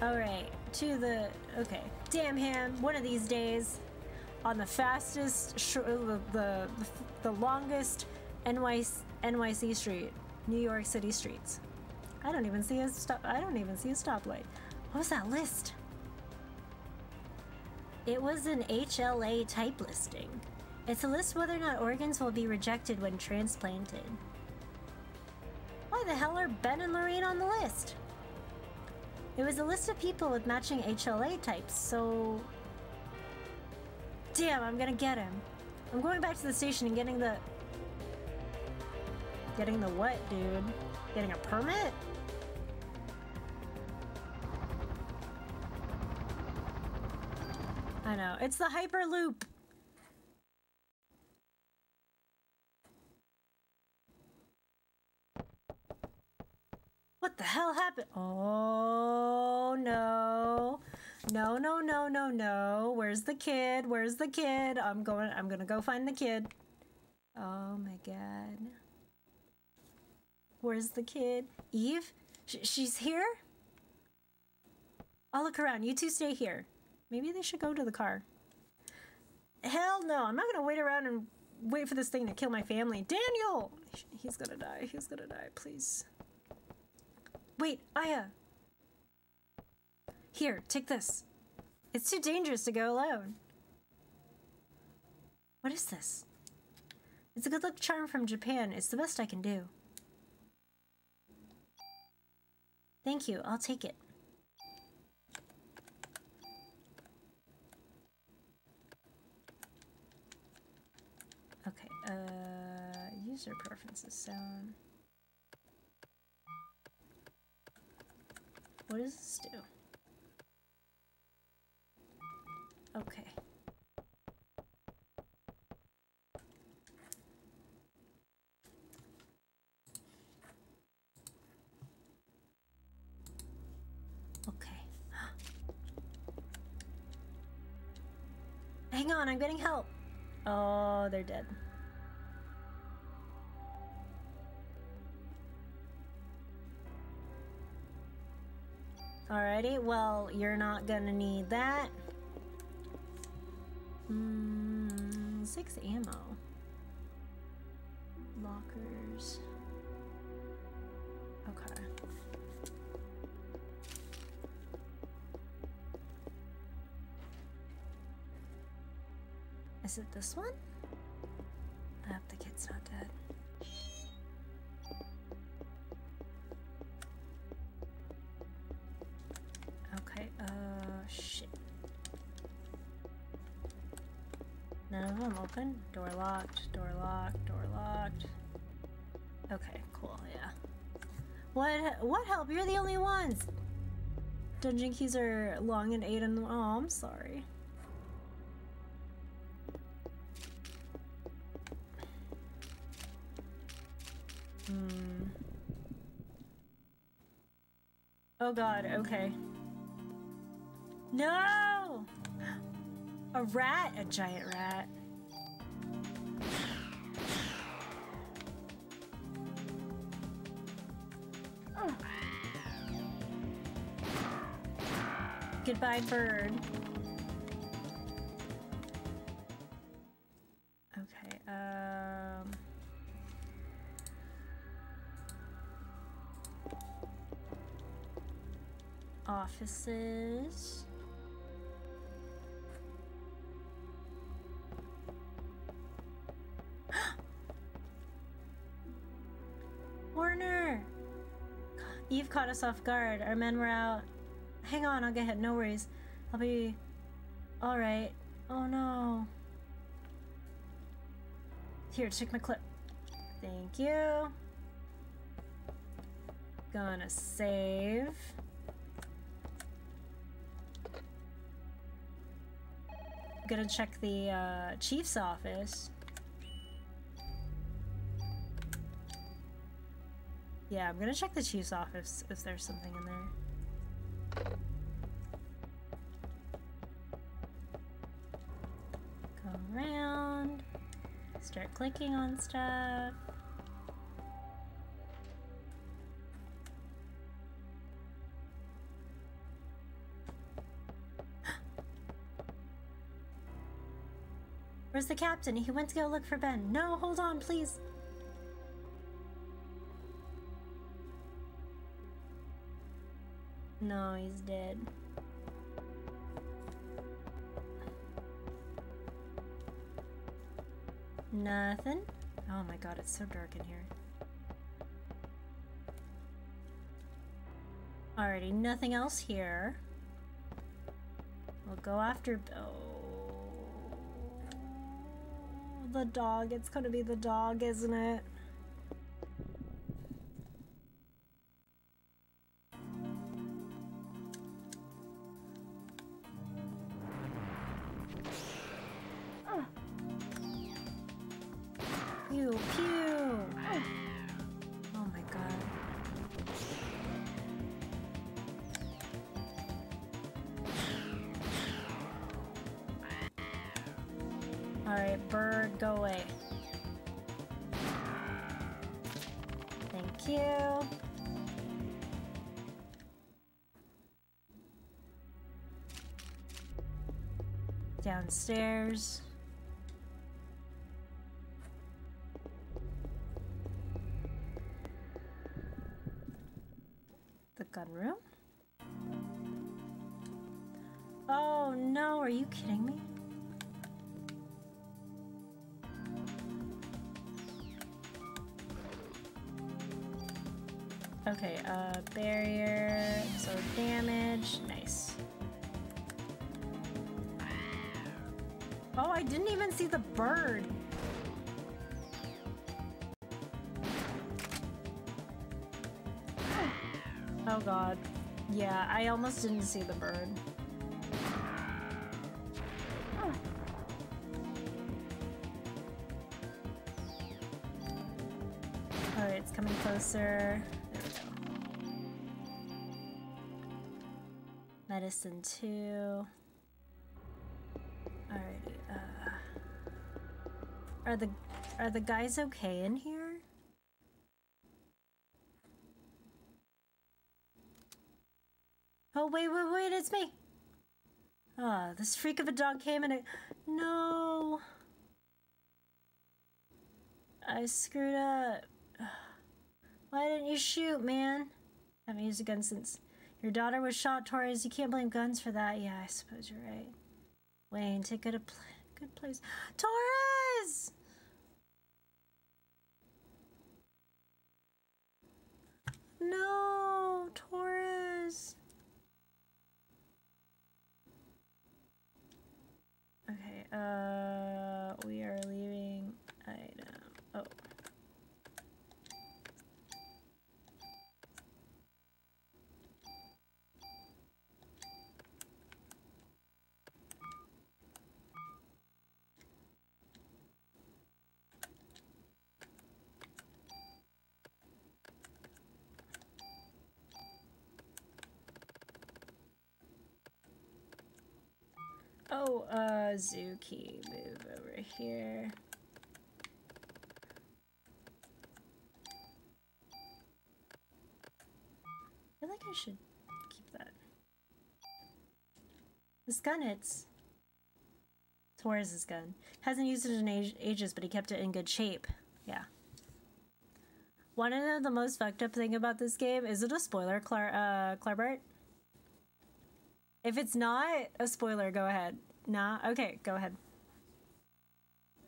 Alright, to the... Okay. Damn him, one of these days, on the fastest, sh uh, the, the, the longest NYC, NYC street, New York City streets. I don't even see a stop. I don't even see a stoplight. What was that list? It was an HLA type listing. It's a list whether or not organs will be rejected when transplanted. Why the hell are Ben and Lorraine on the list? It was a list of people with matching HLA types, so... Damn, I'm gonna get him. I'm going back to the station and getting the... Getting the what, dude? Getting a permit? I know. It's the Hyperloop! What the hell happened? Oh no. No, no, no, no, no. Where's the kid? Where's the kid? I'm going I'm going to go find the kid. Oh my god. Where's the kid? Eve? Sh she's here? I'll look around. You two stay here. Maybe they should go to the car. Hell no. I'm not going to wait around and wait for this thing to kill my family. Daniel! He's going to die. He's going to die. Please. Wait, Aya! Here, take this. It's too dangerous to go alone. What is this? It's a good luck charm from Japan. It's the best I can do. Thank you. I'll take it. Okay, uh, user preferences sound. What does this do? Okay. Okay. <gasps> Hang on, I'm getting help. Oh, they're dead. Alrighty, well, you're not gonna need that. Mm, six ammo. Lockers. Okay. Is it this one? I hope the kid's not dead. Open? Door locked, door locked, door locked. Okay, cool, yeah. What, what help? You're the only ones! Dungeon keys are long and eight and, oh, I'm sorry. Hmm. Oh god, okay. No! <gasps> A rat? A giant rat. I heard. Okay, um... Offices... <gasps> Warner! <gasps> Eve caught us off guard. Our men were out Hang on, I'll get hit. No worries. I'll be alright. Oh no. Here, check my clip. Thank you. Gonna save. Gonna check the uh, chief's office. Yeah, I'm gonna check the chief's office if there's something in there. Start clicking on stuff. <gasps> Where's the captain? He went to go look for Ben. No, hold on, please. No, he's dead. Nothing. Oh my god, it's so dark in here. Alrighty, nothing else here. We'll go after... Oh, the dog. It's gonna be the dog, isn't it? Downstairs. The gun room? Oh no, are you kidding me? Okay, uh, barrier, so damage, I didn't even see the bird. <sighs> Oh god. Yeah, I almost didn't see the bird. <sighs> Alright, it's coming closer. Medicine 2. Are the guys okay in here? Oh, wait, wait, wait, it's me. Ah, this freak of a dog came and it. No. I screwed up. Why didn't you shoot, man? I haven't used a gun since your daughter was shot, Torres. You can't blame guns for that. Yeah, I suppose you're right. Wayne, take good a pl good place. Torres! No, Torres. Okay, uh, we are leaving item. Oh. Oh, uh, Zuki, move over here. I feel like I should keep that. This gun, it's Torres' gun. Hasn't used it in age ages, but he kept it in good shape. Yeah. Want to know the most fucked up thing about this game? Is it a spoiler, Clar uh, Clarbart? If it's not a spoiler, go ahead. Nah? Okay, go ahead.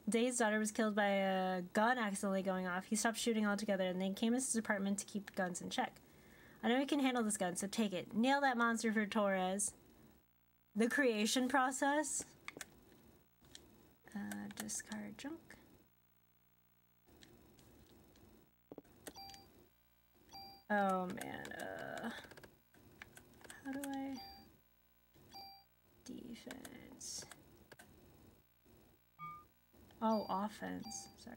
Day's daughter was killed by a gun accidentally going off. He stopped shooting altogether and then came to his apartment to keep guns in check. I know you can handle this gun, so take it. Nail that monster for Torres. The creation process. Uh, discard junk. Oh man, uh, how do I defense? Oh, offense. Sorry.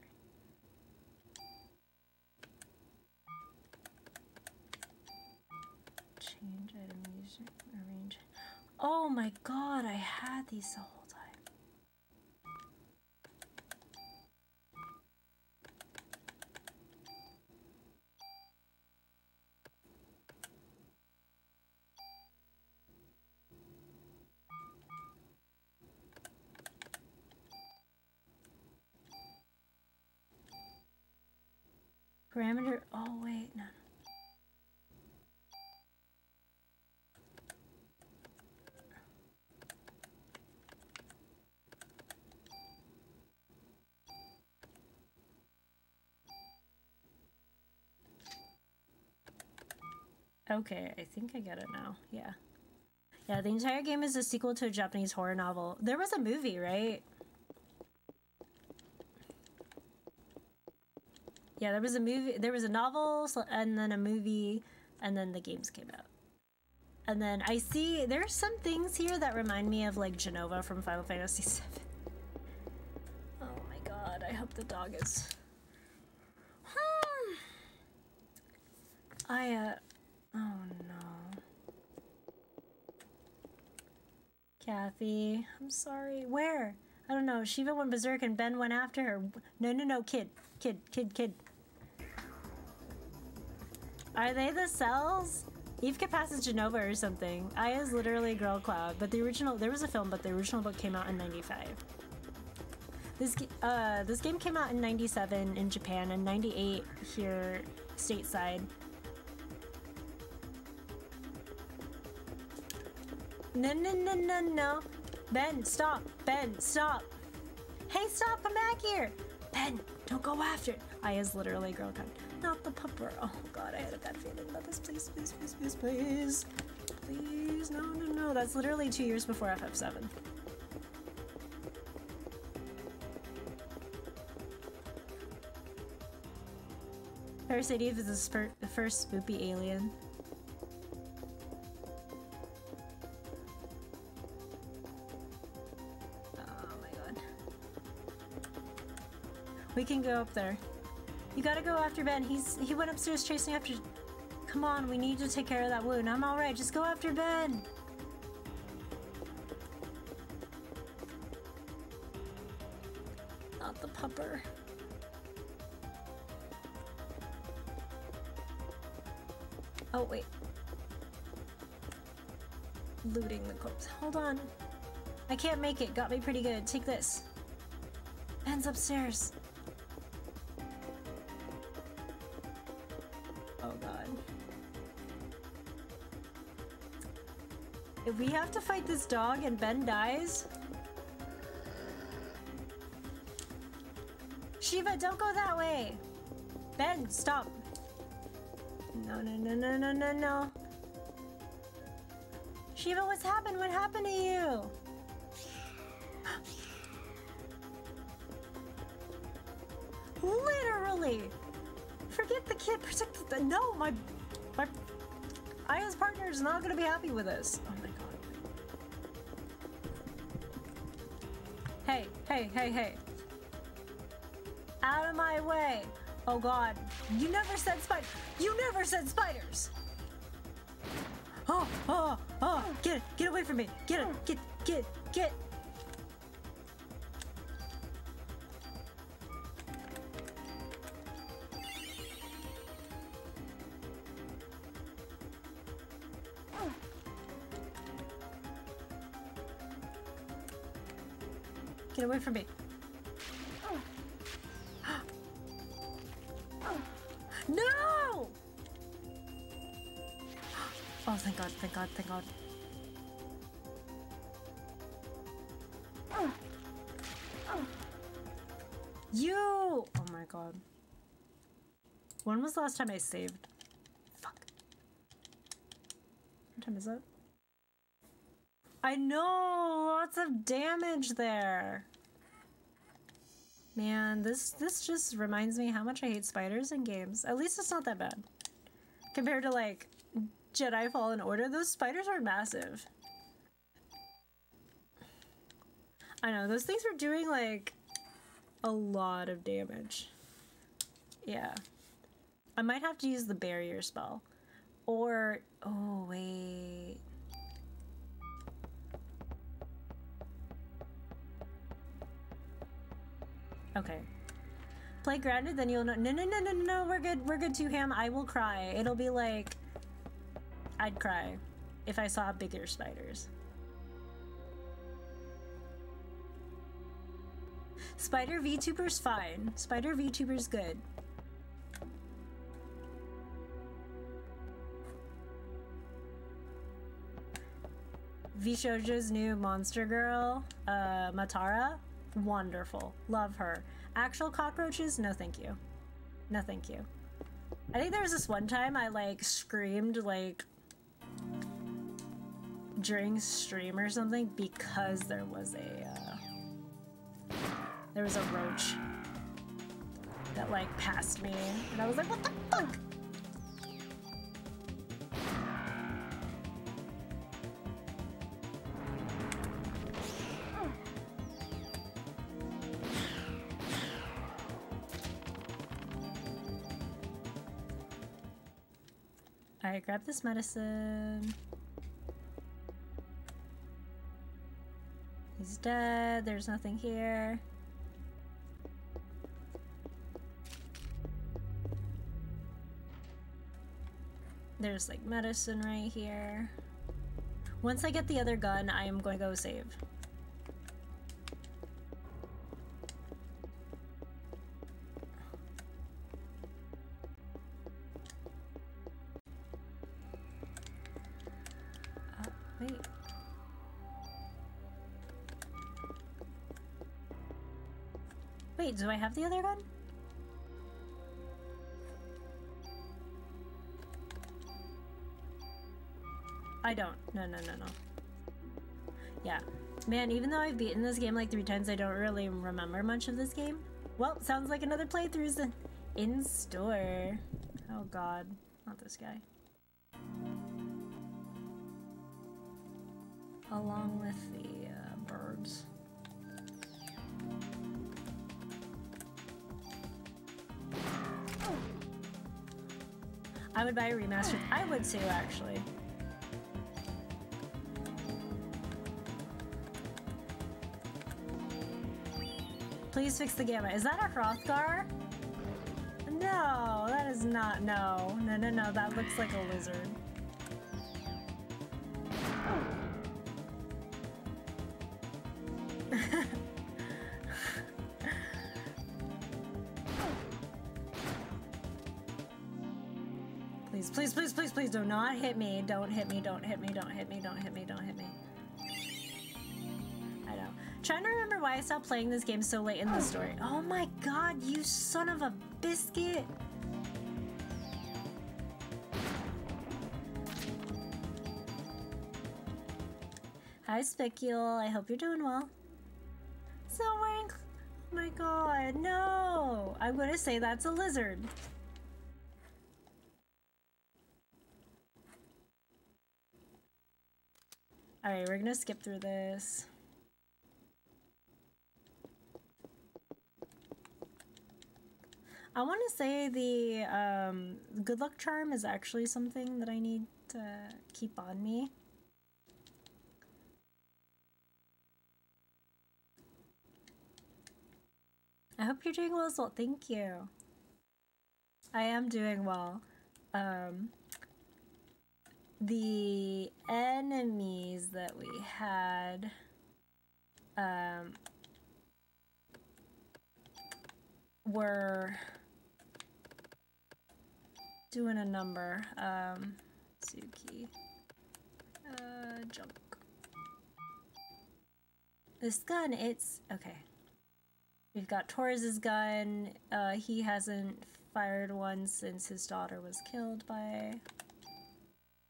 Change item user arrange. Oh my god, I had these the Okay, I think I get it now. Yeah. Yeah, the entire game is a sequel to a Japanese horror novel. There was a movie, right? Yeah, there was a movie, there was a novel, and then a movie, and then the games came out. And then I see there's some things here that remind me of like Jenova from Final Fantasy <laughs> VII. Oh my god, I hope the dog is. Hmm. I, uh. Oh no. Kathy, I'm sorry. Where? I don't know. Shiva went berserk and Ben went after her. No, no, no, kid. Kid, kid, kid. Are they the cells? Evka passes Jenova or something. Aya's literally Girl Cloud, but the original there was a film, but the original book came out in '95. This uh this game came out in '97 in Japan and '98 here stateside. No, no, no, no, no. Ben, stop. Ben, stop. Hey, stop. Come back here. Ben, don't go after it. I is literally girl kind. Not the pupper. Oh, God. I had a bad feeling about this. Please, please, please, please, please. Please. No, no, no. That's literally two years before FF7. Parasite Eve is the, the first spoopy alien. We can go up there. You gotta go after Ben. He's he went upstairs chasing after. Come on, we need to take care of that wound. I'm all right. Just go after Ben. Not the pupper. Oh wait. Looting the corpse. Hold on. I can't make it. Got me pretty good. Take this. Ben's upstairs. We have to fight this dog and Ben dies. Shiva, don't go that way. Ben, stop. No, no, no, no, no, no, no. Shiva, what's happened? What happened to you? Literally. Forget the kid. Protect the. No, my. My. Aya's partner is not to be happy with this. Oh Hey, hey, hey, hey. Out of my way. Oh god. You never said spider. You never said spiders. Oh, oh, oh. Get it. Get away from me. Get it. Get, get, get. Get away from me. <gasps> No! <gasps> Oh, thank God, thank God, thank God. You! Oh my God. When was the last time I saved? Fuck. What time is it? I know! Lots of damage there! Man, this this just reminds me how much I hate spiders in games. At least it's not that bad. Compared to like Jedi Fallen Order, those spiders are massive. I know, those things were doing like a lot of damage. Yeah. I might have to use the barrier spell. Or, oh wait. Okay. Play grounded, then you'll know. No, no, no, no, no, no. We're good. We're good too, Ham. I will cry. It'll be like, I'd cry if I saw bigger spiders. Spider VTuber's fine. Spider VTuber's good. VShojo's new monster girl, uh, Matara, wonderful. Love her. Actual cockroaches? No, thank you. No, thank you. I think there was this one time I like screamed like during stream or something because there was a uh, there was a roach that like passed me and I was like, what the fuck? Grab this medicine. He's dead. There's nothing here. There's like medicine right here. Once I get the other gun, I am going to go save. Wait, do I have the other gun? I don't. No, no, no, no. Yeah. Man, even though I've beaten this game like three times, I don't really remember much of this game. Well, sounds like another playthrough's in, in store. Oh god. Not this guy. Along with the uh, birds. I would buy a remastered. I would too, actually. Please fix the gamma. Is that a Hrothgar? No, that is not. No, no, no, no. That looks like a lizard. Do not hit me. Don't hit me, don't hit me, don't hit me, don't hit me, don't hit me. I know. Trying to remember why I stopped playing this game so late in the story. Oh my god, you son of a biscuit! Hi, Spicule. I hope you're doing well. Not wearing. Oh my god, no! I'm gonna say that's a lizard. We're gonna skip through this. I want to say the um, good luck charm is actually something that I need to keep on me. I hope you're doing well as well. Thank you. I am doing well. Um, the enemies that we had um, were doing a number. Um, Suki. Uh, junk. This gun, it's okay. We've got Torres's gun. Uh, he hasn't fired one since his daughter was killed by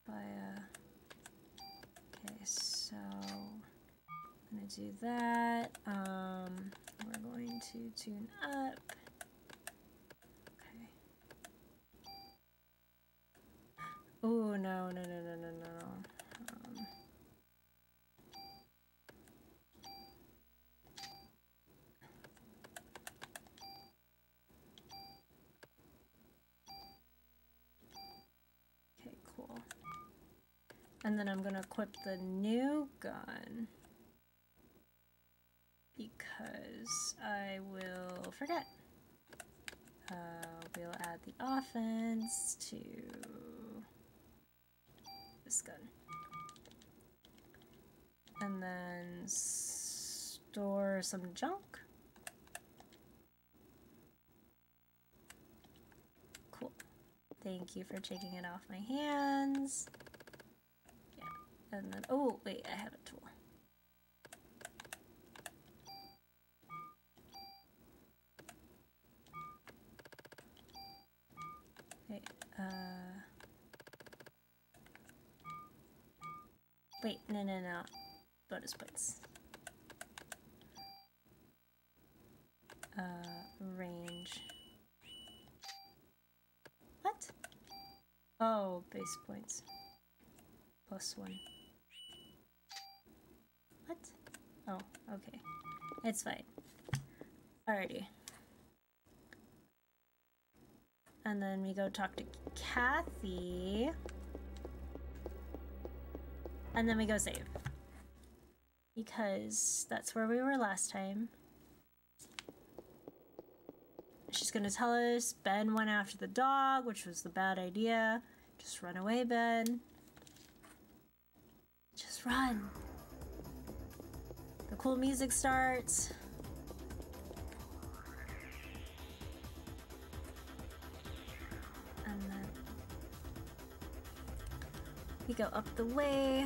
by a... Okay, so I'm gonna do that. Um, we're going to tune up. Okay. Oh, no, no, no, no, no, no. And then I'm gonna equip the new gun because I will forget. Uh, we'll add the offense to this gun. And then store some junk. Cool. Thank you for taking it off my hands. And then, oh, wait, I have a tool. Wait, uh... Wait, no, no, no. Bonus points. Uh, range. What? Oh, base points. Plus one. What? Oh, okay. It's fine. Alrighty. And then we go talk to Kathy. And then we go save. Because that's where we were last time. She's gonna tell us Ben went after the dog, which was the bad idea. Just run away, Ben. Just run. Cool music starts. And then we go up the way.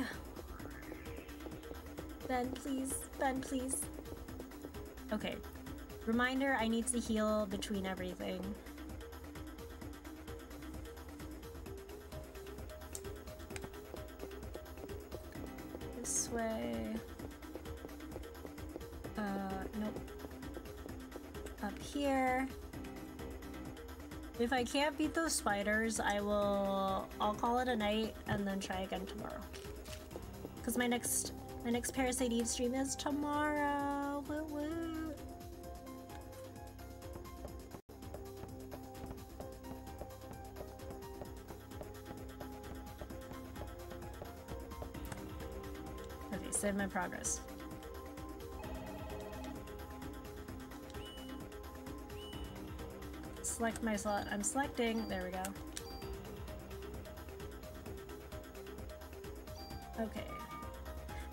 Ben, please. Ben, please. Okay. Reminder, I need to heal between everything. This way. Here. If I can't beat those spiders, I will... I'll call it a night and then try again tomorrow. Because my next... My next Parasite Eve stream is tomorrow. Woo woo. Okay, save my progress. Select my slot. I'm selecting. There we go. Okay.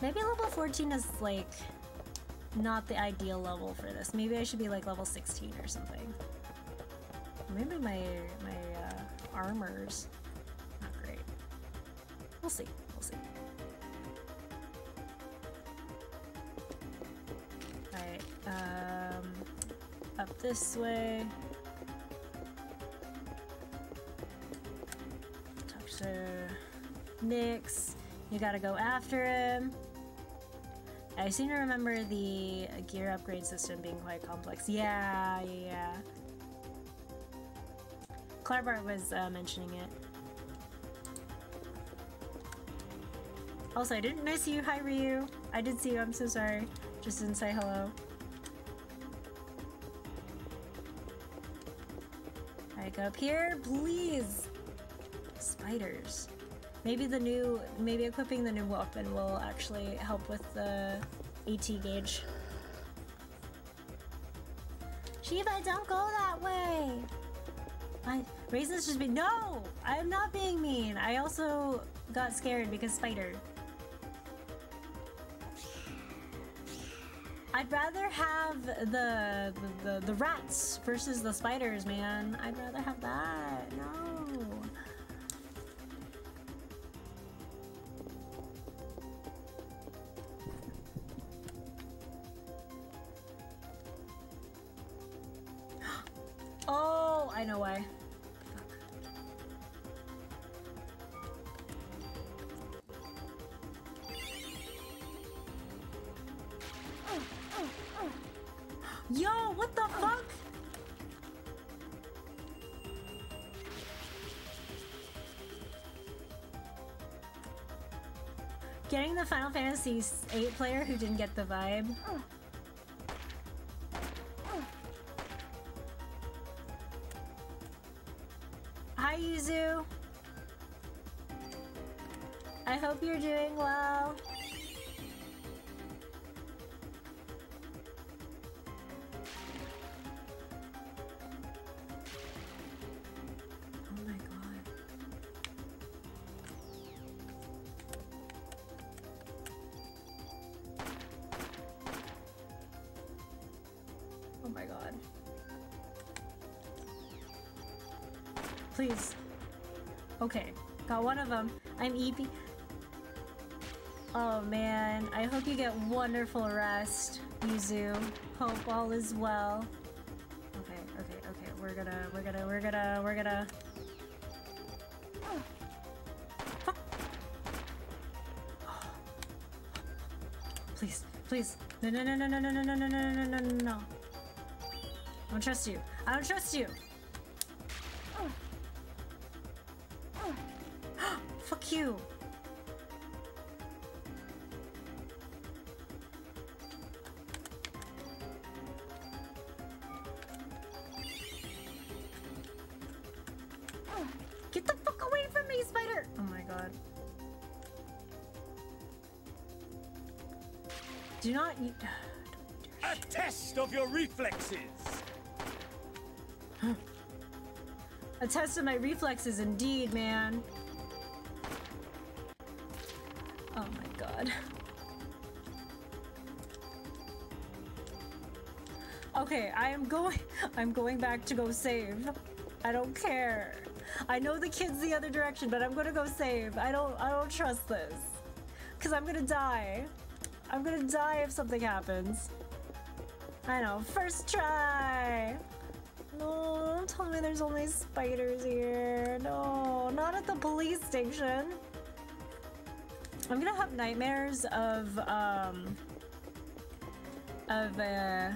Maybe level 14 is like not the ideal level for this. Maybe I should be like level 16 or something. Maybe my my uh, armor's not great. We'll see. We'll see. Alright, um, up this way. Nyx. You gotta go after him. I seem to remember the gear upgrade system being quite complex. Yeah, yeah, yeah. Clarbart was uh, mentioning it. Also, I didn't miss you. Hi, Ryu. I did see you. I'm so sorry. Just didn't say hello. Alright, go up here, please. Spiders. Maybe the new, maybe equipping the new weapon will actually help with the AT gauge. Shiva, don't go that way! I, Raisin's just being- No! I'm not being mean! I also got scared because spider. I'd rather have the, the, the, the rats versus the spiders, man. I'd rather have that. No. Yo, what the fuck? Getting the Final Fantasy VIII player who didn't get the vibe. Hi, Yuzu. I hope you're doing well. Please. Okay, got one of them. I'm EP. Oh man, I hope you get wonderful rest, Yuzu. Hope all is well. Okay, okay, okay. We're gonna, we're gonna, we're gonna, we're gonna. Please, please. No, no, no, no, no, no, no, no, no, no, no, no, no. I don't trust you. I don't trust you. My reflexes, indeed, man. Oh my god. Okay, I am going. <laughs> I'm going back to go save. I don't care. I know the kid's the other direction, but I'm gonna go save. I don't. I don't trust this. Cause I'm gonna die. I'm gonna die if something happens. I know. First try. Tell me there's only spiders here. No, not at the police station. I'm gonna have nightmares of um of uh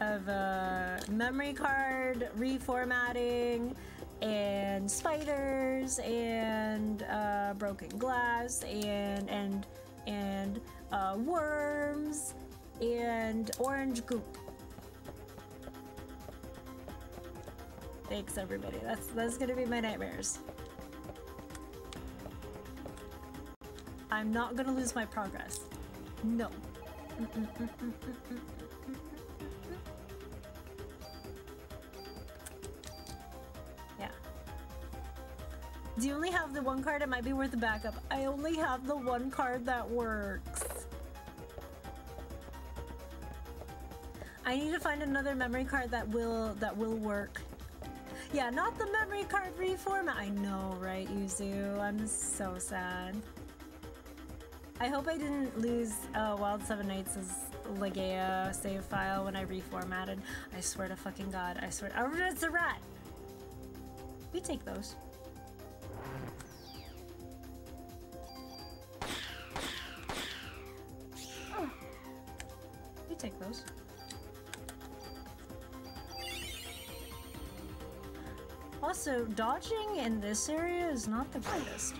of uh memory card reformatting and spiders and uh broken glass and and and uh worms and orange goop. Thanks everybody. That's that's gonna be my nightmares. I'm not gonna lose my progress. No. Yeah. Do you only have the one card? It might be worth a backup. I only have the one card that works. I need to find another memory card that will that will work. Yeah, not the memory card reformat. I know, right, Yuzu? I'm so sad. I hope I didn't lose uh, Wild Seven Nights' Legea save file when I reformatted. I swear to fucking god. I swear. Oh, it's a rat! We take those. We take those. Also, dodging in this area is not the greatest.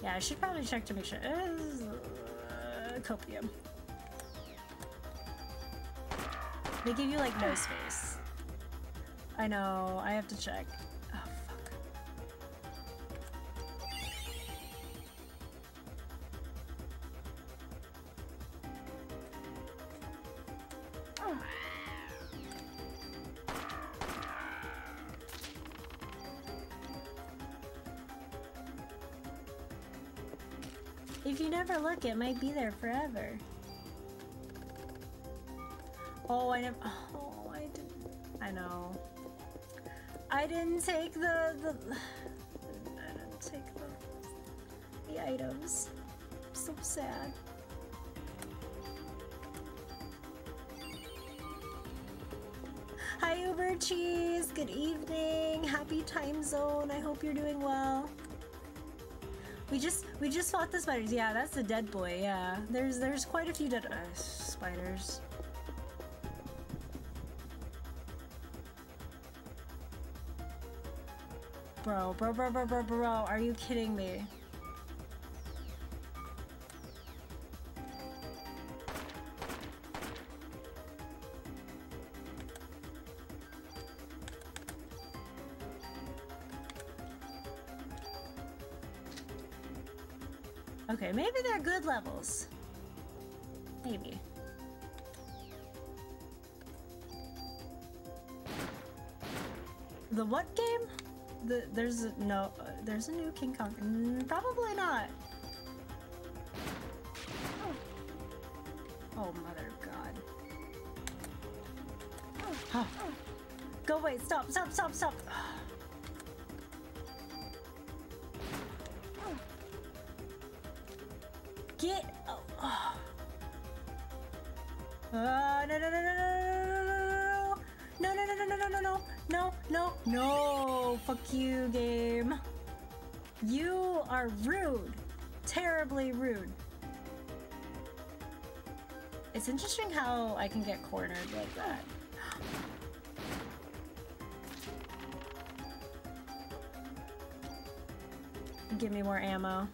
Yeah, I should probably check to make sure. Uh, copium. They give you like no space. I know, I have to check. Look, it might be there forever. Oh, I never. Oh, I didn't. I know. I didn't take the the. <sighs> I didn't take the the items. so sad. Hi, Uber Cheese. Good evening. Happy time zone. I hope you're doing well. We just we just fought the spiders. Yeah, that's the dead boy. Yeah, there's there's quite a few dead uh, spiders. Bro, bro, bro, bro, bro, bro, are you kidding me? Good levels. Maybe. The what game? The there's a, no uh, there's a new King Kong. Mm, probably not. Oh. oh mother of God. Oh. Go away! Stop! Stop! Stop! Stop! No, fuck you, game. You are rude. Terribly rude. It's interesting how I can get cornered like that. Give me more ammo.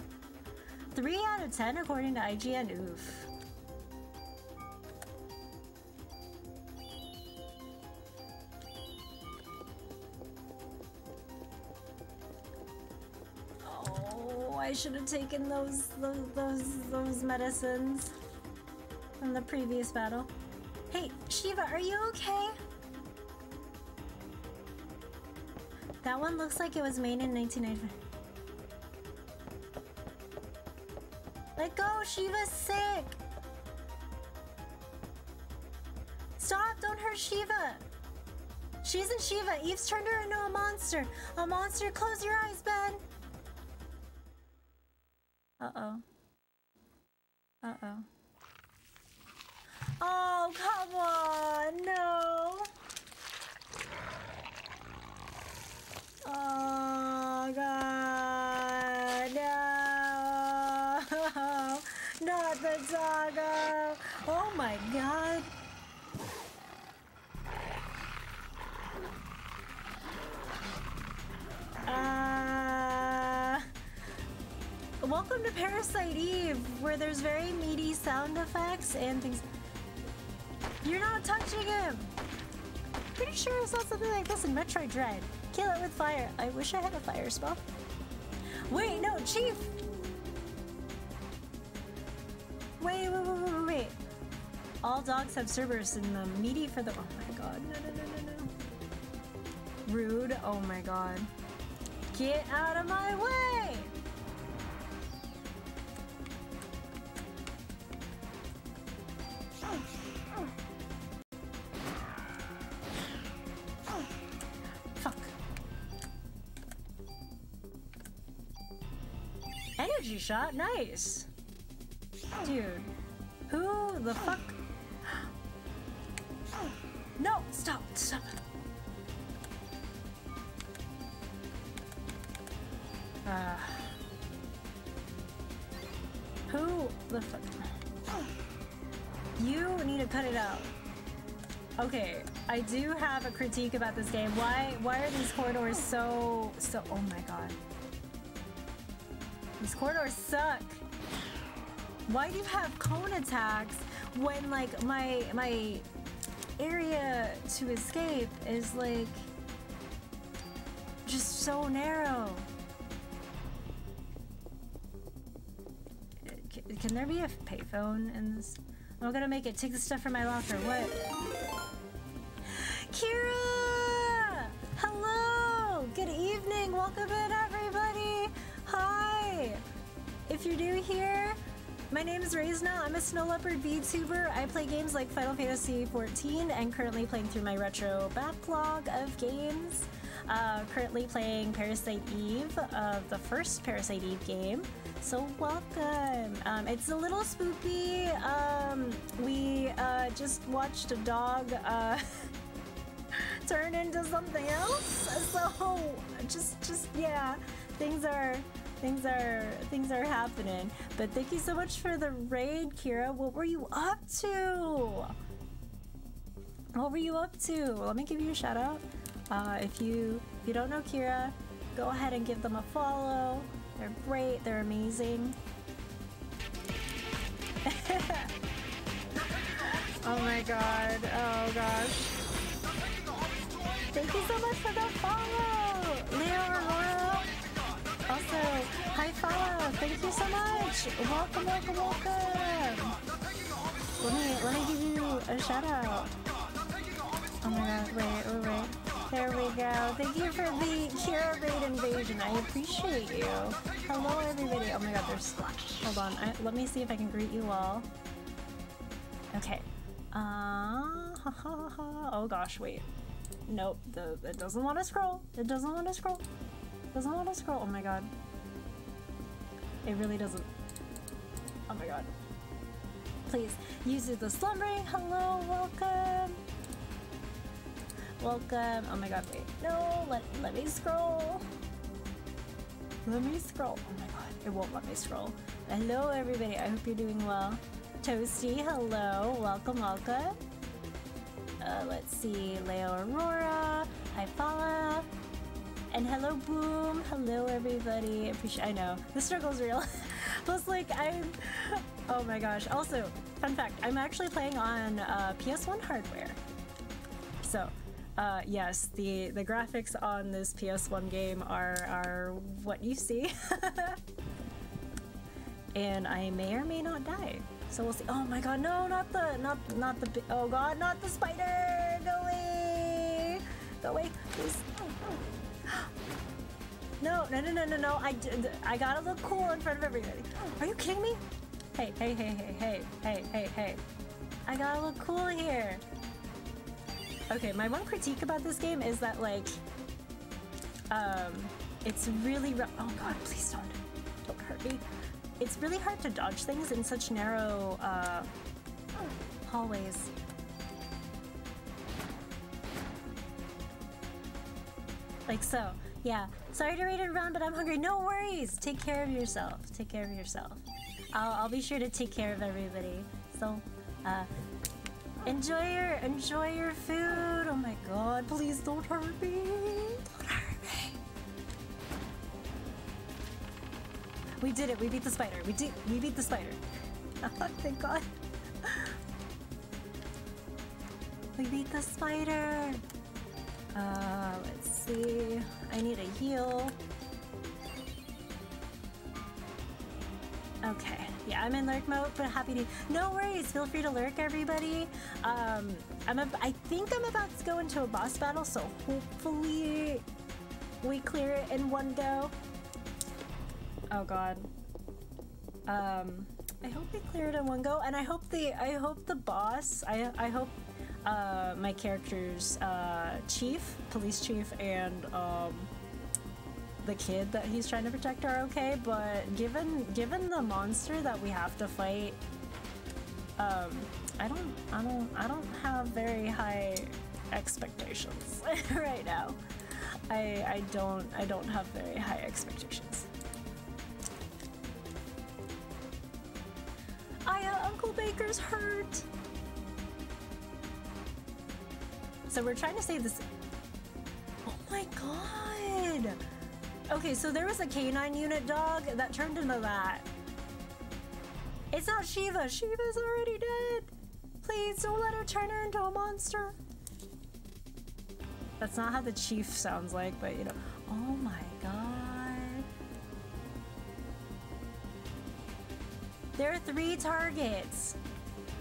3 out of 10 according to IGN. Oof. I should have taken those, those those those medicines from the previous battle. Hey, Shiva, are you okay? That one looks like it was made in 1995. Let go, Shiva's sick. Stop, don't hurt Shiva. She isn't Shiva. Eve's turned her into a monster. A monster. Close your eyes, Ben. Uh-oh. Uh-oh. Oh, come on. No. Oh, God. No. Doggo. Oh, my God. Uh, welcome to Parasite Eve, where there's very meaty sound effects and things. You're not touching him! Pretty sure I saw something like this in Metroid Dread. Kill it with fire. I wish I had a fire spell. Wait, no, Chief! All dogs have Cerberus in the Meaty for the. Oh my god. No, no, no, no, no. Rude. Oh my god. Get out of my way! Fuck. Energy shot, nice. Dude, who the fuck? Do have a critique about this game. Why why are these corridors so so oh my god. These corridors suck. Why do you have cone attacks when like my my area to escape is like just so narrow? Can there be a payphone in this? I'm gonna make it take the stuff from my locker. What? My name is Reizna. I'm a Snow Leopard VTuber. I play games like Final Fantasy XIV and currently playing through my retro backlog of games. Uh, currently playing Parasite Eve, uh, the first Parasite Eve game. So welcome. Um, it's a little spooky. Um, we uh, just watched a dog uh, <laughs> turn into something else. So just, just yeah, things are things are things are happening. But thank you so much for the raid, Kira. What were you up to? What were you up to? Let me give you a shout out. Uh, if you if you don't know Kira, go ahead and give them a follow. They're great. They're amazing. <laughs> oh my god. Oh gosh. Thank you so much for the follow, Leo Aurora. Also, hi follow. Thank you so much. Welcome, welcome, welcome. Let me let me give you a shout out. Oh my god, wait, wait, wait. There we go. Thank you for the Kira Raid invasion. I appreciate you. Hello, everybody. Oh my god, there's... Hold on. I, let me see if I can greet you all. Okay. Uh, ha, ha, ha. Oh gosh, wait. Nope, the, it doesn't want to scroll. It doesn't want to scroll. Doesn't want to scroll. Oh my god. It really doesn't. Oh my god. Please, use the slumbering. Hello, welcome. Welcome. Oh my god, wait. No, let, let me scroll. Let me scroll. Oh my god, it won't let me scroll. Hello, everybody. I hope you're doing well. Toasty, hello. Welcome, welcome. Uh, let's see. Leo Aurora. Hi, Paula. And hello, Boom. Hello, everybody. Appreciate. I know the struggle's real. <laughs> Plus, like I'm. Oh my gosh. Also, fun fact: I'm actually playing on uh, PS1 hardware. So uh, yes, the the graphics on this PS1 game are are what you see, <laughs> and I may or may not die. So we'll see. Oh my god, no, not the not not the oh god, not the spider. Go away, go away, please. <gasps> No, no, no, no, no, no. I I gotta look cool in front of everybody. <gasps> Are you kidding me? Hey, hey, hey, hey, hey, hey, hey, hey. I gotta look cool here. Okay, my one critique about this game is that like, um, it's really oh god, please don't, don't hurt me. It's really hard to dodge things in such narrow uh, hallways. Like so, yeah. Sorry to read it around, but I'm hungry. No worries. Take care of yourself. Take care of yourself. I'll, I'll be sure to take care of everybody. So, uh, Enjoy your enjoy your food. Oh my god, please don't hurt me. Don't hurt me. We did it. We beat the spider. We did we beat the spider. <laughs> Oh, thank god. <laughs> We beat the spider. Uh, let's see. I need a heal. Okay. Yeah, I'm in lurk mode, but happy to. No worries. Feel free to lurk, everybody. Um, I'm. A, I think I'm about to go into a boss battle, so hopefully we clear it in one go. Oh God. Um, I hope we clear it in one go, and I hope the. I hope the boss. I. I hope. Uh, my character's uh, chief, police chief, and um, the kid that he's trying to protect are okay, but given given the monster that we have to fight, um, I don't I don't I don't have very high expectations <laughs> right now. I I don't I don't have very high expectations. Uh, Uncle Baker's hurt. So we're trying to save this. Oh my god! Okay, so there was a canine unit dog that turned into that. It's not Shiva. Shiva's already dead. Please don't let her turn her into a monster. That's not how the chief sounds like, but you know. Oh my god. There are three targets.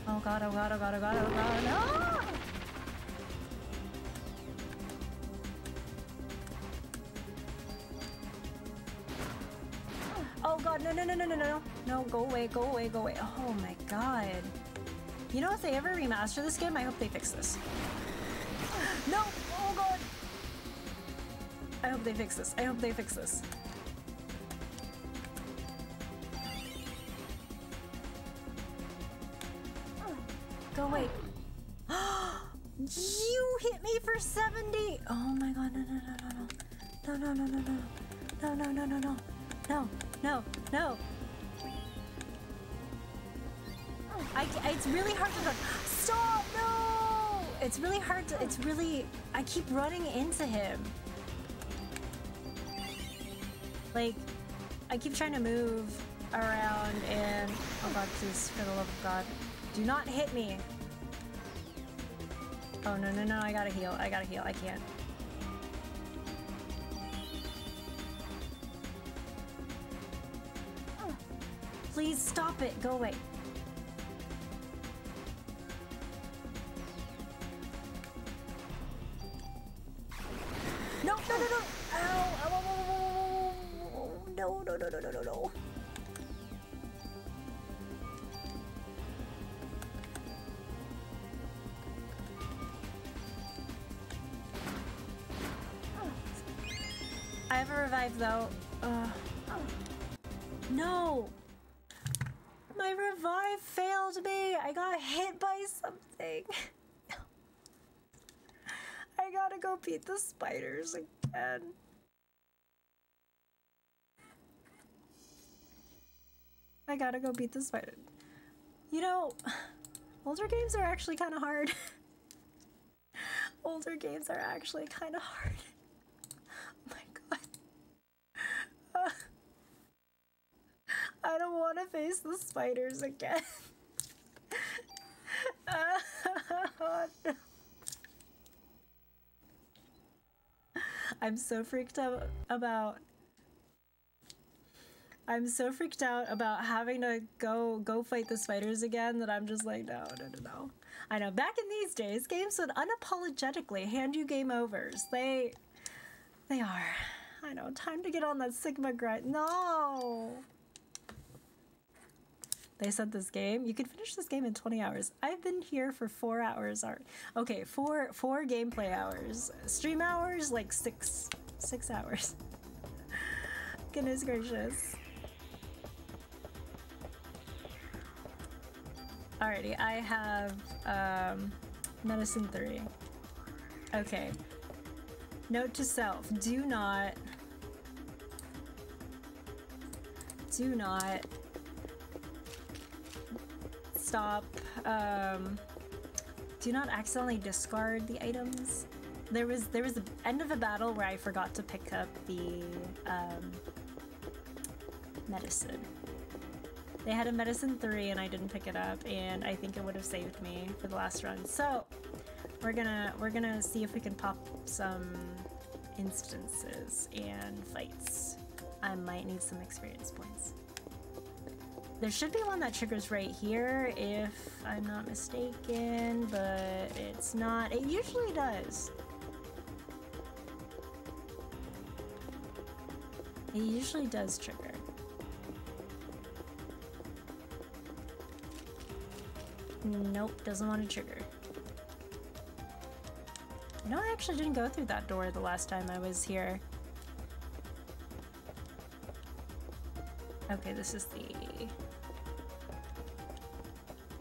Oh god, oh god, oh god, oh god, oh god, no! Oh god, no, no, no, no, no, no. No, go away, go away, go away. Oh my god. You know, if they ever remaster this game, I hope they fix this. <gasps> No! Oh god! I hope they fix this. I hope they fix this. <gasps> Go away. <gasps> you hit me for 70! Oh my god, no, no, no, no, no. No, no, no, no, no. No, no, no, no, no. No. No, no. I, it's really hard to run. Stop! No! It's really hard to. It's really. I keep running into him. Like, I keep trying to move around and. Oh god, please, for the love of God. Do not hit me. Oh no, no, no, I gotta heal. I gotta heal. I can't. Please stop it. Go away. No, no, no, no. Ow. Ow, ow, ow, ow. No, no, no, no, no, no, no. I have a revive though. Beat the spiders again. I gotta go beat the spider. You know, <sighs> older games are actually kind of hard. <laughs> older games are actually kind of hard. <laughs> Oh my god. Uh, <laughs> I don't want to face the spiders again. Uh, oh, no. I'm so freaked out about I'm so freaked out about having to go go fight the spiders again that I'm just like no no no no. I know back in these days games would unapologetically hand you game overs. They they are. I know time to get on that Sigma grind. No. They said this game you could finish this game in 20 hours. I've been here for four hours. Art. Okay, four four gameplay hours. Stream hours like six six hours. <laughs> Goodness gracious. Alrighty, I have um, medicine three. Okay. Note to self: Do not, do not stop. Um, do not accidentally discard the items. There was there was the end of a battle where I forgot to pick up the um, medicine. They had a medicine three and I didn't pick it up, and I think it would have saved me for the last run. So we're gonna we're gonna see if we can pop some instances and fights. I might need some experience points. There should be one that triggers right here if I'm not mistaken, but it's not. It usually does. It usually does trigger. Nope, doesn't want to trigger. No, I actually didn't go through that door the last time I was here. Okay, this is the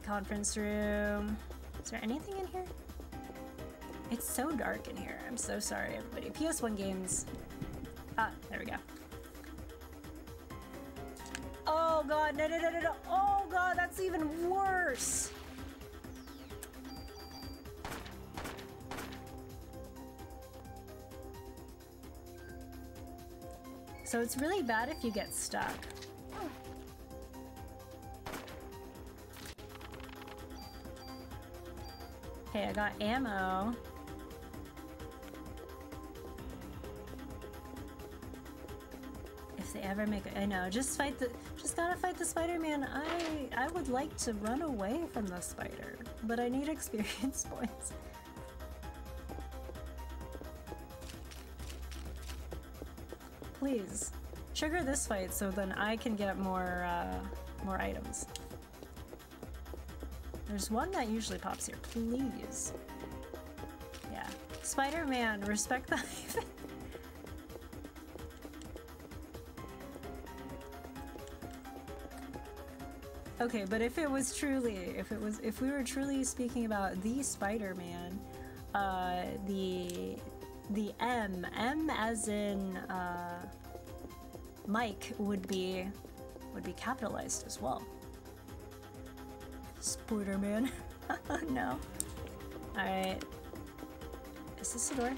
conference room. Is there anything in here? It's so dark in here. I'm so sorry, everybody. PS1 games. Ah, there we go. Oh god, no, no, no, no, no. Oh god, that's even worse. So it's really bad if you get stuck. Okay, I got ammo. If they ever make it, I know. Just fight the. Just gotta fight the Spider-Man. I I would like to run away from the spider, but I need <laughs> experience points. Please, trigger this fight so then I can get more uh, more items. There's one that usually pops here. Please. Yeah. Spider-Man, respect the <laughs> Okay, but if it was truly, if it was, if we were truly speaking about the Spider-Man, uh, the, the M, M as in, uh, Mike would be would be capitalized as well. Spider-Man. <laughs> no. Alright. Is this the door?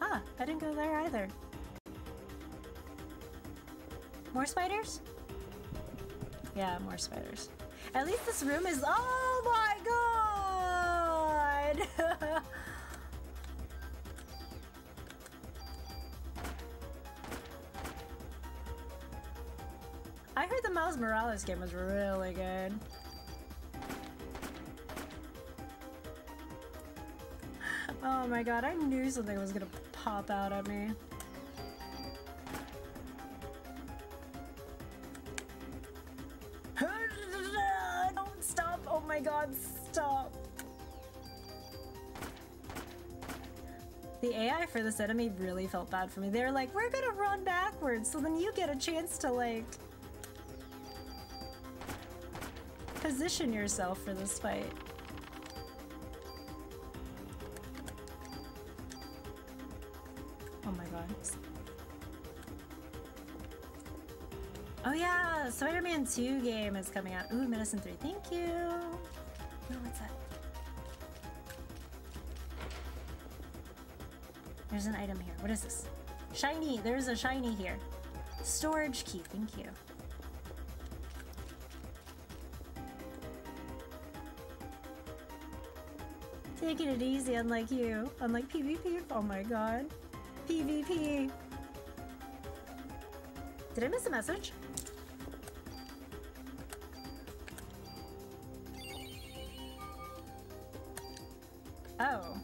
Ah, I didn't go there either. More spiders? Yeah, more spiders. At least this room is- Oh my god! <laughs> I heard the Miles Morales game was really good. Oh my god, I knew something was gonna pop out at me. <laughs> Don't stop! Oh my god, stop! The AI for this enemy really felt bad for me. They were like, we're gonna run backwards, so then you get a chance to like position yourself for this fight. Oh my god. Oh yeah, Spider-Man 2 game is coming out. Ooh, Medicine 3, thank you! Ooh, what's that? There's an item here. What is this? Shiny! There's a shiny here. Storage key, thank you. Taking it easy, unlike you. Unlike PvP. Oh my god. PvP. Did I miss a message? Oh.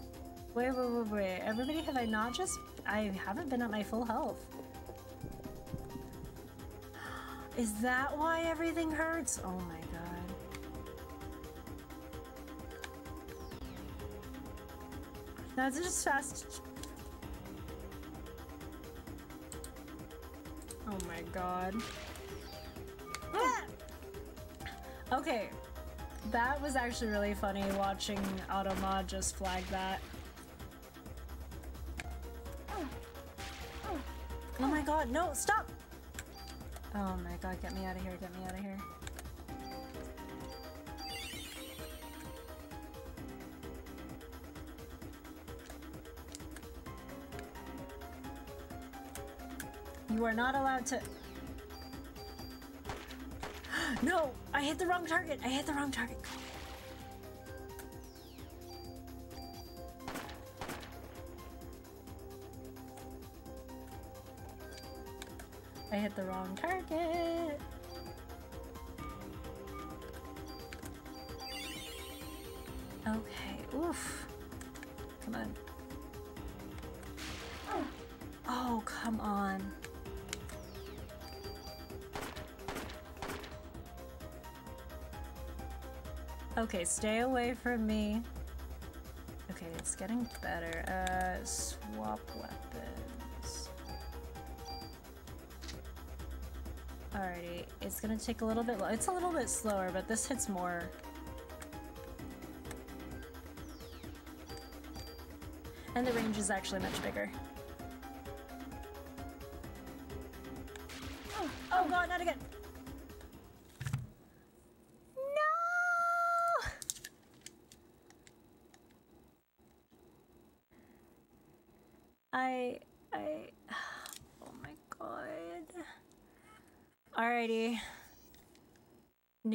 Wait, wait, wait, wait. Everybody, have I not just... I haven't been at my full health. <gasps> Is that why everything hurts? Oh my god. That's just fast. Oh my god. Ah! Okay. That was actually really funny watching Automod just flag that. Oh my god, no, stop! Oh my god, get me out of here, get me out of here. Are not allowed to- <gasps> No! I hit the wrong target! I hit the wrong target! I hit the wrong target! Okay, oof. Okay, stay away from me. Okay, it's getting better. Uh, swap weapons. Alrighty, it's gonna take a little bit. It's a little bit slower, but this hits more. And the range is actually much bigger.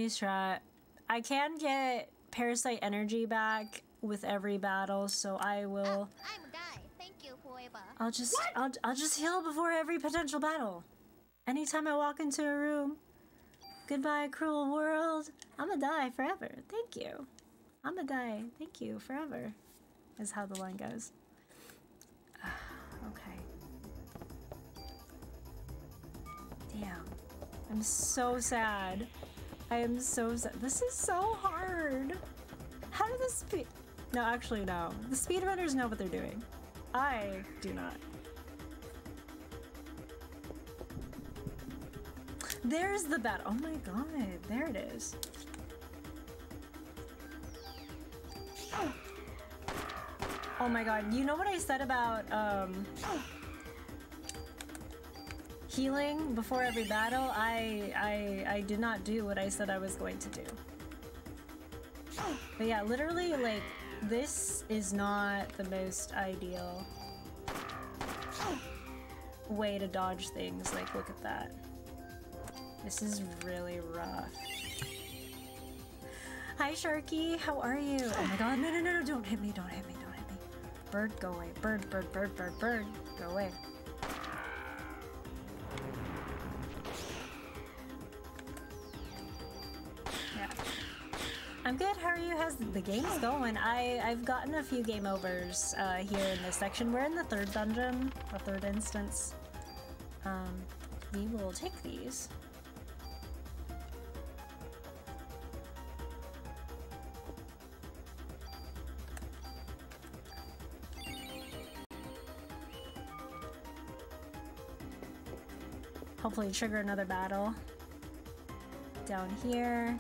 New strat. I can get parasite energy back with every battle, so I will. I'm die. Thank you, whoever. I'll just I'll, I'll just heal before every potential battle. Anytime I walk into a room. Goodbye, cruel world. I'ma die forever. Thank you. I'ma die. Thank you forever. Is how the line goes. <sighs> okay. Damn. I'm so sad. I am so. This is so hard. How do the speed? No, actually, no. The speedrunners know what they're doing. I do not. There's the bat. Oh my god, there it is. Oh my god, you know what I said about, um... healing before every battle, I, I, I did not do what I said I was going to do. But yeah, literally, like, this is not the most ideal way to dodge things. Like, look at that. This is really rough. Hi, Sharky. How are you? Oh my god, no, no, no, no, don't hit me, don't hit me, don't hit me. Bird, go away. Bird, bird, bird, bird, bird. Go away. I'm good. How are you? How's the game's going? I I've gotten a few game overs uh, here in this section. We're in the third dungeon, the third instance. Um, we will take these. Hopefully trigger another battle. Down here.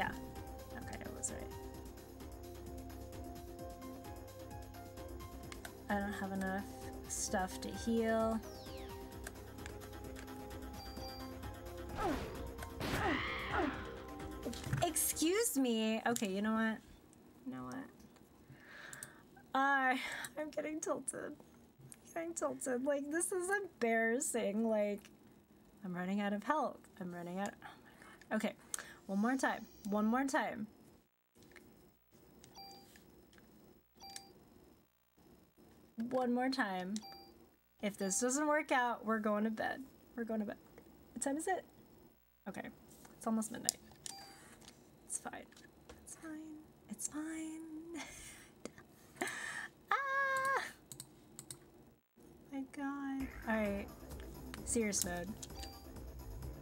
Yeah. Okay, I was right. I don't have enough stuff to heal. Excuse me. Okay, you know what? You know what? I I'm getting tilted. Getting tilted. Like this is embarrassing. Like I'm running out of health. I'm running out. Oh my god. Okay, one more time. One more time. One more time. If this doesn't work out, we're going to bed. We're going to bed. What time is it? Okay, it's almost midnight. It's fine. It's fine. It's fine. <laughs> ah! My god. Alright. Serious mode.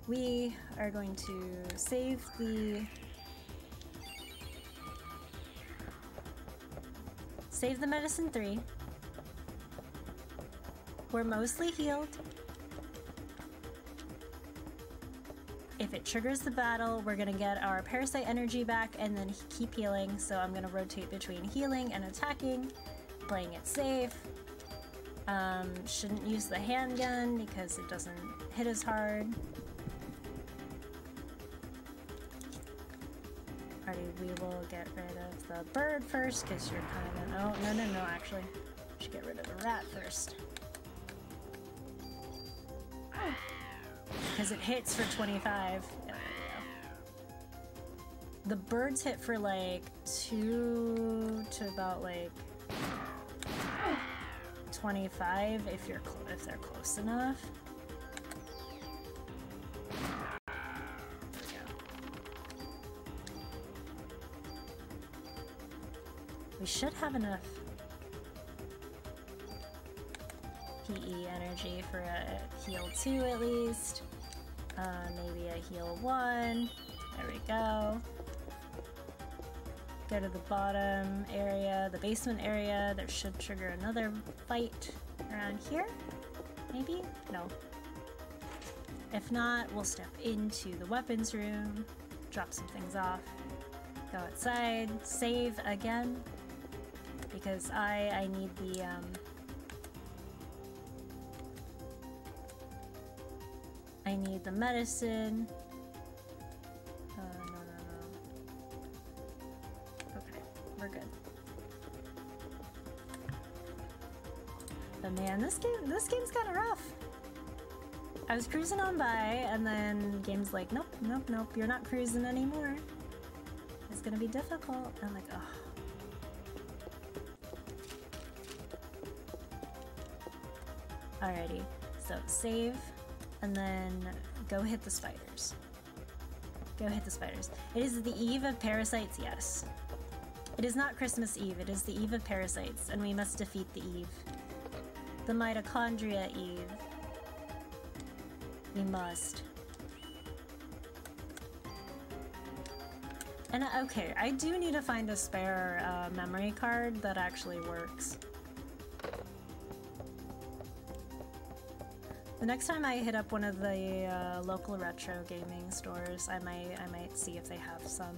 We are going to save the... Save the medicine 3. We're mostly healed. If it triggers the battle, we're gonna get our parasite energy back and then keep healing. So I'm gonna rotate between healing and attacking, playing it safe. Um, shouldn't use the handgun because it doesn't hit as hard. Alrighty, we will get rid of the bird first because you're kind of. Oh, no, no, no, actually. We should get rid of the rat first. <sighs> Because it hits for 25. Yeah, the birds hit for like two to about like 25 if you're if they're close enough. Should have enough PE energy for a heal 2 at least. Uh, maybe a heal 1. There we go. Go to the bottom area, the basement area. There should trigger another fight around here. Maybe? No. If not, we'll step into the weapons room, drop some things off, go outside, save again, because I I need the um, I need the medicine. Uh, no, no, no. Okay, we're good. But man, this game this game's kind of rough. I was cruising on by, and then game's like, nope, nope, nope, you're not cruising anymore. It's gonna be difficult. I'm like, oh. Alrighty, so save, and then go hit the spiders. Go hit the spiders. It is the eve of parasites, yes. It is not Christmas Eve, it is the eve of parasites, and we must defeat the eve. The mitochondria eve. We must. And uh, okay, I do need to find a spare uh, memory card that actually works. The next time I hit up one of the uh, local retro gaming stores, I might I might see if they have some.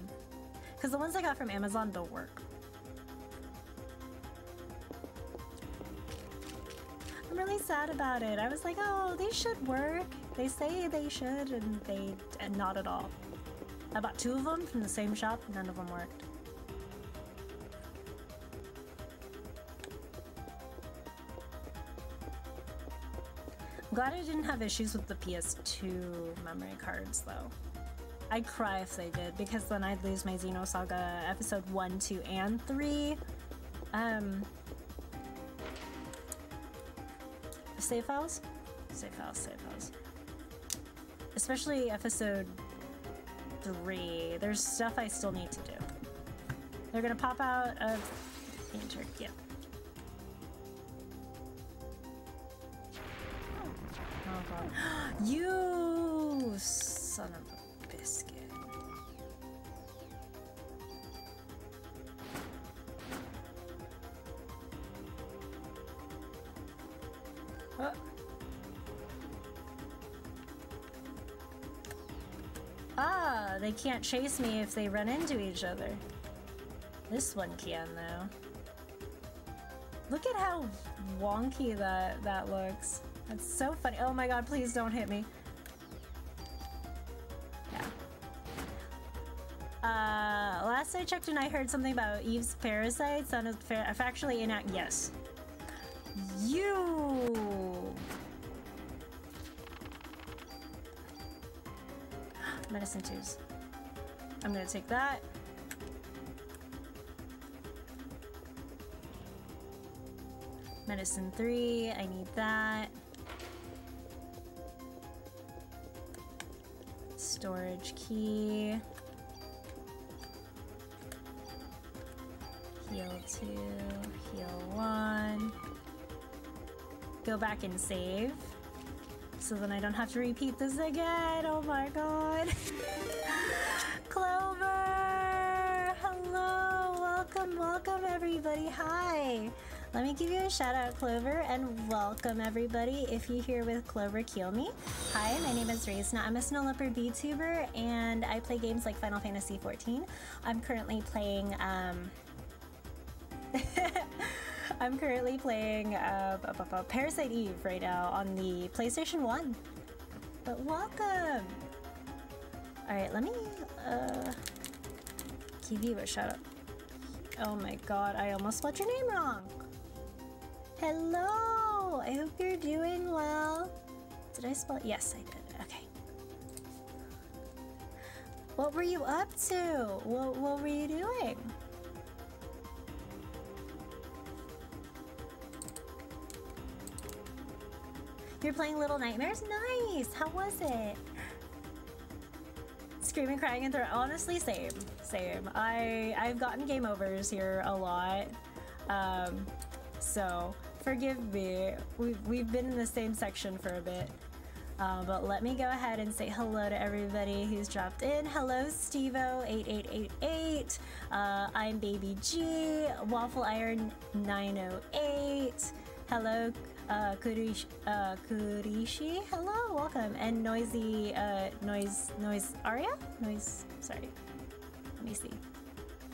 Because the ones I got from Amazon don't work. I'm really sad about it. I was like, oh, they should work. They say they should, and they and not at all. I bought two of them from the same shop, none of them worked. Glad I didn't have issues with the PS2 memory cards, though. I'd cry if they did, because then I'd lose my Xenosaga episode 1, 2, and 3. Um, save files? Save files, save files. Especially episode 3. There's stuff I still need to do. They're gonna pop out of the Inter. Yeah. <gasps> you son of a biscuit. Oh. Ah, they can't chase me if they run into each other. This one can, though. Look at how wonky that, that looks. That's so funny. Oh my god, please don't hit me. Yeah. Uh, last I checked and I heard something about Eve's parasites on a fa factually inact. Yes. You! <gasps> Medicine twos. I'm gonna take that. Medicine three, I need that. Storage key. Heal two, heal one. Go back and save. So then I don't have to repeat this again. Oh my god. <gasps> Clover! Hello! Welcome, welcome everybody. Hi! Let me give you a shout out, Clover, and welcome everybody. If you're here with Clover Kill Me, hi, my name is Reizna. I'm a Snow Leopard VTuber, and I play games like Final Fantasy XIV. I'm currently playing, um, <laughs> I'm currently playing uh, Parasite Eve right now on the PlayStation 1. But welcome! Alright, let me uh, give you a shout out. Oh my god, I almost spelled your name wrong. Hello! I hope you're doing well. Did I spell? Yes, I did. Okay. What were you up to? What, what were you doing? You're playing Little Nightmares? Nice! How was it? Screaming, crying, and throw. Honestly, same. Same. I, I've gotten game overs here a lot. Um, so, forgive me. We've, we've been in the same section for a bit. Uh, but let me go ahead and say hello to everybody who's dropped in. Hello, Stevo8888. Uh, I'm Baby G. Waffle Iron 908. Hello, uh, Kurish, uh, Kurishi. Hello, welcome. And Noisy, uh, Noise, Noise Aria? Noise, sorry. Let me see.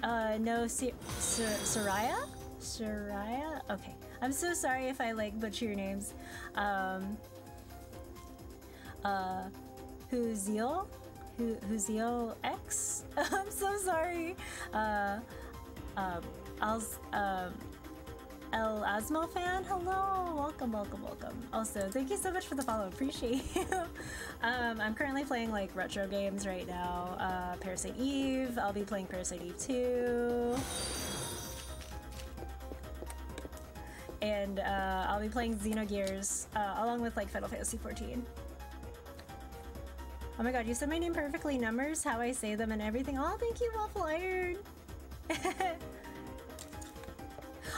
Uh, no, Sir, Soraya? Soraya? Okay. I'm so sorry if I like butcher your names. Um, uh, Huziel? Huziel X? <laughs> I'm so sorry. Uh, um, um, El Asmo fan, hello, welcome, welcome, welcome. Also, thank you so much for the follow, appreciate <laughs> you. um, I'm currently playing like retro games right now. Uh, Parasite Eve, I'll be playing Parasite Eve 2. And uh, I'll be playing Xenogears uh, along with like Final Fantasy 14. Oh my god, you said my name perfectly. Numbers, how I say them, and everything. Oh, thank you, Waffle Iron. <laughs>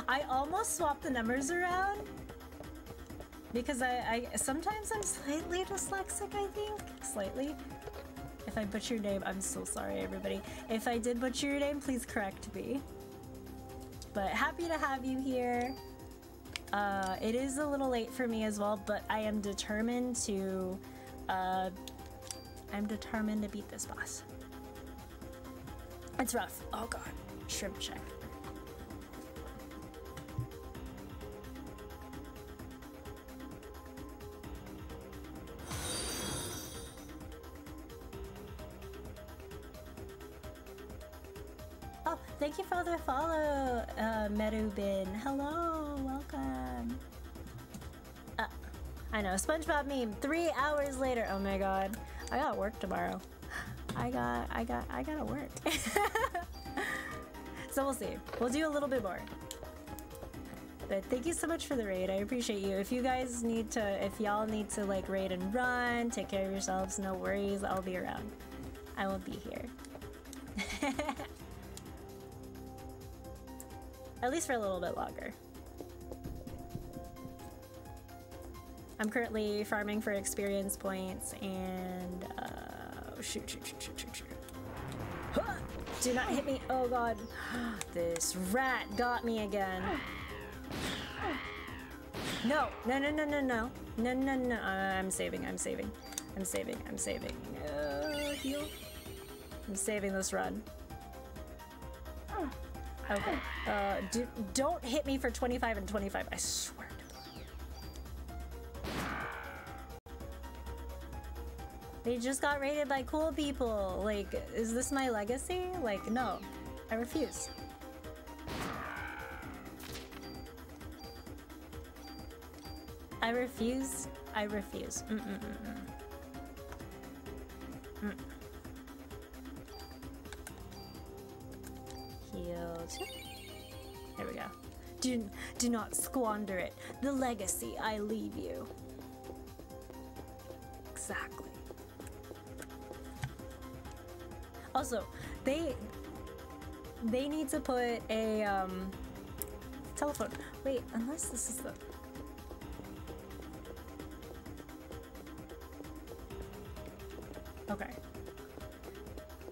I almost swapped the numbers around because I, I sometimes I'm slightly dyslexic. I think slightly. If I butcher your name, I'm so sorry, everybody. If I did butcher your name, please correct me. But happy to have you here. Uh, it is a little late for me as well, but I am determined to. Uh, I'm determined to beat this boss. It's rough. Oh god. Shrimp check. Thank you for the follow, uh, Merubin. Hello, welcome. Uh, I know, SpongeBob meme. Three hours later. Oh my god, I got work tomorrow. I got, I got, I gotta work. <laughs> so we'll see. We'll do a little bit more. But thank you so much for the raid. I appreciate you. If you guys need to, if y'all need to like raid and run, take care of yourselves, no worries. I'll be around. I will be here. <laughs> at least for a little bit longer. I'm currently farming for experience points and uh, shoot, shoot, shoot, shoot, shoot, shoot. Do not hit me. Oh god. <gasps> This rat got me again. No, no, no, no, no, no. No, no, no. Uh, I'm saving, I'm saving. I'm saving, I'm saving. Uh, heal. I'm saving this run. Okay. Uh, do, don't hit me for 25 and 25. I swear to. They just got raided by cool people. Like, is this my legacy? Like, no. I refuse. I refuse. I refuse. Mm -mm -mm There we go. Do, do not squander it. The legacy I leave you. Exactly. Also, they they need to put a um telephone. Wait, unless this is the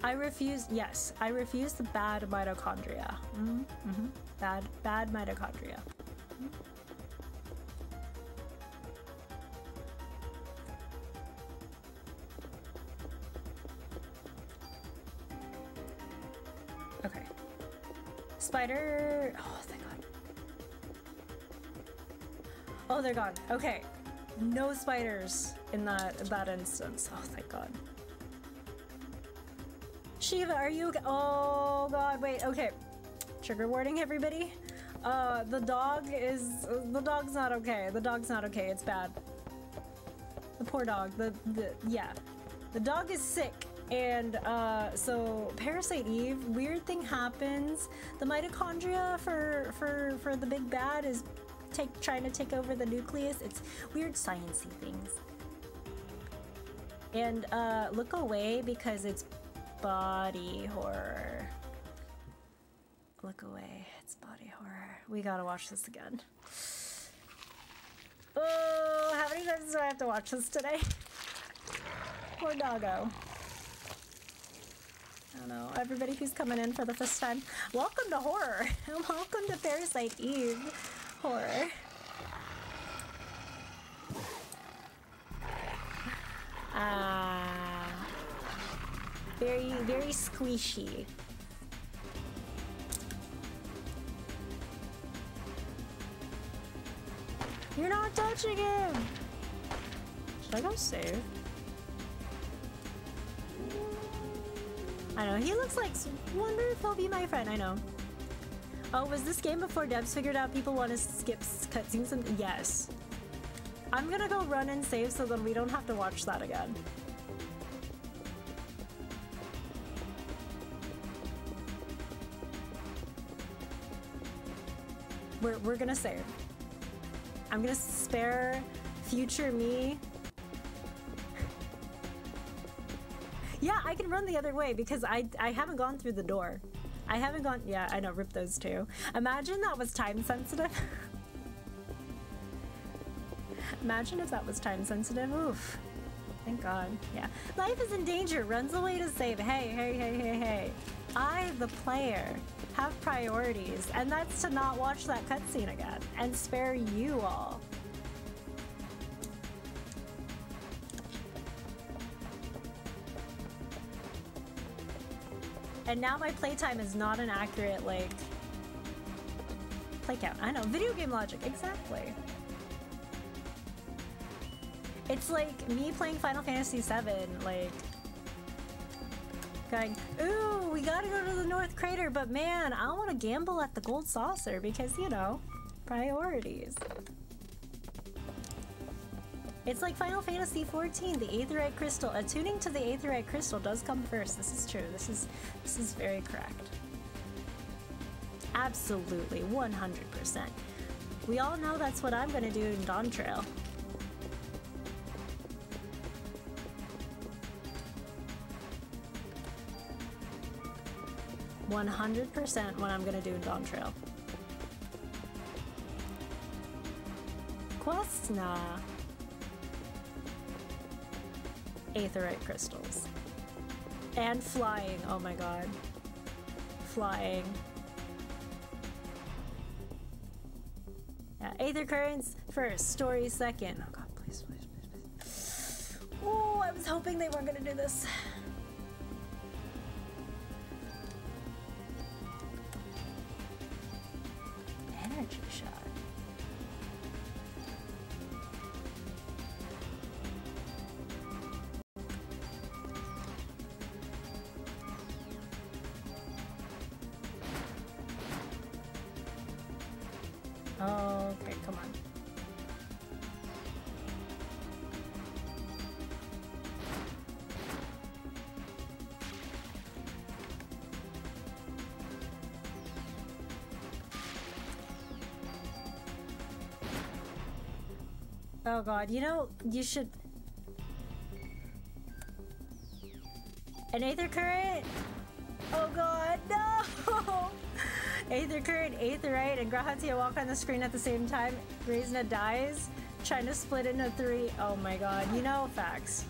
I refuse. Yes, I refuse the bad mitochondria. Mm -hmm. Bad, bad mitochondria. Mm -hmm. Okay. Spider. Oh, thank God. Oh, they're gone. Okay. No spiders in that that instance. Oh, thank God. Shiva, are you? Oh god, wait, okay. Trigger warning, everybody. Uh, the dog is, uh, the dog's not okay. The dog's not okay, it's bad. The poor dog, the, the, yeah. The dog is sick, and uh, so Parasite Eve, weird thing happens. The mitochondria for, for, for the big bad is take, trying to take over the nucleus. It's weird sciencey things. And uh, look away because it's body horror. Look away. It's body horror. We gotta watch this again. Oh, how many times do I have to watch this today? Poor doggo. I don't know. Everybody who's coming in for the first time, welcome to horror. <laughs> welcome to Parasite Eve horror. Ah. Very, very squishy. You're not touching him! Should I go save? I know, he looks like... Wonder if he'll be my friend, I know. Oh, was this game before devs figured out people want to skip cutscenes? And yes. I'm gonna go run and save so that we don't have to watch that again. We're, we're gonna save. I'm gonna spare future me. yeah, I can run the other way because I, I haven't gone through the door. I haven't gone, yeah, I know, rip those two. Imagine that was time sensitive. <laughs> Imagine if that was time sensitive, oof. Thank God, yeah. Life is in danger, runs away to save. Hey, hey, hey, hey, hey. I, the player, have priorities, and that's to not watch that cutscene again and spare you all. And now my playtime is not an accurate, like, play count. I know, video game logic, exactly. It's like me playing Final Fantasy VII, like, going, ooh, we gotta go to the North Crater, but man, I want to gamble at the Gold Saucer because, you know, priorities. It's like Final Fantasy XIV, the Aetheryte Crystal. Attuning to the Aetheryte Crystal does come first. This is true. This is this is very correct. Absolutely, 100%. We all know that's what I'm gonna do in Dawntrail. 100% what I'm gonna do in Dawntrail. Quests? Nah. Aetheryte crystals. And flying, oh my god. Flying. Yeah, Aether currents first, story second. Oh god, please, please, please, please. Oh, I was hoping they weren't gonna do this. Energy shot. Oh, Oh god, you know, you should... An Aether Current? Oh god, no! <laughs> Aether Current, Aetheryte, and G'raha Tia walk on the screen at the same time. Reizna dies, trying to split into three. Oh my god, you know facts.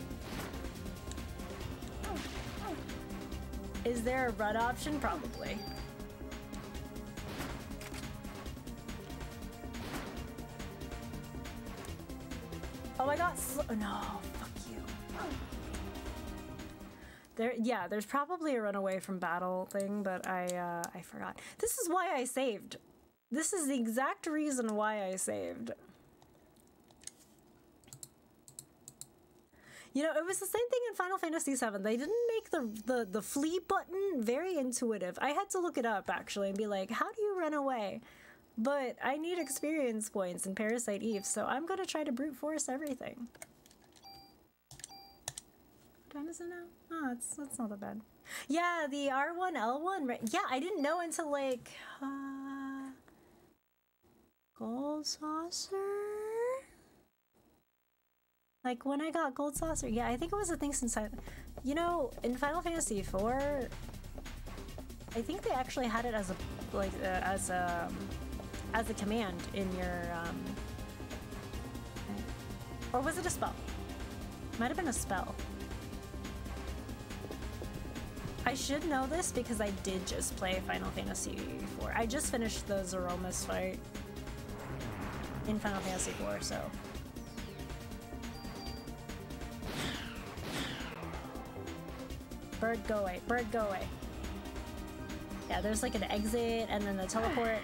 Is there a run option? Probably. Yeah, there's probably a runaway from battle thing, but I, uh, I forgot. This is why I saved. This is the exact reason why I saved. You know, it was the same thing in Final Fantasy VII. They didn't make the, the the flee button very intuitive. I had to look it up actually and be like, how do you run away? But I need experience points in Parasite Eve, so I'm gonna try to brute force everything. It now? Oh, it's that's not that bad. Yeah, the R1 L1. Right? Yeah, I didn't know until like uh, Gold Saucer. Like when I got Gold Saucer. Yeah, I think it was a thing since I, you know, in Final Fantasy IV. I think they actually had it as a like uh, as a as a command in your um, or was it a spell? Might have been a spell. I should know this because I did just play Final Fantasy IV. I just finished the Zeromus fight in Final Fantasy IV, so. Bird, go away. Bird, go away. Yeah, there's like an exit and then the teleport.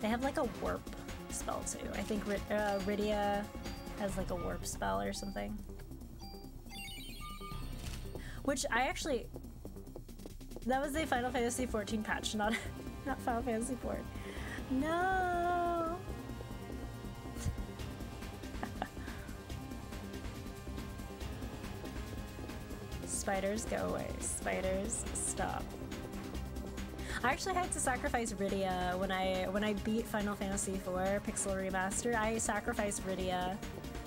They have like a warp spell too. I think uh, Rydia has like a warp spell or something. Which I actually that was a Final Fantasy 14 patch, not <laughs> not Final Fantasy 4. No. <laughs> Spiders go away. Spiders stop. I actually had to sacrifice Rydia when I when I beat Final Fantasy IV Pixel Remaster. I sacrificed Rydia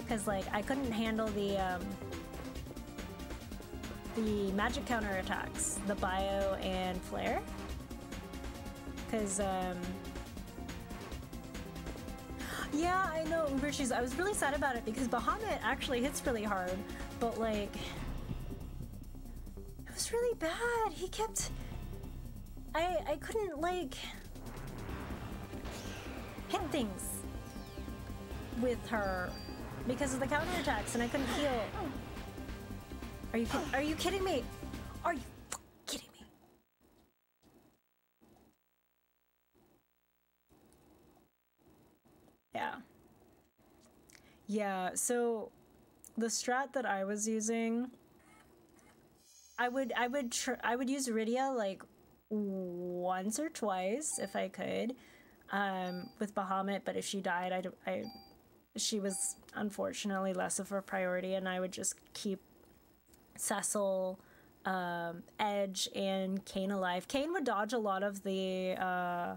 because like I couldn't handle the um, the magic counter attacks, the bio and flare. Because um, yeah, I know Uber I was really sad about it because Bahamut actually hits really hard, but like it was really bad. He kept I I couldn't like hit things with her because of the counterattacks and I couldn't heal. Are you are you kidding me? Are you kidding me? Yeah. Yeah, so the strat that I was using, I would I would I would use Rydia like once or twice if I could, um, with Bahamut. But if she died, I I she was unfortunately less of a priority, and I would just keep Cecil, um, Edge, and Kain alive. Kain would dodge a lot of the uh,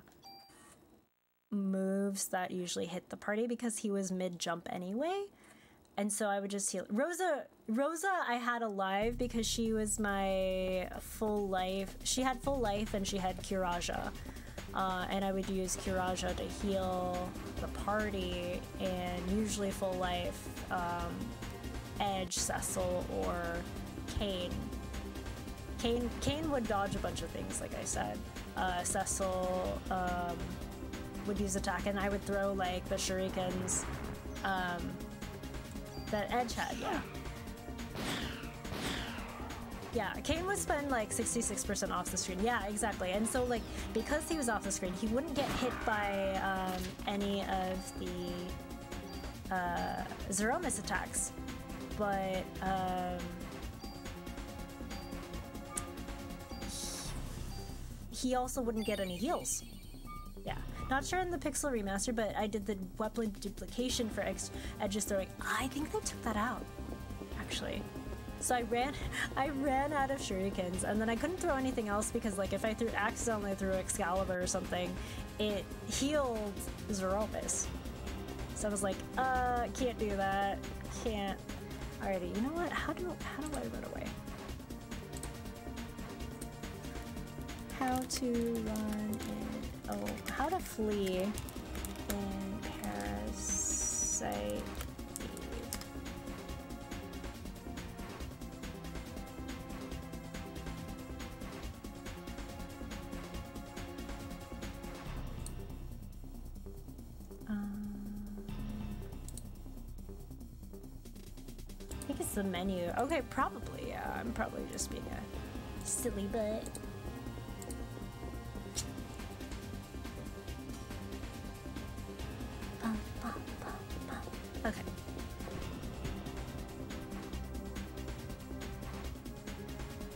moves that usually hit the party because he was mid jump anyway. And so I would just heal. Rosa, Rosa, I had alive because she was my full life. She had full life and she had Curaja. Uh, and I would use Curaja to heal the party, and usually full life, um, Edge, Cecil, or Kain. Kain, Kain would dodge a bunch of things, like I said. Uh, Cecil um, would use attack, and I would throw like the shurikens um, that Edge had. Yeah. <sighs> <sighs> Yeah, Kain would spend like 66% off the screen. Yeah, exactly. And so, like, because he was off the screen, he wouldn't get hit by um, any of the uh, Zeromus attacks. But um, he also wouldn't get any heals. Yeah. Not sure in the Pixel remaster, but I did the weapon duplication for Edge's throwing. I think they took that out, actually. So I ran, I ran out of shurikens, and then I couldn't throw anything else because, like, if I threw accidentally threw Excalibur or something, it healed Zeromus. So I was like, uh, can't do that, can't. Alrighty, you know what? How do how do I run away? How to run in oh, how to flee in Parasite the menu. Okay, probably, yeah. I'm probably just being a silly butt. Okay.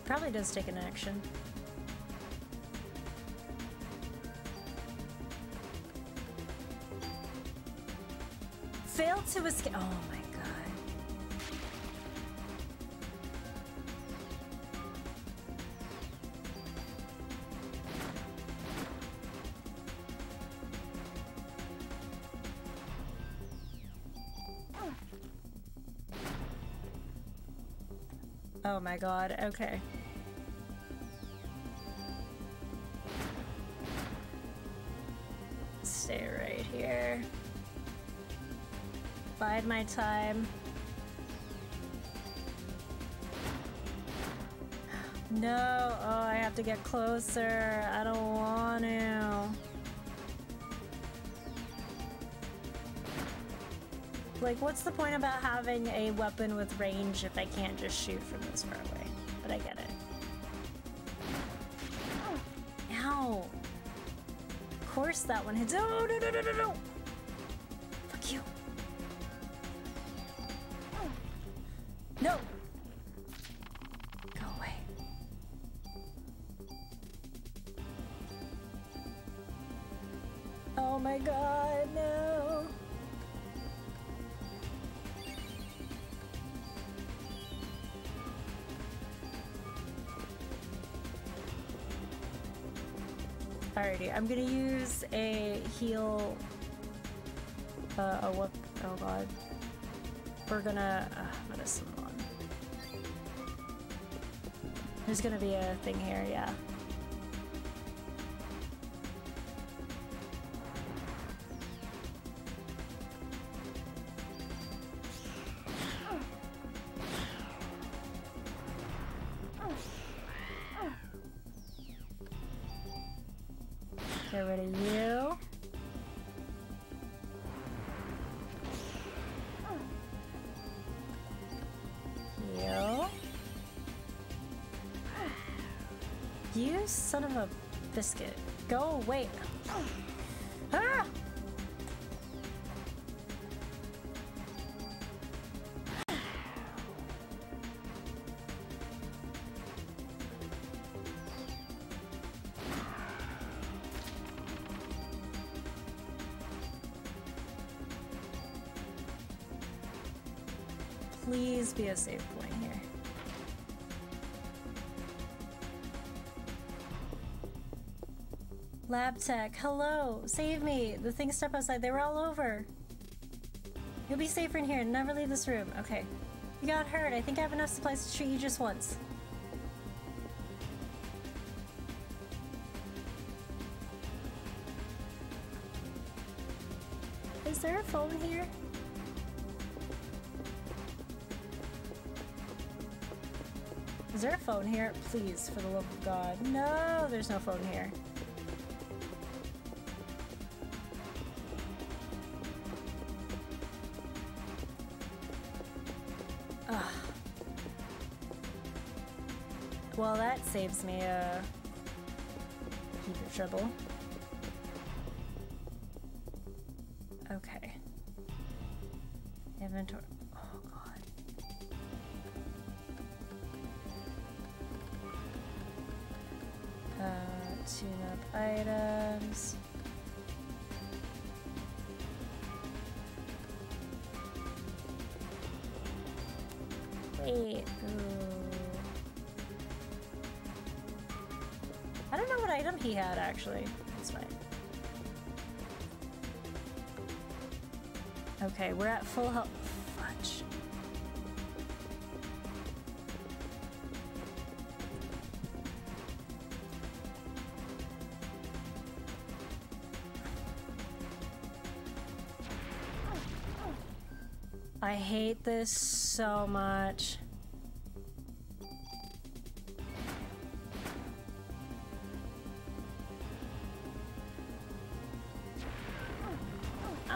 Probably does take an action. Oh my god. Oh my god, okay. Time. No, oh, I have to get closer. I don't want to. Like, what's the point about having a weapon with range if I can't just shoot from this far away? But I get it. Oh. Ow! Of course that one hits- Oh, no, no, no, no, no! I'm gonna use a heal. Uh, a what? Oh god. We're gonna. Uh, medicine one. There's gonna be a thing here, yeah. son of a biscuit. Go away. Ah! Please be a safe place. Lab tech, hello, save me. The things stuck outside, they were all over. You'll be safer in here. Never leave this room. Okay. You got hurt. I think I have enough supplies to treat you just once. Is there a phone here? Is there a phone here? Please, for the love of God. No, there's no phone here. Saves me a heap of trouble. Okay. Inventory. Oh god. Uh, tune up items. Wait. Ooh. Item he had actually. That's fine. Okay, we're at full health. Fudge. I hate this so much.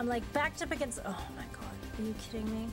Like backed up against. Oh my god. Are you kidding me?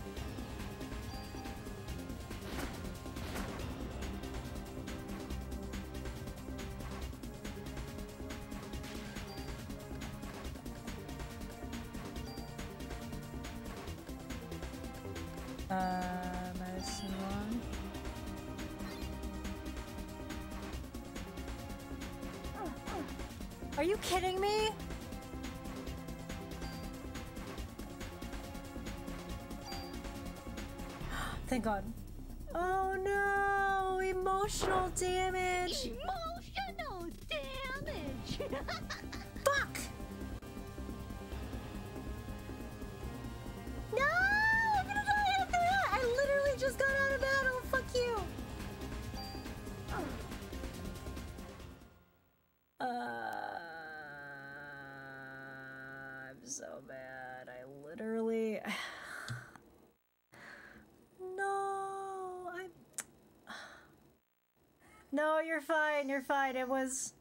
You're fine. You're fine. It was.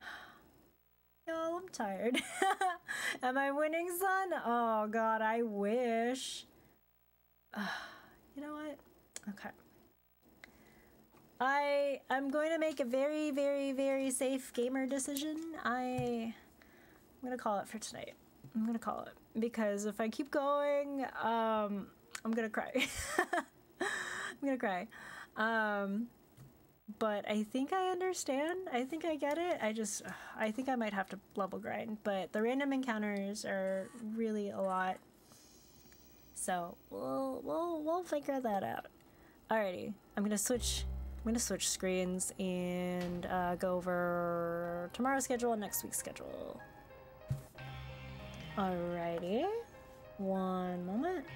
<sighs> Y'all, I'm tired. <laughs> Am I winning, son? Oh, God, I wish. <sighs> you know what? Okay. I I'm going to make a very, very, very safe gamer decision. I I'm gonna call it for tonight. I'm gonna call it because if I keep going, um, I'm gonna cry. <laughs> I'm gonna cry. Um, but I think I understand. I think I get it. I just, I think I might have to level grind. But the random encounters are really a lot. So we'll we'll we'll figure that out. Alrighty, I'm gonna switch. I'm gonna switch screens and uh, go over tomorrow's schedule and next week's schedule. Alrighty, one moment.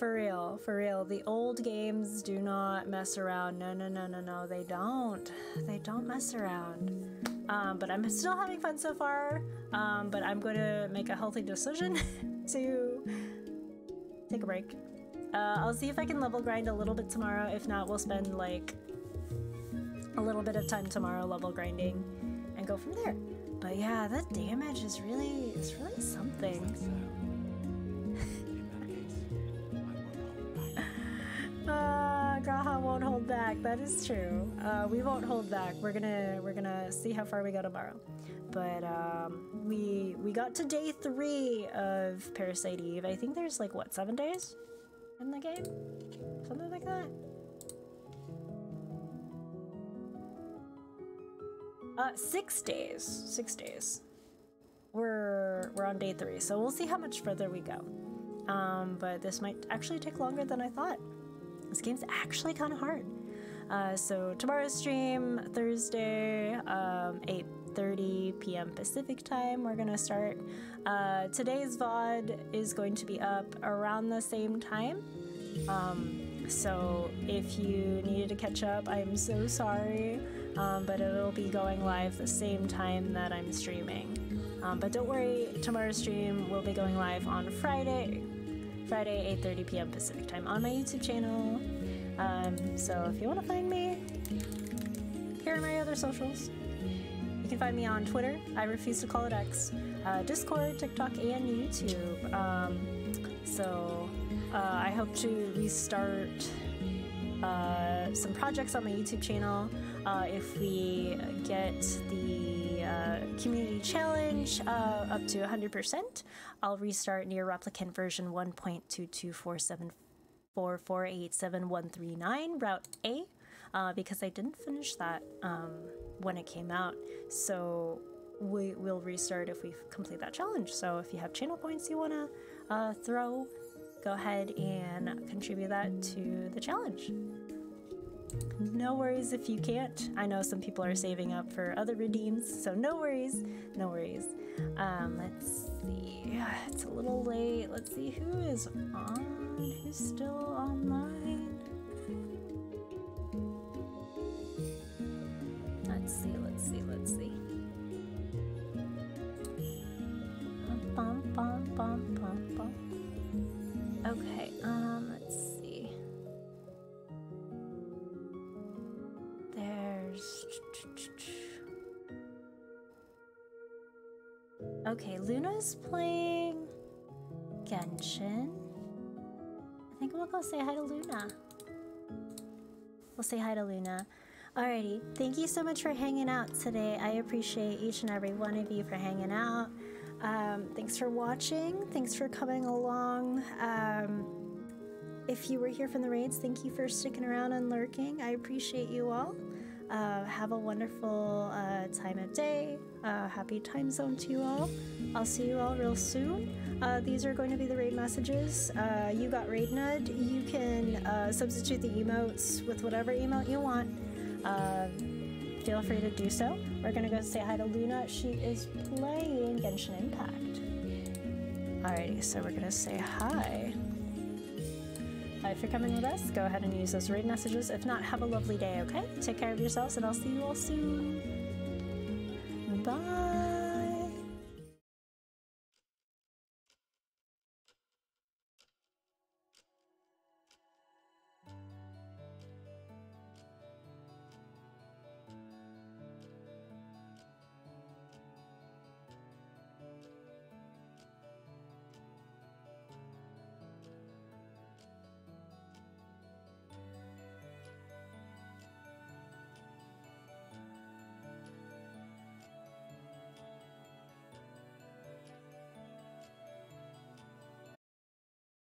For real, for real. The old games do not mess around. No, no, no, no, no. They don't. They don't mess around. Um, but I'm still having fun so far. Um, but I'm going to make a healthy decision <laughs> to take a break. Uh, I'll see if I can level grind a little bit tomorrow. If not, we'll spend like a little bit of time tomorrow level grinding and go from there. But yeah, that damage is really, it's really something. Uh, G'raha won't hold back. That is true. Uh, we won't hold back. We're gonna we're gonna see how far we go tomorrow. But um, we we got to day three of Parasite Eve. I think there's like what seven days in the game, something like that. Uh, six days. Six days. We're we're on day three, so we'll see how much further we go. Um, but this might actually take longer than I thought. This game's actually kind of hard. Uh, so tomorrow's stream, Thursday, um, 8:30 p.m. Pacific time. We're gonna start. Uh, today's VOD is going to be up around the same time. Um, so if you needed to catch up, I'm so sorry, um, but it'll be going live the same time that I'm streaming. Um, but don't worry, tomorrow's stream will be going live on Friday, Friday 8:30 p.m. Pacific time on my YouTube channel. Um, so if you want to find me, here are my other socials. You can find me on Twitter. I refuse to call it X. Uh, Discord, TikTok, and YouTube. Um, so uh, I hope to restart uh, some projects on my YouTube channel. Uh, if we get the uh, community challenge uh, up to 100%, I'll restart NieR Replicant version 1.22474487139, Route A, uh, because I didn't finish that um, when it came out. So we will restart if we complete that challenge. So if you have channel points you want to uh, throw, go ahead and contribute that to the challenge. No worries if you can't. I know some people are saving up for other redeems, so no worries, no worries. Um, let's see. It's a little late. Let's see who is on. Who's still online? Let's see, let's see, let's see. Bum, bum, bum, bum, bum. Okay, There's. Okay, Luna's playing Genshin. I think we'll go say hi to Luna. We'll say hi to Luna. Alrighty, thank you so much for hanging out today. I appreciate each and every one of you for hanging out. Um, thanks for watching. Thanks for coming along. Um, if you were here from the raids, thank you for sticking around and lurking. I appreciate you all. Uh, have a wonderful uh, time of day. Uh, happy time zone to you all. I'll see you all real soon. Uh, these are going to be the raid messages. Uh, you got raid nud. You can uh, substitute the emotes with whatever emote you want. feel free to do so. We're gonna go say hi to Luna. She is playing Genshin Impact. Alrighty, so we're gonna say hi. If you're coming with us, go ahead and use those raid messages. If not, have a lovely day, okay? Take care of yourselves, and I'll see you all soon. Bye.